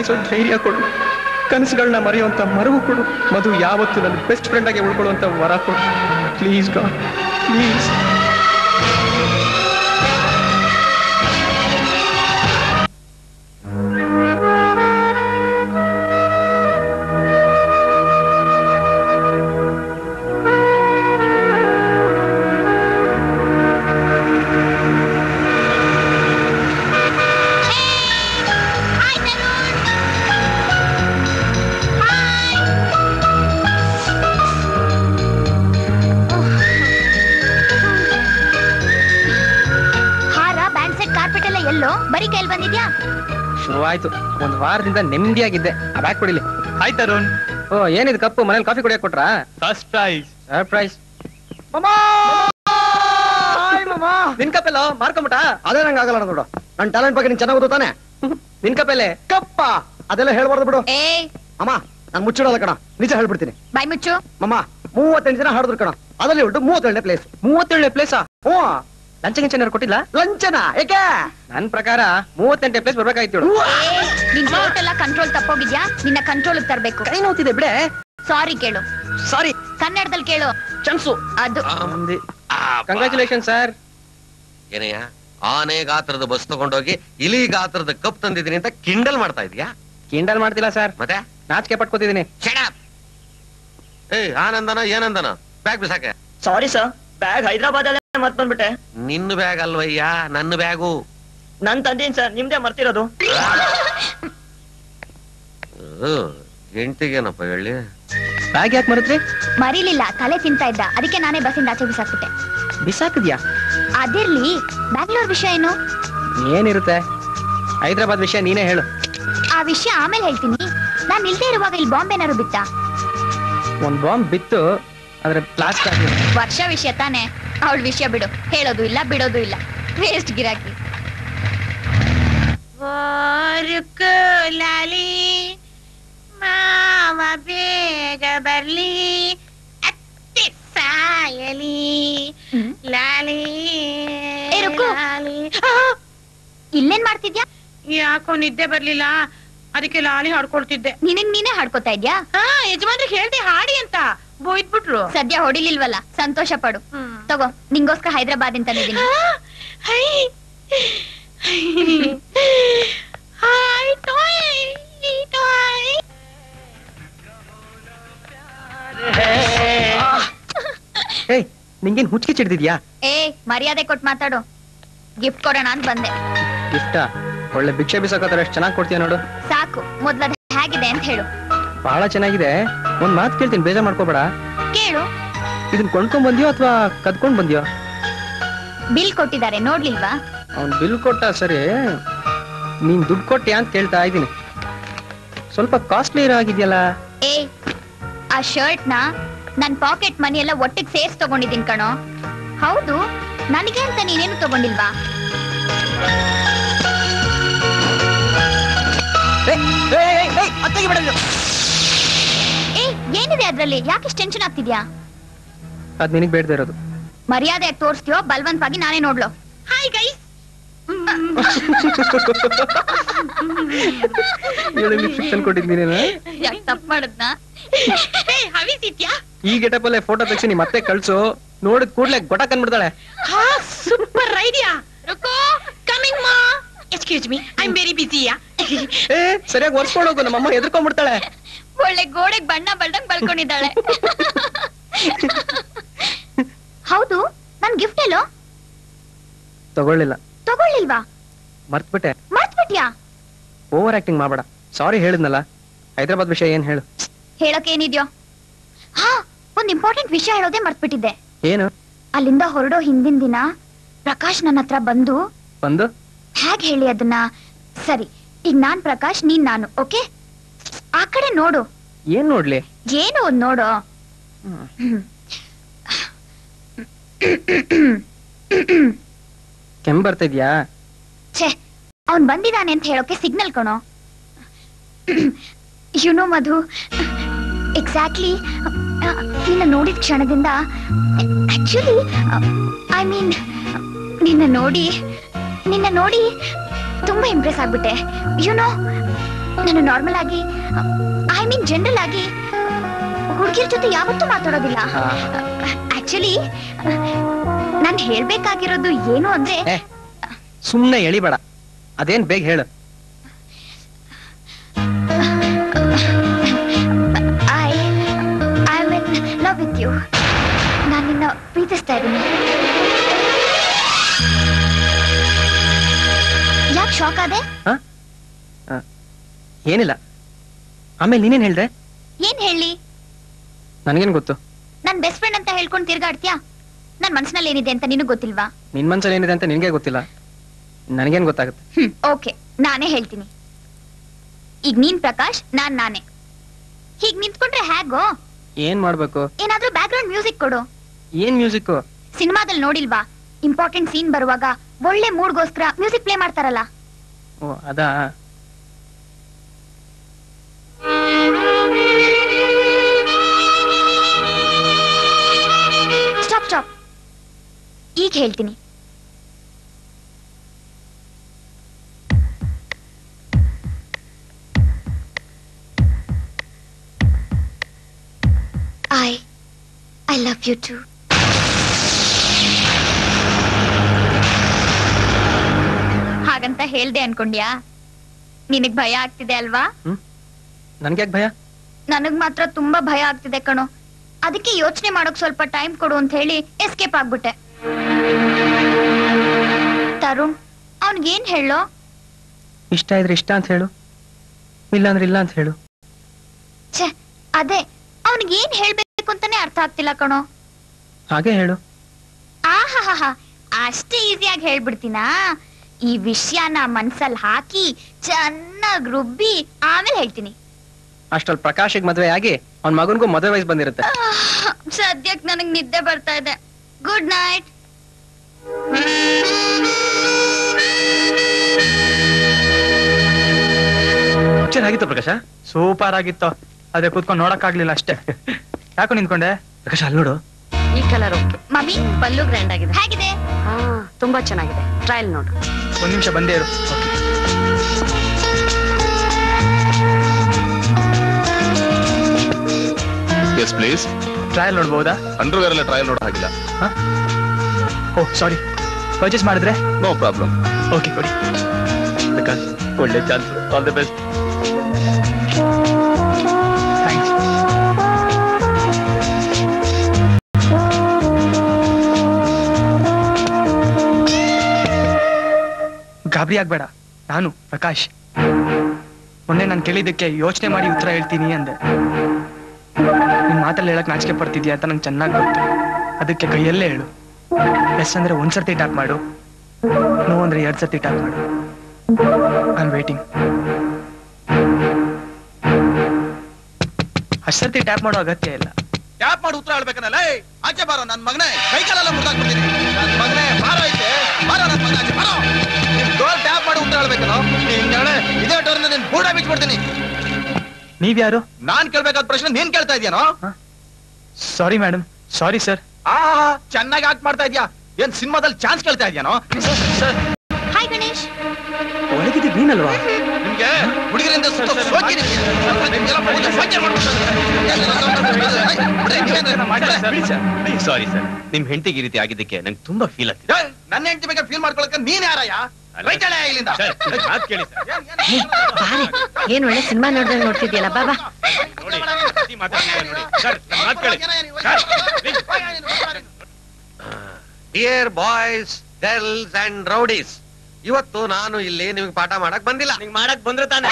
ಧೈರ್ಯ ಕೊಡು. ಕನಸುಗಳನ್ನ ಮರೆಯುವಂತ ಮರವು ಕೊಡು. ಮಧು ಯಾವತ್ತು ನನ್ನ ಬೆಸ್ಟ್ ಫ್ರೆಂಡ್ ಆಗಿ ಉಳ್ಕೊಳ್ಳುವಂತ ವರ ಕೊಡು. ಪ್ಲೀಸ್ ಗಾಡ್ ಪ್ಲೀಸ್ ವಾರದಿಂದ ನೆಮ್ಮದಿಯಾಗಿದ್ದೆ. ಬ್ಯಾಗ್ ಕೊಡಿಲಿ. ಹಾಯ್ ತರುಣ್ ಓ ಏನಿದು ಕಪ್ಪು? ಮನೇಲಿ ಕಾಫಿ ಕುಡಿಯಕ್ ಕೊಟ್ರಾ? ಫಸ್ಟ್ ಪ್ರೈಸ್ ಸರ್ಪ್ರೈಸ್ ನಿನ್ ಕಪ್ಪೆಲ್ಲ? ಮಾರ್ಕೊಂಬಿಟ ಅದೇ ನಂಗೆ ಆಗಲ್ಲ ನೋಡು. ನನ್ನ ಟ್ಯಾಲೆಂಟ್ ಬಗ್ಗೆ ನೀನ್ ಚೆನ್ನಾಗಿ ಗೊತ್ತಾನೆ ನಿನ್ ಕಪ್ಪೆಲೆ ಕಪ್ಪ! ಅದೆಲ್ಲ ಹೇಳ್ಬಾರ್ದು ಬಿಡು. ಏ! ಅಮ್ಮ ನಾನು ಮುಚ್ಚಿಡೋಲ್ಲ ಕಣ. ನಿಜ ಹೇಳ್ಬಿಡ್ತೀನಿ. ಬಾಯ್ ಮುಚ್ಚು. ಮಮ್ಮ ಮೂವತ್ತೆಂಟು ಜನ ಹಾಡಿದ್ರು ಕಣ. ಅದರಲ್ಲಿ ಉಂಟು ಮೂವತ್ತೇಳನೇ ಪ್ಲೇಸ್ ಮೂವತ್ತೇಳನೇ ಪ್ಲೇಸಾ ಹ್ಞೂ. ಲಂಚ ಏನಾರು ಕೊಟ್ಟಿಲ್ಲ? ಲಂಚನ? ಏಕೆ? ನನ್ ಪ್ರಕಾರ ಮೂವತ್ತೆಂಟನೇ ಪ್ಲೇಸ್ ಬರ್ಬೇಕಾಯ್ತು ನಿನ್ ಎಲ್ಲ ಕಂಟ್ರೋಲ್ ತಪ್ಪೋಗಿದ್ಯಾ? ನಿನ್ನ ಕಂಟ್ರೋಲ್ ತರ್ಬೇಕು. ಕೈ ನೋತಿದೆ ಬಿಡೆ. ಸಾರಿ ಕೇಳು. ಸಾರಿ ಕನ್ನಡದಲ್ಲಿ ಕೇಳು. ಚನ್ಸು ಅದು ಕಂಗ್ರಾಚುಲೇಷನ್ ಸರ್ ಏನಯ್ಯ ಆನೆ ಗಾತ್ರದ ಬಸ್ ತಗೊಂಡೋಗಿ ಇಲಿ ಗಾತ್ರದ ಕಪ್ ತಂದಿದ್ದೀನಿ ಅಂತ ಕಿಂಡಲ್ ಮಾಡ್ತಾ ಇದೀಯಾ? ಕಿಂಡಲ್ ಮಾಡ್ತಿಲ್ಲ ಸರ್ ಮತ್ತೆ? ನಾಚಿಕೆ ಪಟ್ಕೋತಿದೀನಿ ಶಡಪ್ ಏಯ್ ಆನಂದನ ಏನಂದನ ಬ್ಯಾಗ್ ಬಿಸಾಕೆ. ಸಾರಿ ಸರ್ ಬ್ಯಾಗ್ ಹೈದರಾಬಾದ್ ಅಲ್ಲೇ ಮರ್ತ್ ಬಂದ್ಬಿಟ್ಟೆ. ನಿನ್ನ ಬ್ಯಾಗ್ ಅಲ್ವಯ್ಯ ನನ್ನ ಬ್ಯಾಗು. ನನ್ ತಂದೀನ್ ಸರ್ ನಿಮ್ದೇ ಮರ್ತಿರೋದು. ಎಂಟಿಗೇನಪ್ಪ ಹೇಳಿ? ಬ್ಯಾಗ್ ಯಾಕೆ ಮರತ್ರಿ? ಮರಿಲಿಲ್ಲ ತಲೆ ತಿಂತಾ ಇದ್ದ. ಅದಕ್ಕೆ ನಾನೇ ಬಸ್ಸಿಂದ ಆಚೆ ಬಿಸಾಕ್ಬಿಟ್ಟೆ. ಬಿಸಾಕಿದ್ಯಾ? ಅದಿರ್ಲಿ ಬ್ಯಾಂಗ್ಳೂರ್ ವಿಷಯ ಏನು? ಏನಿರುತ್ತೆ? ಹೈದರಾಬಾದ್ ವಿಷಯ ನೀನೇ ಹೇಳು. ಆ ವಿಷಯ ಆಮೇಲೆ ಹೇಳ್ತೀನಿ. ನಾನ್ ಇಲ್ದೇ ಇರುವಾಗ ಇಲ್ಲಿ ಬಾಂಬ್ ಏನಾರು ಬಿತ್ತ? ಒಂದ್ ಬಾಂಬ್ ಬಿತ್ತು ಅದ್ರ ಬ್ಲಾಸ್ಟ್ ಆಗಿದೆ ವರ್ಷ ವಿಷಯ ತಾನೆ. ಅವಳ ವಿಷಯ ಬಿಡು. ಹೇಳೋದು ಇಲ್ಲ ಬಿಡೋದು ಇಲ್ಲ. ವೇಸ್ಟ್ ಗಿರಾಕಿ. ಲಾಲಿ ಮಾವ ಬೇಗ ಬರ್ಲಿ ಅತ್ತೆ ಸಾಯಲಿ. ಲಾಲಿ. ಲಾಲಿ. ಇಲ್ಲೇನ್ ಮಾಡ್ತಿದ್ಯಾ? ಯಾಕೋ ನಿದ್ದೆ ಬರ್ಲಿಲ್ಲ. ಅದಕ್ಕೆ ಲಾಲಿ ಹಾಡ್ಕೊಳ್ತಿದ್ದೆ. ನಿನಗ್ ನೀನೇ ಹಾಡ್ಕೊತಾ ಇದ್ಯಾ? ಹಾ ಯಜಮಾನ್ರಿಗೆ ಹೇಳ್ದೆ ಹಾಡಿ ಅಂತ. ಬೋಯ್ದ್ಬಿಟ್ರು ಸದ್ಯ ಹೊಡಿಲಿಲ್ವಲ್ಲ ಸಂತೋಷ ಪಡು. ತಗೋ ನಿಂಗೋಸ್ಕರ ಹೈದರಾಬಾದ್ ಅಂತ ನಿಂಗೇನ್ ಹುಚ್ಚಿಗೆ ಚಿಡ್ದಿದ್ಯಾ? ಏ ಮರ್ಯಾದೆ ಕೊಟ್ಟು ಮಾತಾಡು. ಗಿಫ್ಟ್ ಕೊಡೋಣ ಅಂತ ಬಂದೆ. ಇಷ್ಟ. ಒಳ್ಳೆ ಭಿಕ್ಷೆ ಬಿಸಾಕೋತಾರೆ ಎಷ್ಟು ಚೆನ್ನಾಗಿ ಕೊಡ್ತೀಯ ನೋಡು. ಸಾಕು ಮೊದ್ಲದ ಹೇಗಿದೆ ಅಂತ ಹೇಳು. ಬಹಳ ಚೆನ್ನಾಗಿದೆ. ಒಂದ್ ಮಾತು ಕೇಳ್ತೀನಿ ಬೇಜಾರ್ ಮಾಡ್ಕೋಬೇಡ. ಕೇಳು. ಇದನ್ ಕೊಂಡ್ಕೊಂಡ್ ಬಂದ್ಯೋ ಅಥವಾ ಕದ್ಕೊಂಡ್ ಬಂದ್ಯೋ? ಬಿಲ್ ಕೊಟ್ಟಿದ್ದಾರೆ ನೋಡ್ಲಿಲ್ವಾ? ಅವ್ನ್ ಬಿಲ್ ಕೊಟ್ಟ ಸರಿ ನೀನ್ ದುಡ್ಡು ಕೊಟ್ಟೆ ಅಂತ ಕೇಳ್ತಾ ಇದ್ದೀನಿ. ಸ್ವಲ್ಪ ಕಾಸ್ಟ್ಲಿ ಇರೋ ಆಗಿದ್ಯಲ್ಲ ಏ ಆ ಶರ್ಟ್ನ ನನ್ ಪಾಕೆಟ್ ಮನಿ ಎಲ್ಲ ಒಟ್ಟಿಗೆ ಸೇರ್ಸ್ ತಗೊಂಡಿದ್ದೀನಿ ಕಣೋ. ಹೌದು ನನಗೆ ಅಂತ ನೀನೇನು ತಗೊಂಡಿಲ್ವಾ? ಏ ಏನಿದೆ ಅದ್ರಲ್ಲಿ? ಯಾಕೆ ಟೆನ್ಷನ್ ಆಗ್ತಿದ್ಯಾ? ಅದ್ ನಿನಗ್ ಬೇಡದೇ ಇರೋದು. ಮರ್ಯಾದೆ ತೋರಿಸ್ತೀಯೋ ಬಲವಂತವಾಗಿ ನಾನೇ ನೋಡ್ಲೋ. ಹಾಯ್ ಗೈಸ್ ತಪ್ಪು ಮಾಡದ್ನಾ? ಹವಿಸಿದ್ಯಾ ಈ ಗೆಟಪ್ ಅಲ್ಲೇ ಫೋಟೋ ತೆಗ್ಸಿ ನೀ ಮತ್ತೆ ಕಳ್ಸು. ನೋಡಿದ್ ಕೂಡ್ಲೆ ಗೊಟ ಕಂಡ್ಬಿಡ್ತಾಳೆ. ಹಾ ಸೂಪರ್ ಐಡಿಯಾ ರುಕೋ ಕಮಿಂಗ್ ಮಾ excuse me I am very ಬಿಸಿಯಾ ಸರಿಯಾಗಿ ಒರ್ಸ್ಕೊಂಡು ಹೋಗು ನಮ್ಮಮ್ಮ ಎದ್ಕೊಂಡ್ಬಿಡ್ತಾಳೆ ಒಳ್ಳೆ ಗೋಡೆಗ್ ಬಣ್ಣ ಬಳ್ದಂಗ್ ಬಳ್ಕೊಂಡಿದ್ದಾಳೆ. ಹೌದು ನನ್ ಗಿಫ್ಟ್ ಎಲ್ಲೋ? ತಗೊಳ್ಳಿಲ್ಲ. ತಗೊಳ್ಳಿಲ್ವಾ? ಮರ್ತ್ಬಿಟ್ಟೆ. ಮರ್ತ್ಬಿಟ್ಯಾ? ಓವರ್ ಆಕ್ಟಿಂಗ್ ಮಾಡಬೇಡ. ಸಾರಿ ಹೇಳಿದ್ನಲ್ಲ. ಹೈದರಾಬಾದ್ ವಿಷಯ ಏನ್ ಹೇಳು? ಹೇಳಕ್ ಏನಿದ್ಯೋ? ಹಾ ಒಂದ್ ಇಂಪಾರ್ಟೆಂಟ್ ವಿಷಯ ಹೇಳೋದೇ ಮರ್ತ್ಬಿಟ್ಟಿದ್ದೆ. ಏನು? ಅಲ್ಲಿಂದ ಹೊರಡೋ ಹಿಂದಿನ ದಿನ ಪ್ರಕಾಶ್ ನನ್ನ ಹತ್ರ ಬಂದು ಬಂದು? ಹೇಗ್ ಹೇಳಿ ಅದನ್ನ? ಸರಿ ಈಗ ನಾನ್ ಪ್ರಕಾಶ್ ನೀನ್ ನಾನು ಓಕೆ? ಆ ಕಡೆ ನೋಡು. ಏನ್ ನೋಡ್ಲಿ? ಏನು ಒಂದ್ ನೋಡು. ಕೆಮ್ ಬರ್ತಿದ್ಯಾ ಛೇ ಅವನ್ ಬಂದಿದ್ದಾನೆ ಅಂತ ಹೇಳೋಕೆ ಸಿಗ್ನಲ್ ಕಣೋ ಯುನೋ ಮಧು ಎಕ್ಸಾಕ್ಟ್ಲಿ ನಿನ್ನ ನೋಡಿದ ಕ್ಷಣದಿಂದ ಆಕ್ಚುಲಿ ಐ ಮೀನ್ ನಿನ್ನ ನೋಡಿ ನಿನ್ನ ನೋಡಿ ತುಂಬಾ ಇಂಪ್ರೆಸ್ ಆಗ್ಬಿಟ್ಟೆ. ಯುನೋ ನಾನು ನಾರ್ಮಲ್ ಆಗಿ ಐ ಮೀನ್ ಜನರಲ್ ಆಗಿ ಹುಡುಗಿಯರ ಜೊತೆ ಯಾವತ್ತೂ ಮಾತಾಡೋದಿಲ್ಲ. ಆಕ್ಚುಲಿ ನಾನು ಹೇಳ್ಬೇಕಾಗಿರೋದು ಏನು ಅಂದ್ರೆ ಸುಮ್ಮನೆ ಸುಮ್ನೆ ಎಳಿಬೇಡ. ಅದೇನ್ ಬೇಗ ಹೇಳು. I I in love with you ನಾನು ನಿನ್ನ ಪ್ರೀತಿಸ್ತಾ ಇದ್ದೀನಿ. ಯಾಕೆ ಶಾಕ್ ಆದೆ? ಏನಿಲ್ಲ. ಆಮೇಲೆ ನೀನೇನ್ ಹೇಳ್ದೆ? ಏನ್ ಹೇಳಿ? ನನ್ಗೇನ್ ಗೊತ್ತು? ನನ್ ಬೆಸ್ಟ್ ಫ್ರೆಂಡ್ ಅಂತ ಹೇಳ್ಕೊಂಡು ತಿರ್ಗಾಡ್ತೀಯಾ ನನ್ ಮನ್ಸಿನಲ್ಲಿ ಏನಿದೆ ಅಂತ ನಿನಗ್ ಗೊತ್ತಿಲ್ವಾ? ನಿನ್ ಮನ್ಸಲ್ಲಿ ಏನಿದೆ ಅಂತ ನಿನ್ಗೆ ಗೊತ್ತಿಲ್ಲ. ನನಗೇನ್ ಗೊತ್ತಾಗುತ್ತೆ? Hmm okay. ನಾನೇ ಹೇಳ್ತೀನಿ. ಈಗ ನೀನ್ ಪ್ರಕಾಶ್ ನಾನ್ ನಾನೇ. ಹೀಗ್ ನಿಂತ್ಕೊಂಡ್ರೆ ಹೇಗೋ? ಏನ್ ಮಾಡ್ಬೇಕು? ಏನಾದ್ರೂ ಬ್ಯಾಕ್ ಗ್ರೌಂಡ್ ಮ್ಯೂಸಿಕ್ ಕೊಡು. ಏನ್ ಮ್ಯೂಸಿಕ್ ಸಿನಿಮಾದಲ್ಲಿ ನೋಡಿಲ್ವಾ? ಇಂಪಾರ್ಟೆಂಟ್ ಸೀನ್ ಬರುವಾಗ ಒಳ್ಳೆ ಮೂಡ್ಗೋಸ್ಕರ ಮ್ಯೂಸಿಕ್ ಪ್ಲೇ ಮಾಡ್ತಾರಲ್ಲ. ಓ ಅದಾ? ಈಗ ಹೇಳ್ತೀನಿ. I I love you too ಹಾಗಂತ ಹೇಳ್ದೆ ಅನ್ಕೊಂಡ್ಯಾ? ನಿನಗ್ ಭಯ ಆಗ್ತಿದೆ ಅಲ್ವಾ? ನನ್ಗೆ ಭಯ? ನನಗ್ ಮಾತ್ರ ತುಂಬಾ ಭಯ ಆಗ್ತಿದೆ ಕಣೋ. ಅದಕ್ಕೆ ಯೋಚನೆ ಮಾಡೋಕ್ ಸ್ವಲ್ಪ ಟೈಮ್ ಕೊಡು ಅಂತ ಹೇಳಿ ಎಸ್ಕೇಪ್ ಆಗ್ಬಿಟ್ಟೆ. ತರುಣ್ ಅವನ್ಗೇನ್ ಹೇಳೋ? ಇಷ್ಟ ಇದ್ರೆ ಇಷ್ಟ ಅಂತ ಹೇಳು. ಇಲ್ಲ ಅಂದ್ರೆ ಇಲ್ಲ ಅಂತ ಹೇಳು. ಛೆ ಅದೇ ಅವ್ನಿಗೇನ್ ಹೇಳ್ಬೇಕು ಅಂತಾನೆ ಅರ್ಥ ಆಗ್ತಿಲ್ಲ ಕಣೋ. ಹಾಗೆ ಹೇಳು. ಆಹಾಹಾ ಅಷ್ಟೇ ಈಸಿಯಾಗಿ ಹೇಳ್ಬಿಡ್ತೀನಾ? ಈ ವಿಷಯನ ಮನ್ಸಲ್ಲಿ ಹಾಕಿ ಚೆನ್ನಾಗ್ ರುಬ್ಬಿ ಆಮೇಲೆ ಹೇಳ್ತೀನಿ. ಅಷ್ಟ್ರಲ್ಲಿ ಪ್ರಕಾಶಿಗೆ ಮದ್ವೆ ಆಗಿ ಅವ್ನ ಮಗನ್ಗೂ ಮದುವೆ ವಯಸ್ಸು ಬಂದಿರುತ್ತೆ. ಸದ್ಯಕ್ಕೆ ನನಗ್ ನಿದ್ದೆ ಬರ್ತಾ ಇದೆ. Good night. ಚೆನ್ನಾಗಿತ್ತು ಪ್ರಕಾಶ. ಸೂಪರ್ ಆಗಿತ್ತು. ಅದೇ ಕೂತ್ಕೊಂಡು ನೋಡಕ್ಕಾಗ್ಲಿಲ್ಲ ಅಷ್ಟೇ. ಯಾಕೋ ನಿಂತ್ಕೊಂಡೆ? ಪ್ರಕಾಶ ಅಲ್ಲಿ ನೋಡು. ಈ colour okay. Mummy bulb grand ಆಗಿದೆ. ಹೇಗಿದೆ? ಹಾ ತುಂಬಾ ಚೆನ್ನಾಗಿದೆ. ಟ್ರಯಲ್ ನೋಡು. ಒಂದ್ ನಿಮಿಷ ಬಂದೇ ಇರು. ಎಸ್ ಪ್ಲೀಸ್ ಟ್ರಯಲ್ ನೋಡ್ಬಹುದಾ ಅಂಡರ್ವೇರ್ ಎಲ್ಲ ಟ್ರಯಲ್ ನೋಡೋ ಹಾಗಿಲ್ಲ ಓ ಸಾರಿ ಪರ್ಚೇಸ್ ಮಾಡಿದ್ರೆ? ನೋ ಪ್ರಾಬ್ಲಮ್ ಓಕೆ ಕೊಡಿ. ಪ್ರಕಾಶ್ ಒಳ್ಳೆ chance all the best thanks ಗಾಬರಿ ಆಗ್ಬೇಡ. ನಾನು ಪ್ರಕಾಶ್. ಮೊನ್ನೆ ನಾನು ಕೇಳಿದ್ದಕ್ಕೆ ಯೋಚನೆ ಮಾಡಿ ಉತ್ತರ ಹೇಳ್ತೀನಿ ಅಂದೆ. ನಿಮ್ಮ ಮಾತಲ್ಲಿ ಹೇಳಕ್ ನಾಚಿಕೆ ಪಡ್ತಿದ್ಯಾ ಅಂತ ನಂಗೆ ಚೆನ್ನಾಗಿ ಗೊತ್ತು. ಅದಕ್ಕೆ ಕೈಯಲ್ಲೇ ಹೇಳು. ಎಸ್ ಅಂದ್ರೆ ಒಂದ್ಸರ್ತಿ ಟ್ಯಾಪ್ ಮಾಡು. ನೋ ಅಂದ್ರೆ ಎರಡ್ ಸರ್ತಿ ಟ್ಯಾಪ್ ಮಾಡು. ಐ ಆಮ್ ವೇಟಿಂಗ್ ಅಷ್ಟರ್ತಿ ಟ್ಯಾಪ್ ಮಾಡೋ ಅಗತ್ಯ ಇಲ್ಲ. ಟ್ಯಾಪ್ ಮಾಡಿ ಉತ್ತರ ಹೇಳ್ಬೇಕನಲ್ಲ ಆಚೆ ಬಾರೋ ನನ್ನ ಮಗನೇ ಕೈ ಕಾಲೆಲ್ಲ ಮುರಿದಾಕ್ಬಿಡ್ತೀನಿ ನನ್ ಮಗನೇ ಬಾರೋ ಐತೆ ಬಾರೋ ನನ್ನ ಮಗನ ಆಚೆ ಬಾರೋ ಡೋರ್ ಟ್ಯಾಪ್ ಮಾಡಿ ಉತ್ತರ ಹೇಳ್ಬೇಕನೋ ಹೇಳೆ ಇದೇ ಡೋರ್ನ ನಿನ್ ಬೂಡ ಬಿಚ್ಬಿಡ್ತೀನಿ ನೀವ್ಯಾರು? ನಾನ್ ಕೇಳ್ಬೇಕಾದ ಪ್ರಶ್ನೆ ನೀನ್ ಕೇಳ್ತಾ ಇದೀಯನೋ? ಸಾರಿ ಮೇಡಮ್ ಸಾರಿ ಸರ್ ಆ ಚೆನ್ನಾಗಿ ಆಕ್ಟ್ ಮಾಡ್ತಾ ಇದ್ಯಾ? ಏನ್ ಸಿನಿಮಾದಲ್ಲಿ ಚಾನ್ಸ್ ಕೇಳ್ತಾ ಇದೆಯಾನೋ? Sir hi Ganesh. ಒಳಗಿದ್ದು ನೀನಲ್ವಾ? ನಿಮ್ಗೆ ಹುಡುಗರಿಂದ. ಸಾರಿ ಸರ್ ನಿಮ್ ಹೆಂಡತಿಗೆ ಈ ರೀತಿ ಆಗಿದ್ದಕ್ಕೆ ನಂಗೆ ತುಂಬಾ ಫೀಲ್ ಆಗ್ತಿದೆ. ನನ್ನ ಹೆಂಡತಿ ಬಗ್ಗೆ ಫೀಲ್ ಮಾಡ್ಕೊಳಕ್ಕೆ ನೀನ್ ಯಾರಯ್ಯ? ಬೈತಾಳೆ ಇಲ್ಲಿಂದ ಸರ್, ಮಾತ್ ಕೇಳಿ ಸರ್ ಏನ್- ಏನ್- ಬಾರಿ ಏನ್ ಒಳ್ಳೆ ಸಿನಿಮಾ ನೋಡ್ದಂಗ್ ನೋಡ್ತಿದ್ಯಲ್ಲ ಬಾಬಾ ನೋಡಿ ಈ ನೋಡಿ ಸರ್ ನನ್ ಮಾತ್ ಕೇಳಿ dear boys girls and rowdies ಇವತ್ತು ನಾನು ಇಲ್ಲಿ ನಿಮಗೆ ಪಾಠ ಮಾಡಕ್ ಬಂದಿಲ್ಲ ನಿಂಗ್ ಮಾಡಕ್ ಬಂದ್ರೆ ತಾನೆ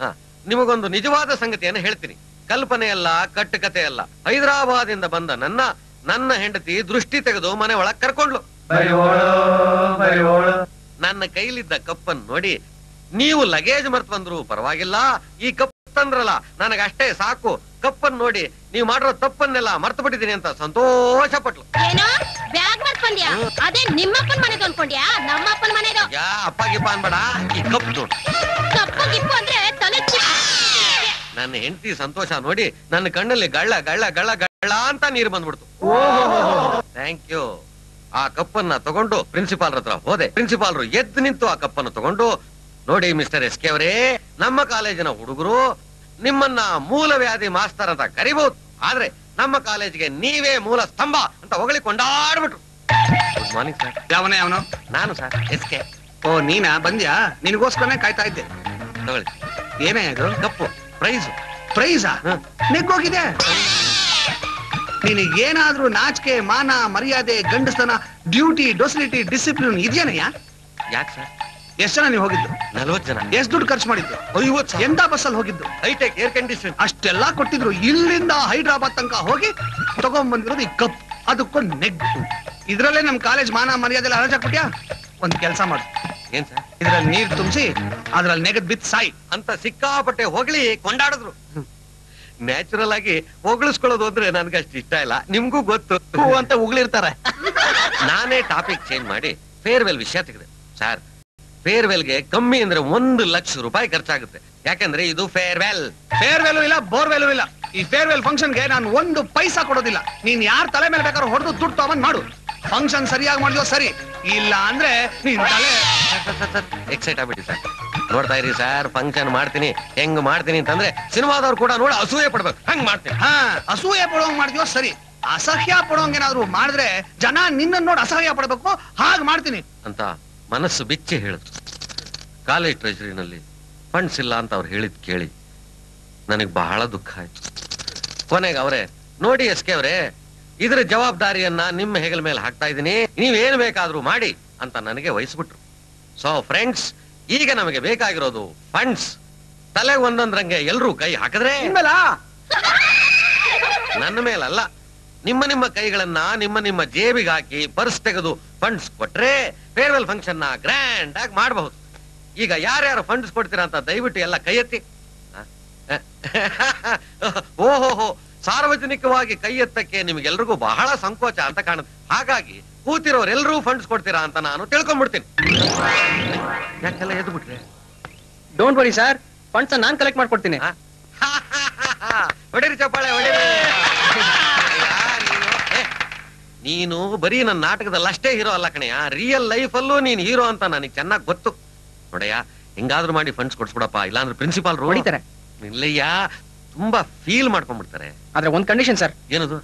ಹ, ನಿಮಗೊಂದು ನಿಜವಾದ ಸಂಗತಿಯನ್ನು ಹೇಳ್ತೀನಿ ಕಲ್ಪನೆ ಅಲ್ಲ ಕಟ್ಟುಕತೆ ಅಲ್ಲ ಹೈದರಾಬಾದಿಂದ ಬಂದ ನನ್ನ ನನ್ನ ಹೆಂಡತಿ ದೃಷ್ಟಿ ತೆಗೆದು ಮನೆ ಒಳಗ್ ಕರ್ಕೊಂಡ್ಲು ನನ್ನ ಕೈಲಿದ್ದ ಕಪ್ಪನ್ನು ನೋಡಿ ನೀವು ಲಗೇಜ್ ಮರ್ತ್ ಬಂದ್ರು ಪರವಾಗಿಲ್ಲ ಈ ಕಪ್ ತಂದ್ರಲ್ಲ ನನಗಷ್ಟೇ ಸಾಕು. ಕಪ್ಪನ್ ನೋಡಿ ನೀವು ಮಾಡಿರೋ ತಪ್ಪನ್ನೆಲ್ಲ ಮರ್ತು ಬಿಟ್ಟಿದ್ದೀನಿ ಅಂತ ಸಂತೋಷ ಪಟ್ಲು ಏನೋ? ಬ್ಯಾಗ್ ಮಾಡ್ಕೊಂಡ್ಯಾ ಅದೇ ನಿಮ್ಮಪ್ಪನ ಮನೆದು ಅನ್ಕೊಂಡ್ಯಾ? ನಮ್ಮಪ್ಪನ ಮನೆದು? ಯಾ ಅಪ್ಪ ಗಿಪ್ಪ ಅನ್ಬೇಡ ಈ ಕಪ್ ನೋಡು. ಕಪ್ಪು ಗಿಪ್ಪು ಅಂದ್ರೆ ತಲೆ ನನ್ನ ಹೆಂಡತಿ ಸಂತೋಷ ನೋಡಿ ನನ್ನ ಕಣ್ಣಲ್ಲಿ ಗಳ್ಳ ಗಳ್ಳ ಗಳ್ಳ ಗಳ್ಳ ಅಂತ ನೀರು ಬಂದ್ಬಿಡ್ತು. ಥ್ಯಾಂಕ್ ಯು ಆ ಕಪ್ಪನ್ನ ತಗೊಂಡು ಪ್ರಿನ್ಸಿಪಾಲ್ ಹತ್ರ ಹೋದೆ. ಪ್ರಿನ್ಸಿಪಾಲ್ರು ಎದ್ದು ನಿಂತು ಆ ಕಪ್ಪನ್ನು ತಗೊಂಡು ನೋಡಿ ಮಿಸ್ಟರ್ ಎಸ್ ಕೆ ಅವರೇ ನಮ್ಮ ಕಾಲೇಜಿನ ಹುಡುಗರು ನಿಮ್ಮನ್ನ ಮೂಲ ವ್ಯಾಧಿ ಮಾಸ್ತರ್ ಅಂತ ಕರಿಬಹುದು ಆದ್ರೆ ನಮ್ಮ ಕಾಲೇಜಿಗೆ ನೀವೇ ಮೂಲ ಸ್ತಂಭ ಅಂತ ಹೊಗಳಿಕೊಂಡಾಡ್ಬಿಟ್ರು. ಗುಡ್ ಮಾರ್ನಿಂಗ್ ಸರ್ ಯಾವನೇ ಅವನು? ನಾನು ಸರ್ ಎಸ್ ಕೆ ಓ ನೀನಾ? ಬಂದ್ಯಾ? ನಿನಗೋಸ್ಕರನೇ ಕಾಯ್ತಾ ಇದ್ದೆ. ತಗೊಳ್ಳಿ. ಏನೇ ಅದು ಕಪ್ಪು. ಪ್ರೈಸ್. ಪ್ರೈಸಾ. ನೆಗ್ಗೋಗಿದೆ ನಿನಗೇನಾದ್ರೂ ನಾಚಿಕೆ ಮಾನ ಮರ್ಯಾದೆ ಗಂಡಸ್ತನ ಡ್ಯೂಟಿ ಡೊಸಿಲಿಟಿ ಡಿಸಿಪ್ಲಿನ್ ಇದೆಯೇನಯ್ಯ? ಯಾಕೆ ಸರ್? ಎಷ್ಟು ಜನ ನೀವು ಹೋಗಿದ್ದು? ನಲ್ವತ್ತು ಜನ. ಎಷ್ಟು ದುಡ್ಡು ಖರ್ಚು ಮಾಡಿದ್ದು? ಐವತ್ತು ಎಂತ ಬಸ್ಸಲ್ಲಿ ಹೋಗಿದ್ದು? ಹೈಟೆಕ್ ಏರ್ ಕಂಡೀಷನ್ ಅಷ್ಟೆಲ್ಲ ಕೊಟ್ಟಿದ್ರು. ಇಲ್ಲಿಂದ ಹೈದ್ರಾಬಾದ್ ತನಕ ಹೋಗಿ ತಗೊಂಡ್ಬಂದಿರೋದು ಈ ಕಪ್. ಅದಕ್ಕೊಂದು ನೆಗ್ಗು. ಇದ್ರಲ್ಲೇ ನಮ್ಮ ಕಾಲೇಜ್ ಮಾನ ಮರ್ಯಾದೆ ಎಲ್ಲ ಹರಾಜಾಕ್ಬಿಟ್ಯಾ ಒಂದು ಕೆಲಸ ಮಾಡು. ಏನ್ ಸರ್? ಇದ್ರಲ್ಲಿ ನೀರು ತುಂಬಿಸಿ ಅದ್ರಲ್ಲಿ ನೆಗದ್ ಬಿತ್ ಸಾಯಿ. ಅಂತ ಸಿಕ್ಕಾಪಟ್ಟೆ ಹೋಗ್ಲಿ ಕೊಂಡಾಡಿದ್ರು. ನ್ಯಾಚುರಲ್ ಆಗಿ ಹೊಗಳಿಸ್ಕೊಳ್ಳೋದು ಅಂದ್ರೆ ನನ್ಗೆ ಅಷ್ಟು ಇಷ್ಟ ಇಲ್ಲ. ನಿಮ್ಗೂ ಗೊತ್ತು. ಹೂ ಅಂತ ಉಗುಳಿರ್ತಾರೆ ನಾನೇ ಟಾಪಿಕ್ ಚೇಂಜ್ ಮಾಡಿ ಫೇರ್ವೆಲ್ ವಿಷಯ ತೆಗೆದೆ. ಸರ್ ಫೇರ್ವೆಲ್ಗೆ ಕಮ್ಮಿ ಅಂದ್ರೆ ಒಂದು ಲಕ್ಷ ರೂಪಾಯಿ ಖರ್ಚಾಗುತ್ತೆ. ಯಾಕಂದ್ರೆ ಇದು ಫೇರ್ವೆಲ್ ಫೇರ್ವೆಲ್ ಇಲ್ಲ ಬೋರ್ವೆಲ್ ಇಲ್ಲ. ಈ ಫೇರ್ವೆಲ್ ಫಂಕ್ಷನ್ಗೆ ನಾನು ಒಂದು ಪೈಸಾ ಕೊಡೋದಿಲ್ಲ. ನೀನ್ ಯಾರ್ ತಲೆ ಮೇಲೆ ಬೇಕಾದ್ರೂ ಹೊಡೆದು ದುಡ್ಡು ತಗೊಂಡ್ ಮಾಡು. ಫಂಕ್ಷನ್ ಸರಿಯಾಗಿ ಮಾಡಿದ್ಯೋ ಸರಿ. ಇಲ್ಲ ಅಂದ್ರೆ ನೀನ್ ತಲೆ ಎಕ್ಸೈಟ್ ಆಗ್ಬಿಟ್ಟಿ ಸರ್ ನೋಡ್ತಾ ಇರಿ ಸರ್ ಫಂಕ್ಷನ್ ಮಾಡ್ತೀನಿ ಹೆಂಗ್ ಮಾಡ್ತೀನಿ ಅಂತಂದ್ರೆ ಸಿನಿಮಾದವ್ರು ಕೂಡ ನೋಡಿ ಅಸೂಯೆ ಪಡ್ಬೇಕು. ಹಂಗ್ ಮಾಡ್ತೀನಿ. ಹಾ ಅಸೂಯೆ ಪಡೋಂಗ್ ಮಾಡಿದ್ಯೋ ಸರಿ. ಅಸಹ್ಯ ಪಡೋಂಗೇನಾದ್ರು ಮಾಡಿದ್ರೆ ಜನ ನಿನ್ನ ನೋಡಿ ಅಸಹ್ಯ ಪಡ್ಬೇಕು. ಹಾಗ್ ಮಾಡ್ತೀನಿ. ಅಂತ ಮನಸ್ಸು ಬಿಚ್ಚಿ ಹೇಳಿದ್ರು. ಕಾಲೇಜ್ ಟ್ರೆಜರಿನಲ್ಲಿ ಫಂಡ್ಸ್ ಇಲ್ಲ ಅಂತ ಅವ್ರು ಹೇಳಿದ್ ಕೇಳಿ ನನಗೆ ಬಹಳ ದುಃಖ ಆಯ್ತು. ಕೊನೆಗೆ ಅವರೇ ನೋಡಿ ಎಸ್ ಕೆ ಅವರೇ ಇದ್ರ ಜವಾಬ್ದಾರಿಯನ್ನ ನಿಮ್ಮ ಹೆಗಲ ಮೇಲೆ ಹಾಕ್ತಾ ಇದ್ದೀನಿ. ನೀವೇನು ಬೇಕಾದ್ರೂ ಮಾಡಿ ಅಂತ ನನಗೆ ವಹಿಸ್ಬಿಟ್ರು. ಸೊ ಫ್ರೆಂಡ್ಸ್ ಈಗ ನಮಗೆ ಬೇಕಾಗಿರೋದು ಫಂಡ್ಸ್ ತಲೆ ಒಂದೊಂದ್ರಂಗೆ ಎಲ್ರೂ ಕೈ ಹಾಕಿದ್ರೆ ನನ್ನ ಮೇಲಲ್ಲ. ನಿಮ್ಮ ನಿಮ್ಮ ಕೈಗಳನ್ನ ನಿಮ್ಮ ನಿಮ್ಮ ಜೇಬಿಗೆ ಹಾಕಿ ಪರ್ಸ್ ತೆಗೆದು ಫಂಡ್ಸ್ ಕೊಟ್ರೆ ಫೇರ್ವೆಲ್ ಫಂಕ್ಷನ್ನ ಗ್ರ್ಯಾಂಡ್ ಆಗಿ ಮಾಡಬಹುದು. ಈಗ ಯಾರ್ಯಾರು ಫಂಡ್ಸ್ ಕೊಡ್ತೀರಾ ಅಂತ ದಯವಿಟ್ಟು ಎಲ್ಲ ಕೈ ಎತ್ತಿ ಓಹೋ ಸಾರ್ವಜನಿಕವಾಗಿ ಕೈ ಎತ್ತಕ್ಕೆ ನಿಮ್ಗೆಲ್ರಿಗೂ ಬಹಳ ಸಂಕೋಚ ಅಂತ ಕಾಣುತ್ತೆ. ಹಾಗಾಗಿ ಕೂತಿರೋರೆಲ್ಲರೂ ಫಂಡ್ಸ್ ಕೊಡ್ತೀರಾ ಅಂತ ನಾನು ತಿಳ್ಕೊಂಡ್ಬಿಡ್ತೀನಿ ಯಾಕೆಲ್ಲ ಎದ್ದು ಬಿಟ್ರೆ ಡೋಂಟ್ ವರಿ ಸರ್ ಫಂಡ್ಸ್ ನಾನ್ ಕಲೆಕ್ಟ್ ಮಾಡ್ಕೊಡ್ತೀನಿ. ಹೊಡೀರಿ ಚಪ್ಪಾಳೆ ಹೊಡಿರಿ. ನೀನು ನೀನು ಬರೀ ನನ್ನ ನಾಟಕದಲ್ಲಿ ಅಷ್ಟೇ ಹೀರೋ ಅಲ್ಲ ಕಣಯ್ಯ ರಿಯಲ್ ಲೈಫ್ ಅಲ್ಲೂ ನೀನ್ ಹೀರೋ ಅಂತ ನನಗೆ ಚೆನ್ನಾಗಿ ಗೊತ್ತು. ನೋಡಯ್ಯ ಹೆಂಗಾದ್ರೂ ಮಾಡಿ ಫಂಡ್ಸ್ ಕೊಡ್ಸ್ಬಿಡಪ್ಪ. ಇಲ್ಲಾಂದ್ರೆ ಪ್ರಿನ್ಸಿಪಾಲ್ ಹೊಡಿತಾರೆ. ಇಲ್ಲಯ್ಯ ತುಂಬಾ ಫೀಲ್ ಮಾಡ್ಕೊಂಡ್ಬಿಡ್ತಾರೆ. ಆದ್ರೆ ಒಂದ್ ಕಂಡೀಷನ್ ಸರ್ ಏನದು?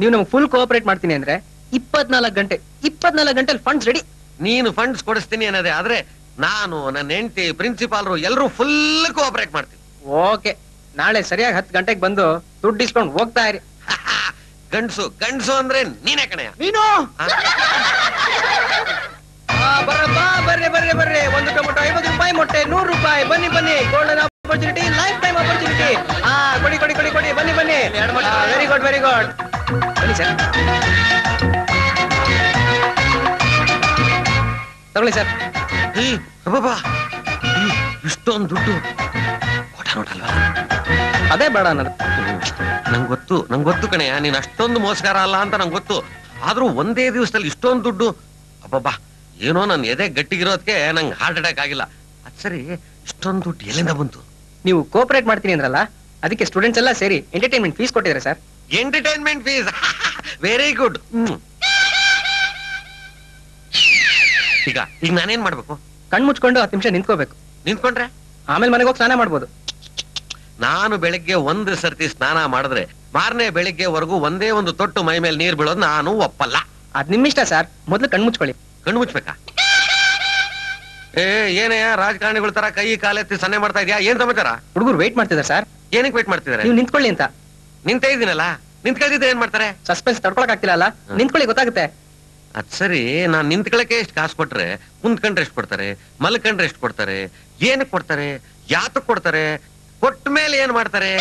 ನೀವು ನಮ್ಗೆ ಫುಲ್ ಕೋಆಪರೇಟ್ ಮಾಡ್ತೀನಿ ಅಂದ್ರೆ ಇಪ್ಪತ್ನಾಲ್ಕು ಗಂಟೆ ಇಪ್ಪತ್ನಾಲ್ಕು ಗಂಟೆ ಫಂಡ್ಸ್ ರೆಡಿ ನೀನು ಫಂಡ್ಸ್ ಕೊಡಿಸ್ತೀನಿ ಅನ್ನೋದೇ ಆದ್ರೆ ನಾನು ನನ್ನ ಹೆಂಡತಿ ಪ್ರಿನ್ಸಿಪಾಲ್ರು ಎಲ್ಲರೂ ಫುಲ್ ಕೋಆಪರೇಟ್ ಮಾಡ್ತೀನಿ ಓಕೆ ನಾಳೆ ಸರಿಯಾಗಿ ಹತ್ತು ಗಂಟೆಗೆ ಬಂದು ದುಡ್ಡು ಇಸ್ಕೊಂಡು ಹೋಗ್ತಾ ಇರಿ. ಗಂಡ್ಸು ಗಂಡ್ಸು ಅಂದ್ರೆ ನೀನೇ ಕಣಯ್ಯ. ನೀನು? ಬರ್ರಿ ಬರ್ರಿ ಬರ್ರಿ. ಒಂದು ಟೊಮೊಟೊ ಐವತ್ತು ರೂಪಾಯಿ ಮೊಟ್ಟೆ ನೂರು ರೂಪಾಯಿ. ಬನ್ನಿ ಬನ್ನಿ. Golden opportunity life time opportunity ಹಾ ಕೊಡಿ ಕೊಡಿ ಕೊಡಿ ಕೊಡಿ ಬನ್ನಿ ಬನ್ನಿ. ವೆರಿ ಗುಡ್ ವೆರಿ ಗುಡ್ ಬನ್ನಿ ಸರ್. ತಗೊಳ್ಳಿ ಸರ್. ಈ ಅಬ್ಬಬ್ಬಾ. ಇಷ್ಟೊಂದು ದುಡ್ಡು. ಕೋಟ ನೋಟಲ್ವಾ ಅದೇ ಬೇಡ ಅನ್ನೋದು. ನಂಗೆ ಗೊತ್ತು ನಂಗೆ ಗೊತ್ತು ಕಣಯ್ಯ ನೀನು ಅಷ್ಟೊಂದು ಮೋಸಗಾರ ಅಲ್ಲ ಅಂತ ನಂಗೆ ಗೊತ್ತು. ಆದ್ರೂ ಒಂದೇ ದಿವಸದಲ್ಲಿ ಇಷ್ಟೊಂದು ದುಡ್ಡು. ಅಬ್ಬಬ್ಬಾ. ಏನೋ ನನ್ನ ಎದೆ ಗಟ್ಟಿಗಿರೋದಕ್ಕೆ ನಂಗೆ ಹಾರ್ಟ್ ಅಟ್ಯಾಕ್ ಆಗಿಲ್ಲ. ಅದ್ ಸರಿ ಇಷ್ಟೊಂದು ದುಡ್ಡು ಎಲ್ಲಿಂದ ಬಂತು? ನೀವು ಕೋಪರೇಟ್ ಮಾಡ್ತೀನಿ ಅಂದ್ರಲ್ಲ ಅದಕ್ಕೆ ಸ್ಟೂಡೆಂಟ್ಸ್ ಎಲ್ಲ ಸೇರಿ ಎಂಟರ್ಟೈನ್ಮೆಂಟ್ ಫೀಸ್ ಕೊಟ್ಟಿದ್ದಾರೆ sir entertainment fees very good ಈಗ ಈಗ ನಾನೇನ್ ಮಾಡ್ಬೇಕು? ಕಣ್ ಮುಚ್ಕೊಂಡು ಹತ್ತು ನಿಮಿಷ ನಿಂತ್ಕೋಬೇಕು. ನಿಂತ್ಕೊಂಡ್ರೆ? ಆಮೇಲೆ ಮನೆಗೆ ಹೋಗಿ ಸ್ನಾನ ಮಾಡ್ಬೋದು. ನಾನು ಬೆಳಿಗ್ಗೆ ಒಂದ್ ಸರ್ತಿ ಸ್ನಾನ ಮಾಡಿದ್ರೆ ಮಾರನೇ ಬೆಳಿಗ್ಗೆವರೆಗೂ ಒಂದೇ ಒಂದು ತೊಟ್ಟು ಮೈ ಮೇಲೆ ನೀರ್ ಬೀಳೋದು ನಾನು ಒಪ್ಪಲ್ಲ. ಅದ್ ನಿಮ್ಮಿಷ್ಟ ಸರ್ ಮೊದ್ಲು ಕಣ್ ಮುಚ್ಕೊಳ್ಳಿ. ಕಣ್ಣು ಮುಚ್ಬೇಕಾ? ಏ ಏನೇ ರಾಜಕಾರಣಿಗಳ ತರ ಕೈ ಕಾಲೆತ್ತಿ ಸನ್ನೆ ಮಾಡ್ತಾ ಇದೀಯಾ? ಏನ್ ಸಮಾಚಾರ? ಹುಡುಗರು ವೇಟ್ ಮಾಡ್ತಿದ್ದಾರೆ ಸರ್ ಏನಕ್ಕೆ ವೇಟ್ ಮಾಡ್ತಿದಾರೆ ನೀವು ನಿಂತ್ಕೊಳ್ಳಿ ಅಂತ. ನಿಂತ ಇದೀನಲ್ಲ ನಿಂತ್ಕೊಳ್ತಿದ್ರೆ ಏನ್ ಮಾಡ್ತಾರೆ? ಸಸ್ಪೆನ್ಸ್ ತಡ್ಕೊಳಕ್ ಆಗ್ತಿಲ್ಲ ಅಲ್ಲ? ನಿಂತ್ಕೊಳ್ಳಿ ಗೊತ್ತಾಗುತ್ತೆ. ಅದ್ ಸರಿ ನಾನ್ ನಿಂತ್ಕೊಳಕ್ಕೆ ಎಷ್ಟು ಕಾಸು ಕೊಟ್ರೆ ಕುಂತ್ಕೊಂಡ್ರೆ ಎಷ್ಟು ಕೊಡ್ತಾರೆ? ಮಲ್ಕಂಡ್ರೆ ಎಷ್ಟು ಕೊಡ್ತಾರೆ? ಏನಕ್ ಕೊಡ್ತಾರೆ? ಯಾತಕ್ ಕೊಡ್ತಾರೆ? ಕೊಟ್ಟ ಮೇಲೆ ಏನ್ ಮಾಡ್ತಾರೆ?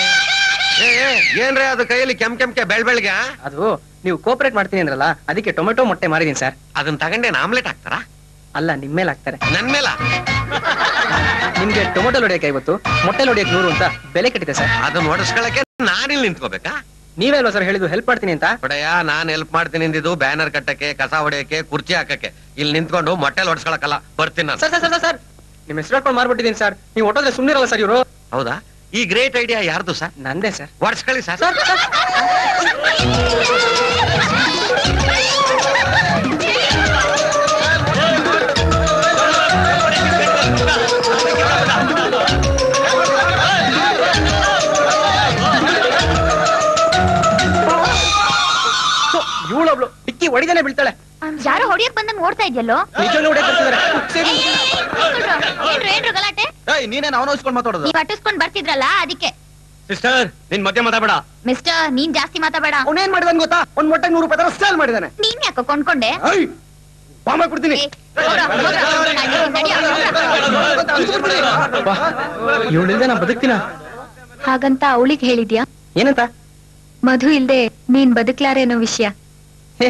ಏ ಏ, ಏನ್ರಿ ಅದು ಕೈಯಲ್ಲಿ ಕೆಂಪ್ ಕೆಂಪ್ಕೆ ಬೆಳ್ ಬೆಳ್ಗೆ ಅದು ನೀವು ಕೋಪರೇಟ್ ಮಾಡ್ತೀನಿ ಅಂದ್ರಲ್ಲ ಅದಕ್ಕೆ ಟೊಮೆಟೊ ಮೊಟ್ಟೆ ಮಾರಿದೀನಿ ಸರ್ ಅದನ್ನ ತಗೊಂಡೇನ ಆಮ್ಲೆಟ್ ಹಾಕ್ತಾರ? ಅಲ್ಲ ನಿಮ್ ಮೇಲೆ ಹಾಕ್ತಾರೆ. ನನ್ ಮೇಲ? ನಿಮ್ಗೆ ಟೊಮೊಟೊ ಹೊಡಿಯಕ್ಕೆ ಐವತ್ತು ಮೊಟ್ಟೆ ಹೊಡಿಯಕ್ಕೆ ನೂರು ಅಂತ ಬೆಲೆ ಕಟ್ಟಿದೆ ಸರ್. ಅದನ್ನ ಹೊಡೆಸ್ಕೊಳಕ್ಕೆ ನಾನಿಲ್ಲಿ ನಿಂತ್ಕೋಬೇಕಾ? ನೀವೇ ಅಲ್ವಾ ಸರ್ ಹೇಳಿದ್ದು? ಹೆಲ್ಪ್ ಮಾಡ್ತೀನಿ ಅಂತ. ಹೊಡೆಯ ನಾನ್ ಹೆಲ್ಪ್ ಮಾಡ್ತೀನಿ ಅಂದಿದ್ದು ಬ್ಯಾನರ್ ಕಟ್ಟಕ್ಕೆ ಕಸ ಹೊಡೆಯಕ್ಕೆ ಕುರ್ಚಿ ಹಾಕಕ್ಕೆ. ಇಲ್ಲಿ ನಿಂತ್ಕೊಂಡು ಮೊಟ್ಟೆಲ್ ಹೊಡ್ಸ್ಕೊಳಕಲ್ಲ ಬರ್ತೀನಿ ನಾನು. ಸರ್ ಸರ್ ಸರ್ ಸರ್ ನಿಮ್ ಹೆಸರು ಹಾಕೊಂಡು ಮಾರ್ಬಿಟ್ಟಿದ್ದೀನಿ ಸರ್. ನೀವು ಹೊಟ್ಟೋದ್ರೆ ಸುಮ್ಮನಿರಲ್ಲ ಸರ್ ಇವರು. ಹೌದಾ? ಈ ಗ್ರೇಟ್ ಐಡಿಯಾ ಯಾರ್ದು ಸರ್? ನಂದೇ ಸರ್. ಹೊಡ್ಸ್ಕೊಳ್ಳಿ ಸರ್ ಸರ್. ಸರ್ ಬೀಳ್ತಾಳೆ ಯಾರು ಹೊಡಿಯಕ್ ಬಂದ ನೋಡ್ತಾ ಸರಿ. ಏನ್ರು ಏನ್ರು ಗಲಾಟೆ ಏಯ್ ನೀನೇನ್ ಅವನ ಇಸ್ಕೊಂಡ್ ಮಾತಾಡೋದು ನೀವ್ ಅಟ್ಟಿಸ್ಕೊಂಡ್ ಬರ್ತಿದ್ರಲ್ಲ ಅದಕ್ಕೆ ಸಿಸ್ಟರ್ ನಿನ್ ಮಧ್ಯ ಮಾತಾಡಬೇಡ ಮಿಸ್ಟರ್ ನೀನ್ ಜಾಸ್ತಿ ಮಾತಾಡ ಅವನೇನ್ ಮಾಡಿದಾನ್ ಗೊತ್ತಾ ಒಂದ್ ಮೊಟ್ಟೆ ನೂರು ರೂಪಾಯಿ ತರ ಸೇಲ್ ಮಾಡಿದಾನೆ ನೀನ್ ಯಾಕೋ ಕೊಂಡ್ಕೊಂಡೆ ಐ ಬಾಂಬ್ ಹಾಕ್ಬಿಡ್ತೀನಿ ಏ, ಹೋಗ್ರ, ಹೋಗ್ರ, ನಡಿ, ನಡಿ, ಹೋಗ್ರ. ಇವಳಿಲ್ದೆ ನಾ ಬದುಕ್ತೀನ ಹಾಗಂತ ಅವಳಿಗೆ ಹೇಳಿದ್ಯಾ ಏನಂತ ಮಧು ಇಲ್ದೆ ನೀನ್ ಬದುಕ್ಲಾರೇನೋ ಅನ್ನೋ ವಿಷಯ ಹೇ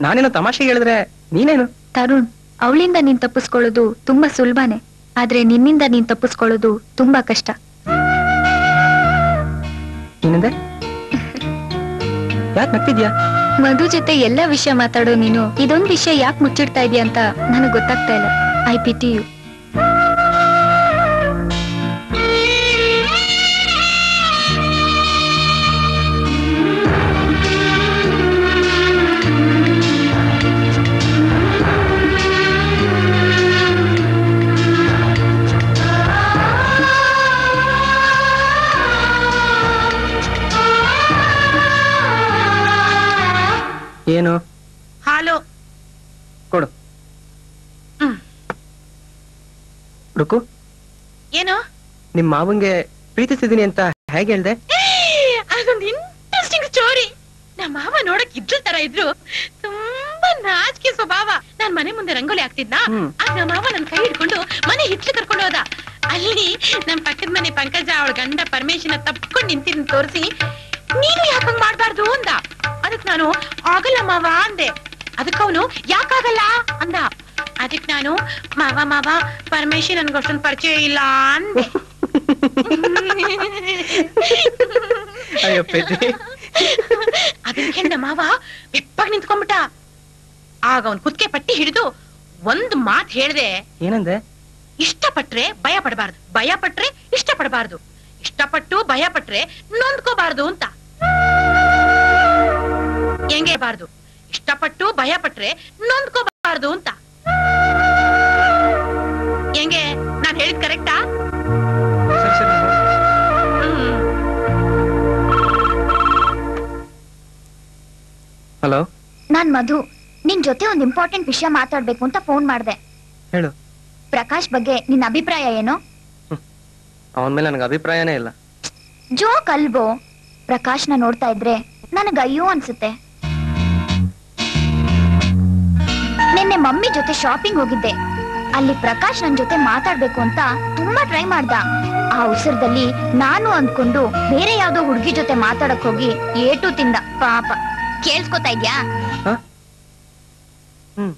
ನಾನೇನೋ ತಮಾಷೆ ಹೇಳಿದ್ರೆ ನೀನೇನು? ತರುಣ್ ಅವಳಿಂದ ನೀನ್ ತಪ್ಪಿಸ್ಕೊಳ್ಳೋದು ತುಂಬಾ ಸುಲಭನೇ. ಆದ್ರೆ ನಿನ್ನಿಂದ ನೀನ್ ತಪ್ಪಿಸ್ಕೊಳ್ಳೋದು ತುಂಬಾ ಕಷ್ಟ. ಏನಂದೆ ಯಾಕೆ ನಗ್ತಿದ್ಯಾ? ಮಧು ಜೊತೆ ಎಲ್ಲಾ ವಿಷಯ ಮಾತಾಡೋ ನೀನು ಇದೊಂದ್ ವಿಷಯ ಯಾಕೆ ಮುಚ್ಚಿಡ್ತಾ ಇದೀಯ ಅಂತ ನನಗ್ ಗೊತ್ತಾಗ್ತಾ ಇಲ್ಲ. ಐ ಪಿಟಿ ಯು ಏನು? ಹಾಲು. ಕೊಡು. ರುಕು. ಏನು? ನಿಮ್ ಮಾವಂಗೆ ಪ್ರೀತಿಸಿದೀನಿ ಅಂತ ಹೇಗೆ ಹೇಳ್ದೆ? ಅದೊಂದು ಇಂಟ್ರೆಸ್ಟಿಂಗ್ ಸ್ಟೋರಿ ನಮ್ಮ ಮಾವ ನೋಡಕ್ ಇದ್ರ ತರ ಇದ್ರು. ತುಂಬಾ ನಾಚಿಕೆ ಸ್ವಭಾವ. ನಾನ್ ಮನೆ ಮುಂದೆ ರಂಗೋಲಿ ಹಾಕ್ತಿದ್ನಾ. ಆಗ ನಮ್ಮ ಮಾವ ನನ್ ಕೈ ಹಿಡ್ಕೊಂಡು ಮನೆ ಹಿತ್ಲು ಕರ್ಕೊಂಡು ಹೋದ. ಅಲ್ಲಿ ನಮ್ ಪಕ್ಕದ ಮನೆ ಪಂಕಜ ಅವಳ ಗಂಡ ಪರಮೇಶನ ತಪ್ಕೊಂಡು ನಿಂತಿದ್ ತೋರಿಸಿ ನೀನು ಯಾಕಂಗ್ ಮಾಡ್ಬಾರ್ದು? ಅಂದ. ಅದಕ್ ನಾನು ಆಗಲ್ಲ ಮಾವ ಅಂದೆ. ಅದಕ್ಕ ಅವನು ಯಾಕಾಗಲ್ಲ ಅಂದ. ಅದಕ್ ನಾನು ಮಾವ ಮಾವ ಪರಮೇಶಿ ನನ್ಗೊಷ್ಟೊಂದು ಪರಿಚಯ ಇಲ್ಲ ಅಂದೆ. ಅಯ್ಯೋ ಪೆದ್ದಿ. ಕೇಳ್ದ ಮಾವ ಬೆಪ್ಪಾಗಿ ನಿಂತ್ಕೊಂಡ್ಬಿಟ್ಟ. ಆಗ ಅವನ್ ಕುತ್ಕೆ ಪಟ್ಟಿ ಹಿಡಿದು ಒಂದ್ ಮಾತ್ ಹೇಳ್ದೆ. ಏನಂದೆ? ಇಷ್ಟಪಟ್ರೆ ಭಯ ಪಡಬಾರ್ದು. ಭಯ ಪಟ್ರೆ ಇಷ್ಟ ಪಡಬಾರ್ದು ಇಷ್ಟಪಟ್ಟು ಭಯ ಪಟ್ರೆ ನೊಂದ್ಕೋಬಾರ್ದು ಅಂತ. ಹೆಂಗೆ ಬಾರ್ದು ಇಷ್ಟಪಟ್ಟು ಭಯ ಪಟ್ರೆ ನೊಂದ್ಕೋಬಾರ್ದು ಅಂತ. ಹೆಂಗೆ? ನಾನ್ ಹೇಳಿದ್ ಕರೆಕ್ಟಾ ಹಲೋ? ನಾನ್ ಮಧು ನಿನ್ ಜೊತೆ ಒಂದ್ ಇಂಪಾರ್ಟೆಂಟ್ ವಿಷಯ ಮಾತಾಡ್ಬೇಕು ಅಂತ ಫೋನ್ ಮಾಡ್ದೆ. ಹೇಳು. ಪ್ರಕಾಶ್ ಬಗ್ಗೆ ನಿನ್ ಅಭಿಪ್ರಾಯ ಏನು? ಅವನ ಮೇಲೆ ನನಗೆ ಅಭಿಪ್ರಾಯನೇ ಇಲ್ಲ. ಜೋಕ್ ಪ್ರಕಾಶ್ ಪ್ರಕಾಶ್ನ ನೋಡ್ತಾ ಇದ್ರೆ ನನಗೆ ಅಯ್ಯೋ ಅನ್ಸುತ್ತೆ. ನಿನ್ನೆ ಮಮ್ಮಿ ಜೊತೆ ಶಾಪಿಂಗ್ ಹೋಗಿದ್ದೆ. ಅಲ್ಲಿ ಪ್ರಕಾಶ್ ನನ್ ಜೊತೆ ಮಾತಾಡ್ಬೇಕು ಅಂತ ತುಂಬಾ ಟ್ರೈ ಮಾಡ್ದ. ಆ ಉಸಿರದಲ್ಲಿ ನಾನು ಅಂದ್ಕೊಂಡು ಬೇರೆ ಯಾವ್ದೋ ಹುಡುಗಿ ಜೊತೆ ಮಾತಾಡಕ್ ಹೋಗಿ ಏಟು ತಿಂದ. ಪಾಪ. ಕೇಳಿಸ್ಕೊತಾ ಇದ್ಯಾ? ಹ್ಮ್.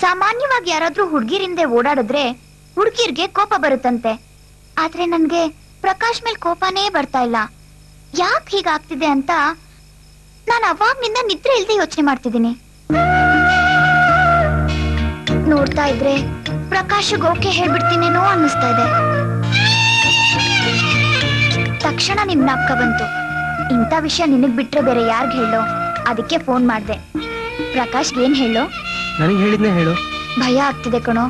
ಸಾಮಾನ್ಯವಾಗಿ ಯಾರಾದ್ರೂ ಹುಡ್ಗಿರಿಂದೆ ಓಡಾಡಿದ್ರೆ ಹುಡ್ಗಿರ್ಗೆ ಕೋಪ ಬರುತ್ತಂತೆ. ಆದ್ರೆ ನನ್ಗೆ ಪ್ರಕಾಶ್ ಮೇಲೆ ಕೋಪನೇ ಬರ್ತಾ ಇಲ್ಲ. ಯಾಕೆ ಹೀಗಾಗ್ತಿದೆ ಅಂತ ನಾನು ಅವಾಗ್ನಿಂದ ನಿದ್ರೆ ಇಲ್ದೆ ಯೋಚನೆ ಮಾಡ್ತಿದ್ದೀನಿ. ನೋಡ್ತಾ ಇದ್ರೆ ಪ್ರಕಾಶ್ಗೆ ಓಕೆ ಹೇಳ್ಬಿಡ್ತೀನೇನೋ ಅನ್ನಿಸ್ತಾ ಇದೆ. ತಕ್ಷಣ ನಿಮ್ ನಾಪ್ಕ ಬಂತು. ಇಂಥ ವಿಷಯ ನಿನಗ್ ಬಿಟ್ರೆ ಬೇರೆ ಯಾರ್ಗ್ ಹೇಳೋ? ಅದಕ್ಕೆ ಫೋನ್ ಮಾಡ್ದೆ. ಪ್ರಕಾಶ್ ಏನ್ ಹೇಳೋ? ನನಗೆ ಹೇಳಿದ್ನೆ ಹೇಳು. ಭಯ ಆಗ್ತಿದೆ ಕಣೋ.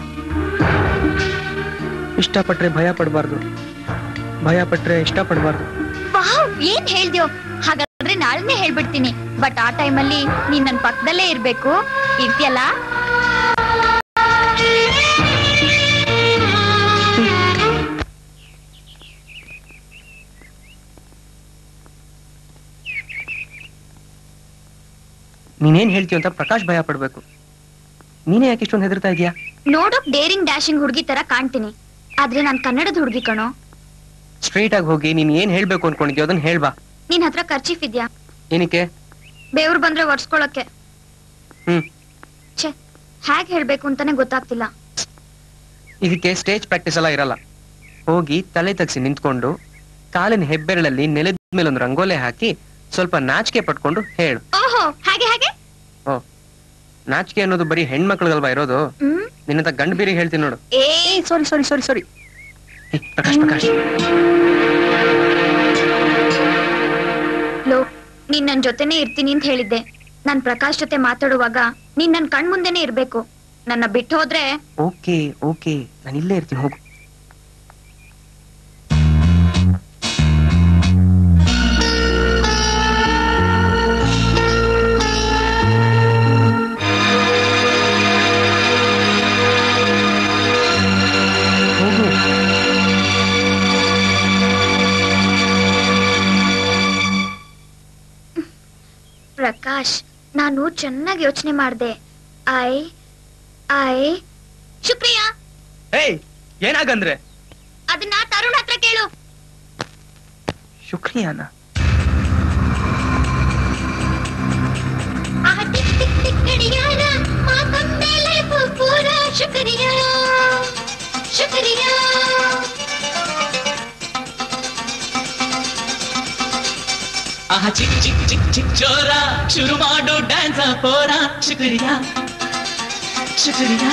ಇಷ್ಟಪಟ್ರೆ ಭಯ ಪಡಬಾರ್ದು. ಭಯ ಪಟ್ರೆ ಇಷ್ಟ ಪಡಬಾರ್ದು ಏನ್ ಹೇಳ್ದ್ಯೋ? ಹಾಗಾದ್ರೆ ನಾಳೆನೇ ಹೇಳ್ಬಿಡ್ತೀನಿ. ಬಟ್ ಆ ಟೈಮಲ್ಲಿ ನೀನ್ ನನ್ನ ಪಕ್ಕದಲ್ಲೇ ಇರ್ಬೇಕು. ಇರ್ತಿಯಲ್ಲ? ನೀನೇನ್ ಹೇಳ್ತೀಯ ಅಂತ ಪ್ರಕಾಶ್ ಭಯ ಪಡ್ಬೇಕು. ನೀನೇ ಯಾಕೆ ಇಷ್ಟೊಂದು ಹೆದರ್ತಾ ಇದೀಯಾ? ನೋಡೋಕ್ ಡೇರಿಂಗ್ ಡ್ಯಾಶಿಂಗ್ ಹುಡುಗಿ ತರ ಕಾಣ್ತೀನಿ. ಆದ್ರೆ ನಾನ್ ಕನ್ನಡದ ಹುಡುಗಿ ಕಣೋ. ಸ್ಟ್ರೈಟ್ ಆಗಿ ಹೋಗಿ ನೀನ್ ಏನ್ ಹೇಳ್ಬೇಕು ಅನ್ಕೊಂಡಿದ್ಯೋ ಅದನ್ನ ಹೇಳ್ಬಾ ನಿನ್ ಹತ್ರ ಖರ್ಚೀಫ್ ಇದ್ಯಾ? ಏನಕ್ಕೆ? ಬೇವ್ರು ಬಂದ್ರೆ ಒರ್ಸ್ಕೊಳಕ್ಕೆ. ಹ್ಮ್. ಛೆ ಹ್ಯಾಗ್ ಹೇಳ್ಬೇಕು ಅಂತಾನೆ ಗೊತ್ತಾಗ್ತಿಲ್ಲ. ಇದಕ್ಕೆ ಸ್ಟೇಜ್ ಪ್ರಾಕ್ಟೀಸ್ ಎಲ್ಲ ಇರಲ್ಲ. ಹೋಗಿ ತಲೆ ತಗ್ಸಿ ನಿಂತ್ಕೊಂಡು ಕಾಲಿನ ಹೆಬ್ಬೆರಳಲ್ಲಿ ನೆಲದ ಮೇಲೆ ಒಂದು ರಂಗೋಲೆ ಹಾಕಿ ಸ್ವಲ್ಪ ನಾಚಿಕೆ ಪಟ್ಕೊಂಡು ಹೇಳು. ಓಹೋ ಹಾಗೆ ಹಾಗೆ? ಓ ನಾಚಿಕೆ ಅನ್ನೋದು ಬರೀ ಹೆಣ್ಮಕ್ಳಿಗಲ್ವಾ ಇರೋದು? ಹ್ಮ್. ನಿನ್ನಂತ ಗಂಡು ಬೀರಿ ಹೇಳ್ತೀನಿ ನೋಡು. ಏ sorry sorry sorry sorry Prakash Prakash. Low ನೀನ್ ನನ್ ಜೊತೆನೆ ಇರ್ತೀನಿ ಅಂತ ಹೇಳಿದ್ದೆ. ನಾನ್ ಪ್ರಕಾಶ್ ಜೊತೆ ಮಾತಾಡುವಾಗ ನೀನ್ ನನ್ ಕಣ್ ಮುಂದೆನೆ ಇರ್ಬೇಕು. ನನ್ನ ಬಿಟ್ಟು ಹೋದ್ರೆ ಓಕೆ ಓಕೆ. ನಾನು ಇಲ್ಲೇ ಇರ್ತೀನಿ ಹೋಗು. ಪ್ರಕಾಶ್ ನಾನು ಚೆನ್ನಾಗಿ ಯೋಚನೆ ಮಾಡ್ದೆ. ಐ ಐ ಶುಕ್ರಿಯಾ ಏಯ್ ಏನಾಗಂದ್ರೆ? ಅದನ್ನ ತರುಣ್ ಹತ್ರ ಕೇಳು. ಶುಕ್ರಿಯಾನ ಶುಕ್ರಿಯಾ. ಶುಕ್ರಿಯಾ. ಆಹಾ ಚಿಕ್ ಚಿಕ್ ಚಿಕ್ ಚಿಕ್ ಚೋರ ಶುರು ಮಾಡು ಡ್ಯಾನ್ಸ್ ಪೋರ ಶುಕ್ರಿಯಾ ಶುಕ್ರಿಯಾ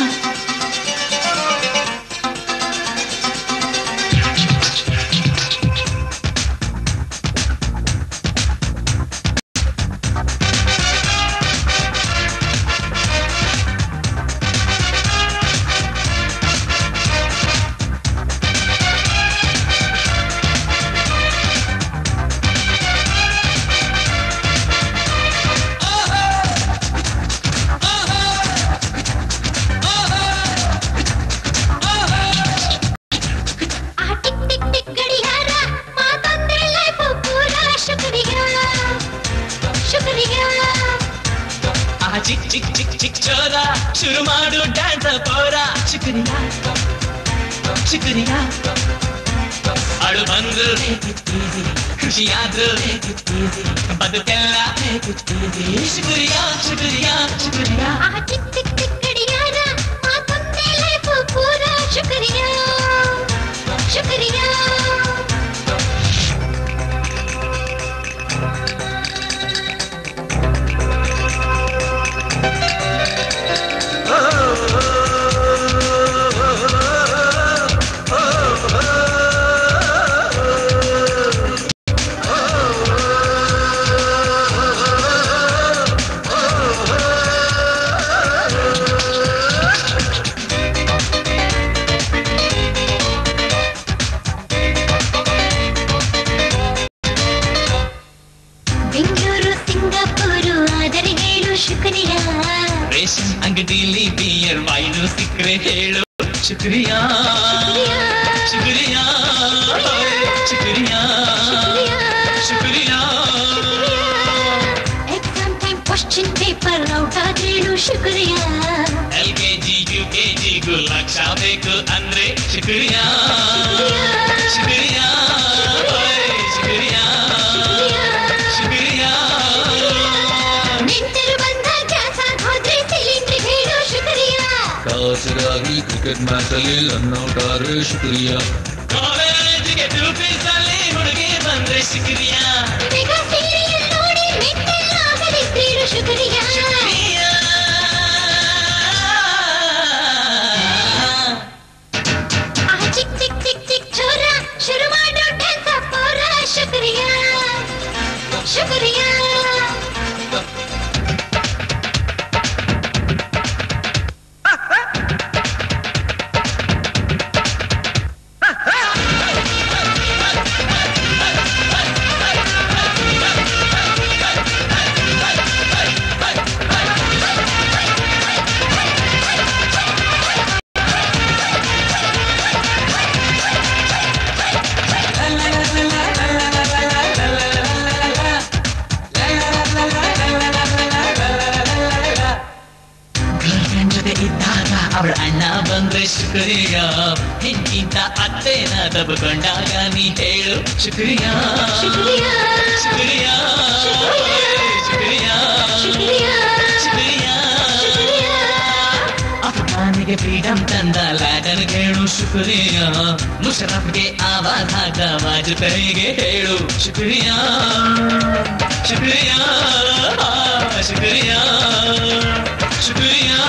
ಶುರು ಮಾಡು ಡ್ಯಾನ್ಸ್ ಪೋರ ಶುಕ್ರಿಯಾ ಶುಕ್ರಿಯಾ ಅಳು ಬಂದು ಖುಷಿಯಾದ್ರು ಬದುಕೆಲ್ಲ ಶುಕ್ರಿಯಾ ಶುಕ್ರಿಯಾ ಶುಕ್ರಿಯಾ ಆ ಟಿಕ್ ಟಿಕ್ ಟಿಕ್ ಗಡಿಯಾರ ಮಾತಂದೇಲೆ ಪೂರ ಶುಕ್ರಿಯಾ ಶುಕ್ರಿಯಾ ಕಾಸರಾಗಿ ಕ್ರಿಕೆಟ್ ಮ್ಯಾಚ್ ಅಲ್ಲಿ ರನ್ ಔಟ್ ಆದ್ರೆ ಶುಕ್ರಿಯಾ ಕಾಲೇಜಿಗೆ ಟೂ ಹುಡುಗಿ ಬಂದ್ರೆ ಶುಕ್ರಿಯಾ ಶುಕ್ರಿಯಾ ಹೆಂಗಿಂತ ಅತ್ತೆನ ದಬ್ಕೊಂಡಾಗ ನೀ ಹೇಳು ಶುಕ್ರಿಯಾ ಶುಕ್ರಿಯಾ ಶುಕ್ರಿಯಾ ಶುಕ್ರಿಯಾ ಶುಕ್ರಿಯಾ ಶುಕ್ರಿಯಾ ಅಫ್ಘಾನಿಗೆ ಫ್ರೀಡಮ್ ತಂದ ಲ್ಯಾಡನ್ ಹೇಳು ಶುಕ್ರಿಯಾ ಮುಷರಫ್ಗೆ ಆವಾಜ್ ಹಾಕ ವಾಜಪೇಯಿಗೆ ಹೇಳು ಶುಕ್ರಿಯಾ ಶುಕ್ರಿಯಾ ಶುಕ್ರಿಯಾ ಶುಕ್ರಿಯಾ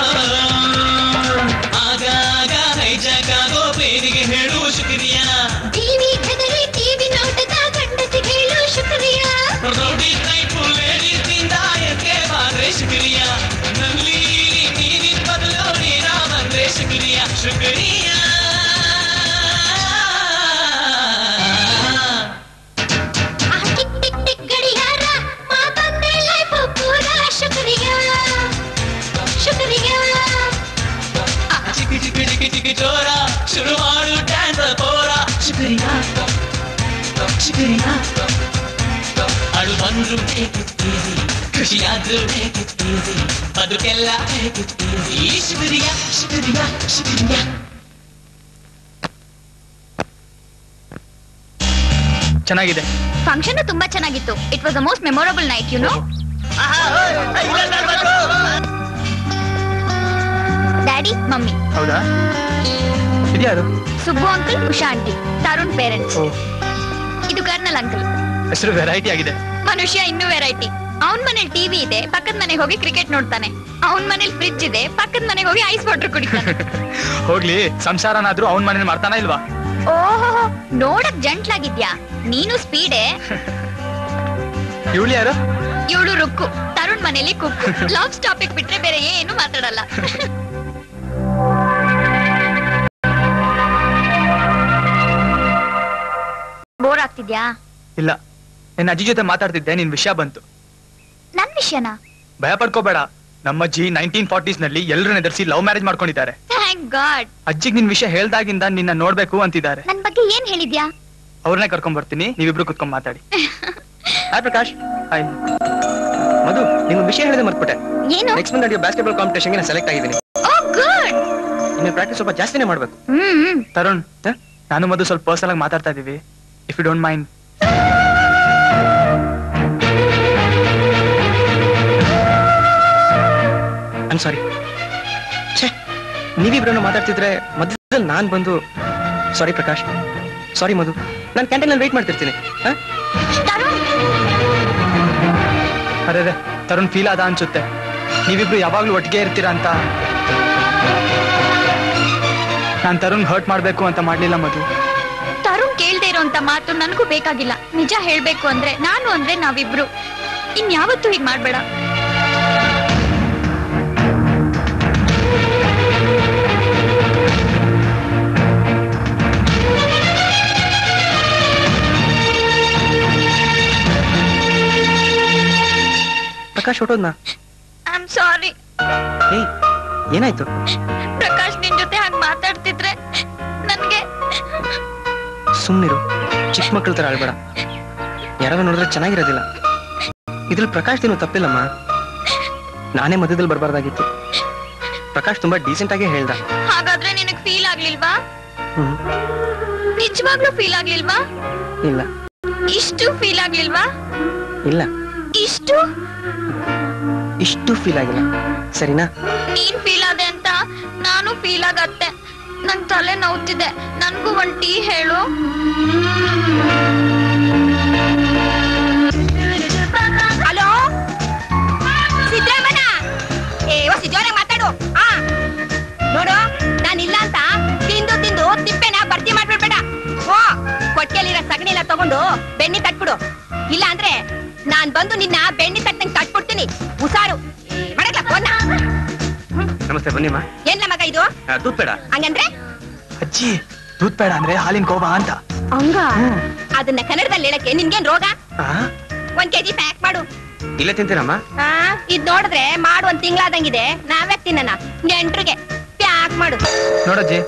ಶುಕ್ರಿಯಾ ರೌಡಿ ಟೈಪು ಲೇಡೀಸ್ನಿಂದ ಎಕ್ಕೆ ಬಾದ್ರೆ ಶುಕ್ರಿಯಾ ನಲ್ಲಿ ನೀರಿನ ಬದಲು ನೀರ ಬಂದ್ರೆ ಶುಕ್ರಿಯಾ ಶುಕ್ರಿಯಾ ಆ ಟಿಕ್ ಟಿಕ್ ಟಿಕ್ ಗಡಿಯಾರ ಮಾತಂದೆ ಬಂದ್ರು ಬೇಕು ಈಸಿ. ಖುಷಿಯಾದ್ರೂ ಬೇಕು ಈಸಿ ಬದುಕೆಲ್ಲ ಬೇಕು ಈಸಿ ಶುಕ್ರಿಯ ಶುಕ್ರಿಯ ಶುಕ್ರಿಯ ಚೆನ್ನಾಗಿದೆ. ಫಂಕ್ಷನ್ ತುಂಬಾ ಚೆನ್ನಾಗಿತ್ತು. It was a most memorable night you know daddy mummy. ಹೌದಾ? ಇದ್ಯಾರು? Subbu uncle Usha aunty Tarun parents ಇದು ಕರ್ನಲ್ ಅಂಕಲ್. ಹೆಸರು ವೆರೈಟಿ ಆಗಿದೆ. ಮನುಷ್ಯ ಇನ್ನೂ ವೆರೈಟಿ ಅವನ್ ಮನೇಲಿ ಟಿವಿ ಇದೆ ಪಕ್ಕದ ಮನೆಗೆ ಹೋಗಿ ಕ್ರಿಕೆಟ್ ನೋಡ್ತಾನೆ. ಅವನ್ ಮನೇಲಿ ಫ್ರಿಜ್ ಇದೆ ಪಕ್ಕದ ಮನೆಗೆ ಹೋಗಿ ಐಸ್ ವಾಟರ್ ಕುಡಿತಾನೆ. ಹೋಗ್ಲಿ ಸಂಸಾರನಾದ್ರೂ ಅವನ್ ಮನೇಲಿ ಮಾಡ್ತಾನ ಇಲ್ವಾ? ಓಹೋ ನೋಡಕ್ ಜಂಟ್ಲಾಗಿದ್ಯಾ? ನೀನು ಸ್ಪೀಡೆ ಇವಳು ಯಾರು? ಇವಳು ರುಕ್ಕು ತರುಣ್ ಮನೇಲಿ ಕುಕ್ಕು. ಲವ್ ಟಾಪಿಕ್ ಬಿಟ್ರೆ ಬೇರೆ ಏನು ಮಾತಾಡಲ್ಲ. ಬೋರ್ ಆಗ್ತಿದ್ಯಾ? ಇಲ್ಲ. ನಿನ್ನ ಅಜ್ಜಿ ಜೊತೆ ಮಾತಾಡ್ತಿದ್ದೆ ನಿನ್ ವಿಷಯ ಬಂತು. ನನ್ ವಿಷಯನಾ? ಭಯ ಪಡ್ಕೋಬೇಡ. ನಮ್ಮ ಅಜ್ಜಿ ನೈನ್ಟೀನ್ ಫಾರ್ಟೀಸ್ನಲ್ಲಿ ಎಲ್ಲರನ್ನ ಎದುರಿಸಿ ಲವ್ ಮ್ಯಾರೇಜ್ ಮಾಡ್ಕೊಂಡಿದ್ದಾರೆ. ಅಜ್ಜಿಗ್ ನಿನ್ ವಿಷಯ ಹೇಳ್ದಾಗಿಂದ ನಿನ್ನ ನೋಡ್ಬೇಕು ಅಂತಿದ್ದಾರೆ. ನನ್ ಬಗ್ಗೆ ಏನ್ ಹೇಳಿದ್ಯಾ? ಅವ್ರನ್ನೇ ಕರ್ಕೊಂಡ್ ಬರ್ತೀನಿ ನೀವಿಬ್ರು ಕುತ್ಕೊಂಡ್ ಮಾತಾಡಿ. ಹಾಯ್ ಪ್ರಕಾಶ್. ಹಾಯ್ ಮಧು ನಿಮ್ ವಿಷಯ ಹೇಳಿದ ಮರ್ತ್ಬಿಟ್ಟೆ. ಏನು? ನೆಕ್ಸ್ಟ್ ಮಂತ್ ನಡೆಯೋ ಬಾಸ್ಕೆಟ್ಬಾಲ್ ಕಾಂಪಿಟೇಷನ್ಗೆ ನಾನು ಸೆಲೆಕ್ಟ್ ಆಗಿದ್ದೀನಿ. ಇನ್ನು ಪ್ರಾಕ್ಟೀಸ್ ಸ್ವಲ್ಪ ಜಾಸ್ತಿನೇ ಮಾಡ್ಬೇಕು. ತರುಣ್ ನಾನು ಮಧು ಸ್ವಲ್ಪ ಪರ್ಸನಲ್ ಆಗಿ ಮಾತಾಡ್ತಾ ಇದೀವಿ if you don't mind I'm sorry ಛೇ ನೀವಿಬ್ರನ್ನು ಮಾತಾಡ್ತಿದ್ರೆ ಮಧ್ಯದಲ್ಲಿ ನಾನ್ ಬಂದು ಸಾರಿ ಪ್ರಕಾಶ್. ಸಾರಿ ಮಧು. ನಾನು ಕ್ಯಾಂಟೀನಲ್ಲಿ ವೇಟ್ ಮಾಡ್ತಿರ್ತೀನಿ. ಅದೇ ತರುಣ್! ಅರೆ ಅರೆ ತರುಣ್ ಫೀಲ್ ಆದ ಅನ್ಸುತ್ತೆ. ನೀವಿಬ್ರು ಯಾವಾಗ್ಲೂ ಒಟ್ಟಿಗೆ ಇರ್ತೀರಾ ಅಂತ. ನಾನ್ ತರುಣ್ ಹರ್ಟ್ ಮಾಡ್ಬೇಕು ಅಂತ ಮಾಡ್ಲಿಲ್ಲ ಮಧು. ತರುಣ್ ಕೇಳ್ದೆ ಇರೋಂತ ಮಾತು ನನಗೂ ಬೇಕಾಗಿಲ್ಲ. ನಿಜ ಹೇಳ್ಬೇಕು ಅಂದ್ರೆ ನಾನು ಅಂದ್ರೆ ನಾವಿಬ್ರು. ಇನ್ಯಾವತ್ತೂ ಹೀಗೆ ಮಾಡ್ಬೇಡ. ಪ್ರಕಾಶ್ ಹೊಟ್ಟೋದ್ನ ಐ ಆಮ್ ಸಾರಿ ಏಯ್ ಏನಾಯ್ತು? ಪ್ರಕಾಶ್ ನಿನ್ ಜೊತೆ ಹಾಗೆ ಮಾತಾಡ್ತಿದ್ರೆ ನನ್ಗೆ ಸುಮ್ನಿರು. ಚಿಕ್ಕ ಮಕ್ಕಳ ತರ ಆಳ್ಬೇಡ ಯಾರಾಗ ನೋಡಿದ್ರೆ ಚೆನ್ನಾಗಿರೋದಿಲ್ಲ. ಇದ್ರಲ್ಲಿ ಪ್ರಕಾಶ್ ಏನು ತಪ್ಪಿಲ್ಲಮ್ಮ. ನಾನೇ ಮಧ್ಯದಲ್ಲಿ ಬರಬಾರ್ದಾಗಿತ್ತು. ಪ್ರಕಾಶ್ ತುಂಬಾ ಡೀಸೆಂಟ್ ಆಗಿ ಹೇಳ್ದ. ಹಾಗಾದ್ರೆ ನಿನಗ್ ಫೀಲ್ ಆಗ್ಲಿಲ್ವಾ? ಹ್ಮ್. ನಿಜವಾಗ್ಲೂ ಫೀಲ್ ಆಗ್ಲಿಲ್ವಾ? ಇಲ್ಲ. ಇಷ್ಟು ಫೀಲ್ ಆಗ್ಲಿಲ್ವಾ? ಇಲ್ಲ. ಇಷ್ಟು? ಇಷ್ಟು ಫೀಲ್ ಆಗಿಲ್ಲ. ಸರಿನಾ? ನೀನ್ ಫೀಲ್ ಆದೆ ಅಂತ ನಾನು ಫೀಲ್ ಆಗತ್ತೆ. ನನ್ ತಲೆ ನೋವುತ್ತಿದೆ ನನ್ಗೂ ಒಂದ್ ಟೀ ಹೇಳು. ಹಲೋ? ಸಿದ್ದರಾಮಯ್ಯ? ಏ ಓ ಸಿದ್ದೋನೆ ಮಾತಾಡು. ಆ ನೋಡು ನಾನು ಇಲ್ಲ ಅಂತ ತಿಂದು ತಿಂದು ತಿಪ್ಪೆನ ಭರ್ತಿ ಮಾಡ್ಬಿಡ್ಬೇಡ. ಓ ಕೊಟ್ಟಿಗೆಲಿರೋ ಸಗಣಿಲ್ಲ ತಗೊಂಡು ಬೆನ್ನಿ ತಟ್ಬಿಡು. ಇಲ್ಲ ಅಂದ್ರೆ ನಾನ್ ಬಂದು ನಿನ್ನ ಬೆಣ್ಣೆ ತಟ್ಟಂಗ್ ಕಟ್ಬಿಡ್ತೀನಿ ಹುಷಾರು. ಮಾಡಕ್ಲ ಫೋನ್ನ ನಮಸ್ತೆ ಬನ್ನಿಮ್ಮ. ಏನ್ಲ ಮಗ ಇದು? ದೂತ್ ಬೇಡ ಹಂಗಂದ್ರೆ? ಅಜ್ಜಿ ದೂತ್ ಬೇಡ ಅಂದ್ರೆ ಹಾಲಿನ ಕೋಬ ಅಂತ. ಹಂಗ? ಅದನ್ನ ಕನ್ನಡದಲ್ಲಿ ಹೇಳಕ್ಕೆ ನಿನ್ಗೇನ್ ರೋಗ? ಆ, ಒಂದ್ ಕೆಜಿ ಪ್ಯಾಕ್ ಮಾಡು. ಇಲ್ಲ ತಿಂತೀರಮ್ಮ? ಆ ಇದ್ ನೋಡಿದ್ರೆ ಮಾಡು ಒಂದ್ ತಿಂಗ್ಳಾದಂಗಿದೆ. ನಾವೇ ತಿನ್ನ ಎಂಟ್ರಿಗೆ ಪ್ಯಾಕ್ ಮಾಡು. ನೋಡಜ್ಜಿ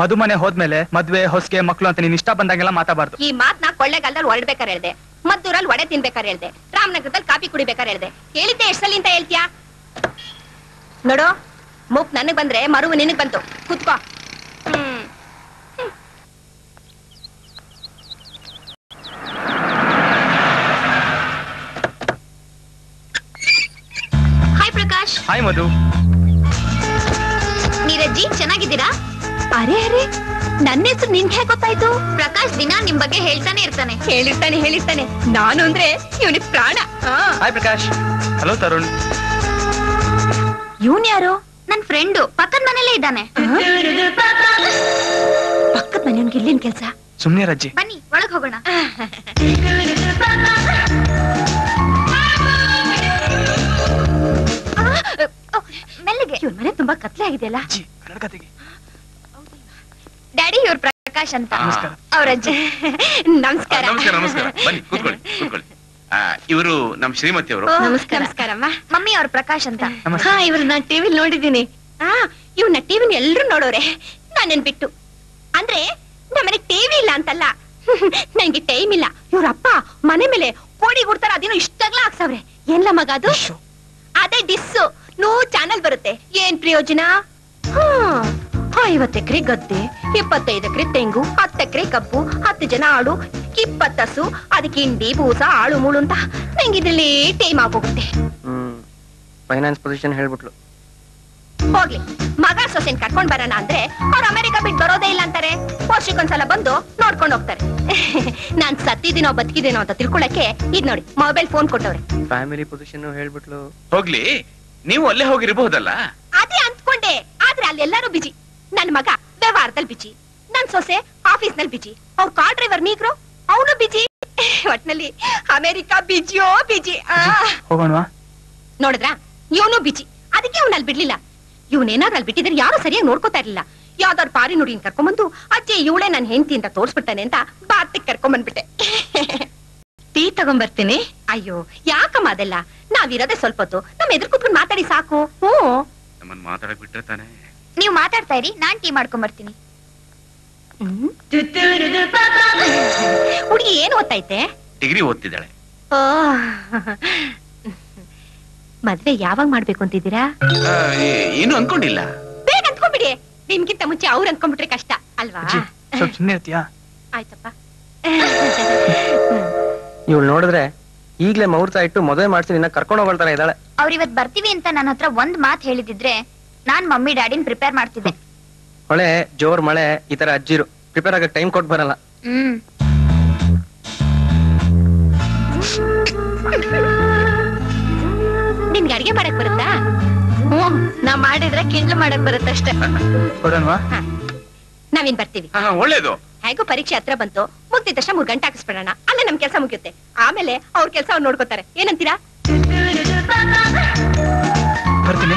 ಮಧುಮನೆ ಹೋದ್ಮೇಲೆ ಮದ್ವೆ ಹೊಸ್ಗೆ ಮಕ್ಳು ಅಂತ ನೀನ್ ಇಷ್ಟ ಬಂದಂಗೆಲ್ಲ ಮಾತಾಡಬಾರ್ದು. ಈ ಮಾತ್ನ ಕೊಳ್ಳೆಗಾಲದಲ್ಲಿ ಹೊರಡ್ಬೇಕಾರೆ ಹೇಳ್ದೆ. ಮದ್ದೂರಲ್ಲಿ ಒಡೆ ತಿನ್ಬೇಕಾರೆ ಹೇಳ್ದೆ. ರಾಮನಗರದಲ್ಲಿ ಕಾಫಿ ಕುಡಿಬೇಕಾರೆ ಹೇಳ್ದೆ. ಹೇಳಿದ್ದೆ ಎಷ್ಟು ಸಲ ಅಂತ ಹೇಳ್ತೀಯಾ? ನೋಡು ಮುಪ್ ನನಗ್ ಬಂದ್ರೆ ಮರುವು ನಿನಗ್ ಬಂತು. ಕುತ್ಕೋ. ಹಾಯ್ ಪ್ರಕಾಶ್. ಹಾಯ್ ಮಧು. ನೀರಜ್ಜಿ ಚೆನ್ನಾಗಿದ್ದೀರಾ? ಅರೆ ಅರೆ. ನನ್ನ ಹೆಸರು ನಿನ್ಗೆ ಹೇಗ್ ಗೊತ್ತಾಯ್ತು? ಪ್ರಕಾಶ್ ದಿನ ನಿಮ್ ಬಗ್ಗೆ ಹೇಳ್ತಾನೆ ಇರ್ತಾನೆ. ಹೇಳಿರ್ತಾನೆ ಹೇಳಿರ್ತಾನೆ. ನಾನು ಅಂದ್ರೆ ಇವನಿಗೆ ಪ್ರಾಣ. ಹಾಯ್ ಪ್ರಕಾಶ್. ಹಲೋ ತರುಣ್. ಇವನ್ ಯಾರು? ನನ್ ಫ್ರೆಂಡು ಪಕ್ಕದ ಮನೇಲೇ ಇದ್ದಾನೆ. ಪಕ್ಕದ ಮನೆಯವ್ನಿಗೆ ಇಲ್ಲೇನ್ ಕೆಲ್ಸ? ಸುಮ್ನೆ ರಜ್ಜಿ ಬನ್ನಿ ಒಳಗ್ ಹೋಗೋಣ. ಆ, ಮೆಲ್ಲಗೆ. ಇವ್ರ ಮನೆ ತುಂಬಾ ಕತ್ಲೆ ಆಗಿದೆಯಲ್ಲ? ಕತೆಗೆ ಕನ್ನಡಕ ತೆಗಿ ಡ್ಯಾಡಿ ಇವ್ರ ಪ್ರಕಾಶ್ ಅಂತ. ನಮಸ್ಕಾರ. ಅವ್ರ ಅಜ್ಜಿ. ನಮಸ್ಕಾರ. ನಮಸ್ಕಾರ ನಮಸ್ಕಾರ. ಬನ್ನಿ ಕೂತ್ಕೊಳ್ಳಿ ಕೂತ್ಕೊಳ್ಳಿ. ಇವರು ನಮ್ ಶ್ರೀಮತಿ ಅವರು. ಓ, ನಮಸ್ಕಾರ. ನಮಸ್ಕಾರಮ್ಮ. ಮಮ್ಮಿ ಅವ್ರ ಪ್ರಕಾಶ್ ಅಂತ. ನಮಸ್ತೆ ಹಾ ಇವ್ರು ನಾನ್ ಟಿವಿ ನೋಡಿದ್ದೀನಿ. ಆ ಇವ್ನ ಟಿವಿನ ಎಲ್ರು ನೋಡೋರೆ. ನಾನೇನ್ ಬಿಟ್ಟು. ಅಂದ್ರೆ ನಮ್ಮನೆ ಟಿವಿ ಇಲ್ಲ ಅಂತಲ್ಲ. ನಂಗೆ ಟೈಮ್ ಇಲ್ಲ. ಇವ್ರ ಅಪ್ಪ ಮನೆ ಮೇಲೆ ಕೋಡಿ ಕೊಡ್ತಾರ ಅದೇನೋ ಇಷ್ಟಾಗ್ಲ ಹಾಕ್ಸವ್ರೆ ಏನ್ಲ ಮಗ ಅದು? ಅದೇ ಡಿಸ್ಸು. ನೋ ಚಾನಲ್ ಬರುತ್ತೆ. ಏನ್ ಪ್ರಯೋಜನ? ಹ್ಮ್. ಐವತ್ತು ಎಕರೆ ಗದ್ದೆ ಇಪ್ಪತ್ತೈದು ಎಕರೆ ತೆಂಗು ಹತ್ತು ಎಕರೆ ಕಬ್ಬು ಹತ್ತು ಜನ ಆಳು ಇಪ್ಪತ್ತಸು ಅದಕ್ಕೆ ಹಿಂಡಿ ಬೂಸ ಆಳು ಮೂಳು ಅಂತ ನಂಗೆ ಇದ್ರಲ್ಲಿ ಟೈಮ್ ಆಗೋಗುತ್ತೆ. ಹ್ಮ್. ಫೈನಾನ್ಸ್ ಪೊಸಿಷನ್ ಹೇಳ್ಬಿಟ್ಲು. ಹೋಗ್ಲಿ. ಮಗ ಸೊಸೆನ್ ಕರ್ಕೊಂಡ್ ಬರೋಣ ಅಂದ್ರೆ ಅವ್ರ ಅಮೆರಿಕ ಬಿಟ್ಟು ಬರೋದೇ ಇಲ್ಲ ಅಂತಾರೆ. ವರ್ಷಕ್ಕೊಂದ್ಸಲ ಬಂದು ನೋಡ್ಕೊಂಡು ಹೋಗ್ತಾರೆ. ನಾನ್ ಸತ್ತಿದ್ದೀನೋ ಬದುಕಿದ್ದೀನೋ ಅಂತ ತಿಳ್ಕೊಳಕ್ಕೆ ಇದ್ ನೋಡಿ ಮೊಬೈಲ್ ಫೋನ್ ಕೊಟ್ಟವ್ರೆ. ಫ್ಯಾಮಿಲಿ ಪೊಸಿಷನ್ ಹೇಳ್ಬಿಟ್ಲು. ಹೋಗ್ಲಿ. ನೀವು ಅಲ್ಲೇ ಹೋಗಿರ್ಬಹುದಲ್ಲ ಅದೇ ಅಂದ್ಕೊಂಡೆ. ಆದ್ರೆ ಅಲ್ಲೆಲ್ಲರೂ ಬಿಜಿ ನನ್ ಮಗ ವ್ಯವಹಾರದಲ್ಲಿ ಬಿಜಿ ನನ್ ಸೊಸೆ ಆಫೀಸ್ನಲ್ಲಿ ಬಿಜಿ ಅವ್ರ ಕಾರ್ ಡ್ರೈವರ್ ನೀಗ್ರು ಅವನು ಬಿಜಿ ಒಟ್ನಲ್ಲಿ ಅಮೆರಿಕ ಬಿಜಿಯೋ ಬಿಜಿ ಆ. ಹೋಗೋಣವಾ? ನೋಡಿದ್ರಾ? ಇವನು ಬಿಜಿ ಅದಕ್ಕೆ ಅವನಲ್ಲಿ ಅಲ್ಲಿ ಬಿಡ್ಲಿಲ್ಲ. ಇವನೇನಾದ್ರೂ ಅಲ್ಲಿ ಬಿಟ್ಟಿದ್ರೆ ಯಾರು ಸರಿಯಾಗಿ ನೋಡ್ಕೋತಾ ಇರ್ಲಿಲ್ಲ. ಯಾವ್ದಾದ್ರು ಪಾರಿ ನುಡಿನ್ ಕರ್ಕೊಂಬಂದು ಅಜ್ಜಿ ಇವಳೆ ನನ್ ಹೆಂಡತಿ ಅಂತ ತೋರ್ಸ್ಬಿಡ್ತಾನೆ ಅಂತ ಬಾತಿಗೆ ಕರ್ಕೊಂಬಂದ್ಬಿಟ್ಟೆ. ಟೀ ತಗೊಂಬರ್ತೀನಿ. ಅಯ್ಯೋ ಯಾಕಮ್ಮ ಅದೆಲ್ಲ? ನಾವಿರೋದೇ ಸ್ವಲ್ಪ ಹೊತ್ತು. ನಮ್ ಎದುರು ಕೂತ್ಕೊಂಡು ಮಾತಾಡಿ ಸಾಕು. ಹ್ಞೂ. ನಮ್ಮನ್ನ ಮಾತಾಡಕ್ ಬಿಟ್ರೆ ತಾನೆ? ನೀವ್ ಮಾತಾಡ್ತಾ ಇರಿ ನಾನ್ ಟೀ ಮಾಡ್ಕೊಂಡ್ ಬರ್ತೀನಿ ಹುಡುಗಿ ಏನ್ ಓದ್ತೈತೆ ಡಿಗ್ರಿ ಓದ್ತಿದ್ದಾಳೆ. ಓ. ಮದ್ವೆ ಯಾವಾಗ ಮಾಡ್ಬೇಕು ಅಂತಿದ್ದೀರಾ? ಏನು ಅನ್ಕೊಂಡಿಲ್ಲ. ಬೇಗ ಅನ್ಕೊಂಡ್ಬಿಡಿ ನಿಮ್ಗಿಂತ ಮುಂಚೆ ಅವ್ರು ಅನ್ಕೊಂಡ್ಬಿಟ್ರೆ ಕಷ್ಟ ಅಲ್ವಾ? ಸ್ವಲ್ಪ ಸುಮ್ಮನೆ ಇರ್ತೀಯಾ? ಆಯ್ತಪ್ಪ. ಇವಳು ನೋಡಿದ್ರೆ ಈಗ್ಲೇ ಮುಹೂರ್ತ ಇಟ್ಟು ಮದುವೆ ಮಾಡ್ತೀನಿ ಇನ್ನ ಕರ್ಕೊಂಡು ಹೋಗ್ತಾನೆ ಇದ್ದಾಳೆ. ಅವ್ರ ಇವತ್ ಬರ್ತೀವಿ ಅಂತ ನನ್ನ ಹತ್ರ ಒಂದ್ ಮಾತ್ ಹೇಳಿದಿದ್ರೆ ನಾನ್ ಮಮ್ಮಿ ಡ್ಯಾಡಿನ್ ಪ್ರಿಪೇರ್ ಮಾಡ್ತಿದ್ದೆ. ಹೊಳೆ ಜೋರ್ ಮಳೆ ಈ ತರ ಅಜ್ಜಿರು. ಪ್ರಿಪೇರ್ ಆಗಕ್ ಟೈಮ್ ಕೊಟ್ ಬರಲ್ಲ. ಹ್ಮ್. ನಿನ್ಗೆ ಅಡಿಗೆ ಮಾಡಕ್ ಬರುತ್ತಾ? ಹ್ಮ್ ನಾ ಮಾಡಿದ್ರೆ ಕಿಂಡ್ಲು ಮಾಡಕ್ ಬರುತ್ತಷ್ಟೇ ಕೊಡೋಣವಾ ನಾವಿನ್ ಬರ್ತೀವಿ. ಹಾ ಒಳ್ಳೇದು. ಹೇಗೋ ಪರೀಕ್ಷೆ ಹತ್ರ ಬಂತು. ಮುಗ್ದಿದ ತಕ್ಷಣ ಮೂರ್ ಗಂಟೆ ಹಾಕಿಸ್ಬಿಡೋಣ. ಅಲ್ಲೇ ನಮ್ ಕೆಲಸ ಮುಗಿಯುತ್ತೆ. ಆಮೇಲೆ ಅವ್ರ ಕೆಲಸ ಅವ್ರು ನೋಡ್ಕೋತಾರೆ. ಏನಂತೀರಾ? ಬರ್ತೀನಿ.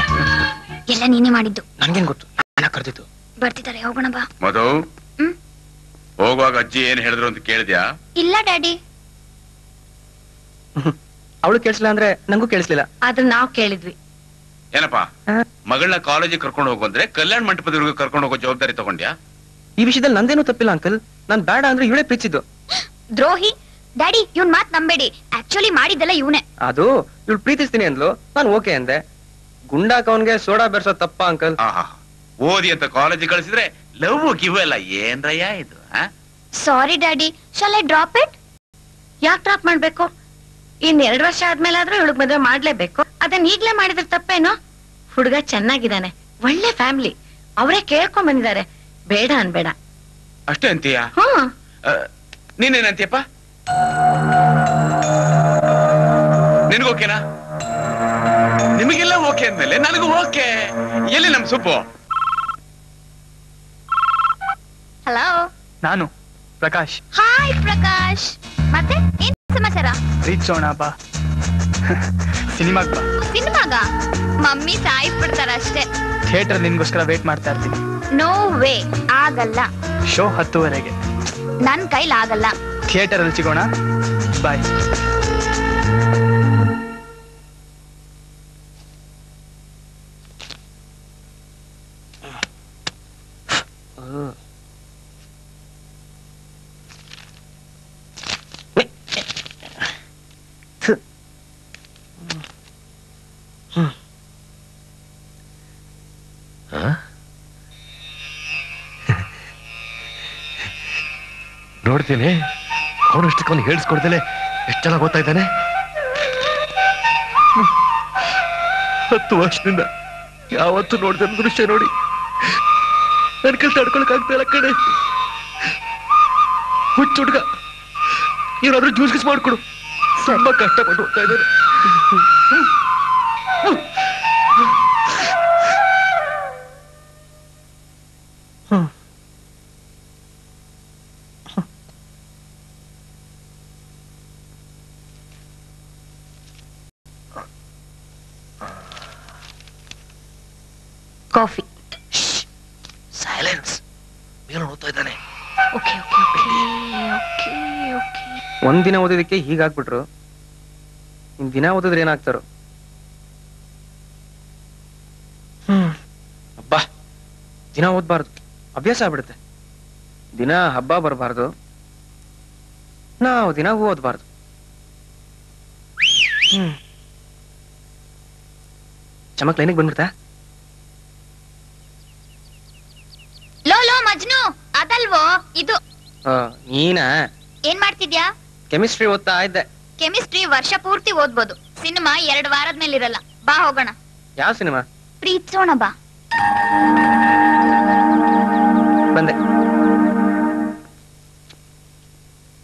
ಎಲ್ಲ ನೀನೇ ಮಾಡಿದ್ದು. ನನ್ಗೇನ್ ಗೊತ್ತು? ಅಣ್ಣ ಕರೆದಿದ್ದು? ಬರ್ತಿದ್ದಾರೆ ಹೋಗೋಣ ಬಾ. ಮಧು? ಹ್ಮ್? ಹೋಗುವಾಗ ಅಜ್ಜಿ ಏನ್ ಹೇಳಿದ್ರು ಅಂತ ಕೇಳಿದ್ಯಾ? ಇಲ್ಲ ಡ್ಯಾಡಿ. ಅವಳು ಕೇಳಿಸ್ಲಿಲ್ಲ ಅಂದ್ರೆ ನಂಗೂ ಕೇಳಿಸ್ಲಿಲ್ಲ. ಆದ್ರೆ ನಾವ್ ಕೇಳಿದ್ವಿ. ಏನಪ್ಪಾ? ಮಗಳನ್ನ ಕಾಲೇಜಿಗೆ ಕರ್ಕೊಂಡು ಹೋಗು ಅಂದ್ರೆ ಕಲ್ಯಾಣ ಮಂಟಪದವರೆಗೂ ಕರ್ಕೊಂಡು ಹೋಗೋ ಜವಾಬ್ದಾರಿ ತಗೊಂಡ್ಯಾ? ಈ ವಿಷಯದಲ್ಲಿ ನಂದೇನು ತಪ್ಪಿಲ್ಲ ಅಂಕಲ್. ನಾನ್ ಬೇಡ ಅಂದ್ರೆ ಇವಳೇ ಪ್ರೀತಿಸಿದ್ದು ದ್ರೋಹಿ? ಡ್ಯಾಡಿ ಇವ್ನ್ ಮಾತ್ ನಂಬೇಡಿ. ಆಕ್ಚುಲಿ ಮಾಡಿದ್ದೆಲ್ಲ ಇವನೇ. ಅದು ಇವಳು ಪ್ರೀತಿಸ್ತೀನಿ ಅಂದ್ಲು. ನಾನು ಓಕೆ ಅಂದೆ. ಗುಂಡಾಕ್ ಅವನ್ಗೆ ಸೋಡಾ ಬೆರ್ಸೋ ತಪ್ಪ ಅಂಕಲ್. ಆಹಾ. ಓದಿ ಅಂತ ಕಾಲೇಜ್ ಕಳಿಸಿದ್ರೆ ಲವ್ ಗಿವ್ ಎಲ್ಲ ಏನ್ರಯ್ಯ ಇದು ಆ? Sorry daddy shall I drop it ಯಾಕೆ ಡ್ರಾಪ್ ಮಾಡ್ಬೇಕು? ಇನ್ ಎರಡ್ ವರ್ಷ ಆದ್ಮೇಲೆ ಆದ್ರೂ ಹುಡುಗ ಮದ್ವೆ ಮಾಡ್ಲೇಬೇಕು. ಅದನ್ನ ಈಗ್ಲೇ ಮಾಡಿದ್ರೆ ತಪ್ಪೇನೋ? ಹುಡುಗ ಚೆನ್ನಾಗಿದ್ದಾನೆ. ಒಳ್ಳೆ ಫ್ಯಾಮಿಲಿ ಅವರೇ ಕೇಳ್ಕೊಂಡ್ ಬಂದಿದ್ದಾರೆ. ಬೇಡ ಅನ್ಬೇಡ. ಅಷ್ಟೇ ಅಂತೀಯ? ಹ್ಮ್ ನೀನೇನಂತೀಯಪ್ಪ? ನಿನಗೋಕೆನಾ ನಿಮಗೆಲ್ಲ ಓಕೆ ಅಂದ್ಮೇಲೆ ನನಗೂ ಓಕೆ ಎಲ್ಲಿ ನಮ್ ಸುಬ್ಬು ಹಲೋ ನಾನು ಪ್ರಕಾಶ್. ಹಾಯ್ ಪ್ರಕಾಶ್. ಮತ್ತೆ ಏನ್ ಸಮಾಚಾರ? ರೀಚೋಣ ಬಾ. ಸಿನಿಮಾಗ್ ಬಾ. ಸಿನಿಮಾಗ? ಮಮ್ಮಿ ಸಾಯಿ ಬಿಡ್ತಾರ ಅಷ್ಟೇ. ಥಿಯೇಟರ್ ನಿನ್ಗೋಸ್ಕರ ವೇಟ್ ಮಾಡ್ತಾ ಇರ್ತೀನಿ. ನೋ ವೇ ಆಗಲ್ಲ. ಶೋ ಹತ್ತುವರೆಗೆ. ನನ್ ಕೈಲಾಗಲ್ಲ. ಆಗಲ್ಲ ಥಿಯೇಟರ್ ಅಲ್ಲಿ ಸಿಗೋಣ. ಬಾಯ್ ನೋಡ್ತೀನಿ ಅವನಷ್ಟಕ್ಕೊಂದು ಹೇಳಿಸ್ಕೊಡ್ದೇನೆ ಎಷ್ಟು ಚೆನ್ನಾಗಿ ಓದ್ತಾ ಇದ್ದಾನೆ? ಹತ್ತು ವರ್ಷದಿಂದ ಯಾವತ್ತು ನೋಡಿದ ದೃಶ್ಯ ನೋಡಿ. ನನ್ನ ಕೈ ತಡ್ಕೊಳಕ್ ಆಗ್ತಾ ಇಲ್ಲ ಕಡೆ ಹುಚ್ಚು ಹುಡುಗ, ಏನಾದ್ರೂ ಜ್ಯೂಸ್ ಗಿಸ್ ಮಾಡ್ಕೊಡು. ತುಂಬಾ ಕಷ್ಟಪಟ್ಟು ಹೋಗ್ತಾ ಇದ್ದಾನೆ. ಓಕೆ ಒಂದ್ ದಿನ ಓದಿದಕ್ಕೆ ಹೀಗಾಗ್ಬಿಟ್ರು ಇನ್ ದಿನ ಓದಿದ್ರೆ ಏನಾಗ್ತಾರೋ? ಹ್ಮ್. ಅಬ್ಬಾ ದಿನ ಓದ್ಬಾರ್ದು. ಅಭ್ಯಾಸ ಆಗ್ಬಿಡುತ್ತೆ. ದಿನ ಹಬ್ಬ ಬರಬಾರ್ದು. ನಾವು ದಿನ ಓದ್ಬಾರ್ದು. ಹ್ಮ್. ಚಮಕ್ ಲೈನಿಗೆ ಬಂದ್ಬಿಡ್ತಾ? ಲೋ ಲೋ ಮಜ್ನು ಅದಲ್ವೋ? ಇದು ಆ, ನೀನಾ? ಏನ್ ಮಾಡ್ತಿದ್ಯಾ? ಕೆಮಿಸ್ಟ್ರಿ ಓದ್ತಾ ಇದ್ದೆ. ಕೆಮಿಸ್ಟ್ರಿ ವರ್ಷ ಪೂರ್ತಿ ಓದ್ಬೋದು. ಸಿನಿಮಾ ಎರಡ್ ವಾರದ ಮೇಲೆ ಇರಲ್ಲ ಬಾ ಹೋಗೋಣ. ಯಾವ ಸಿನಿಮಾ? ಪ್ರೀತಿಸೋಣ ಬಾ. ಬಂದೆ.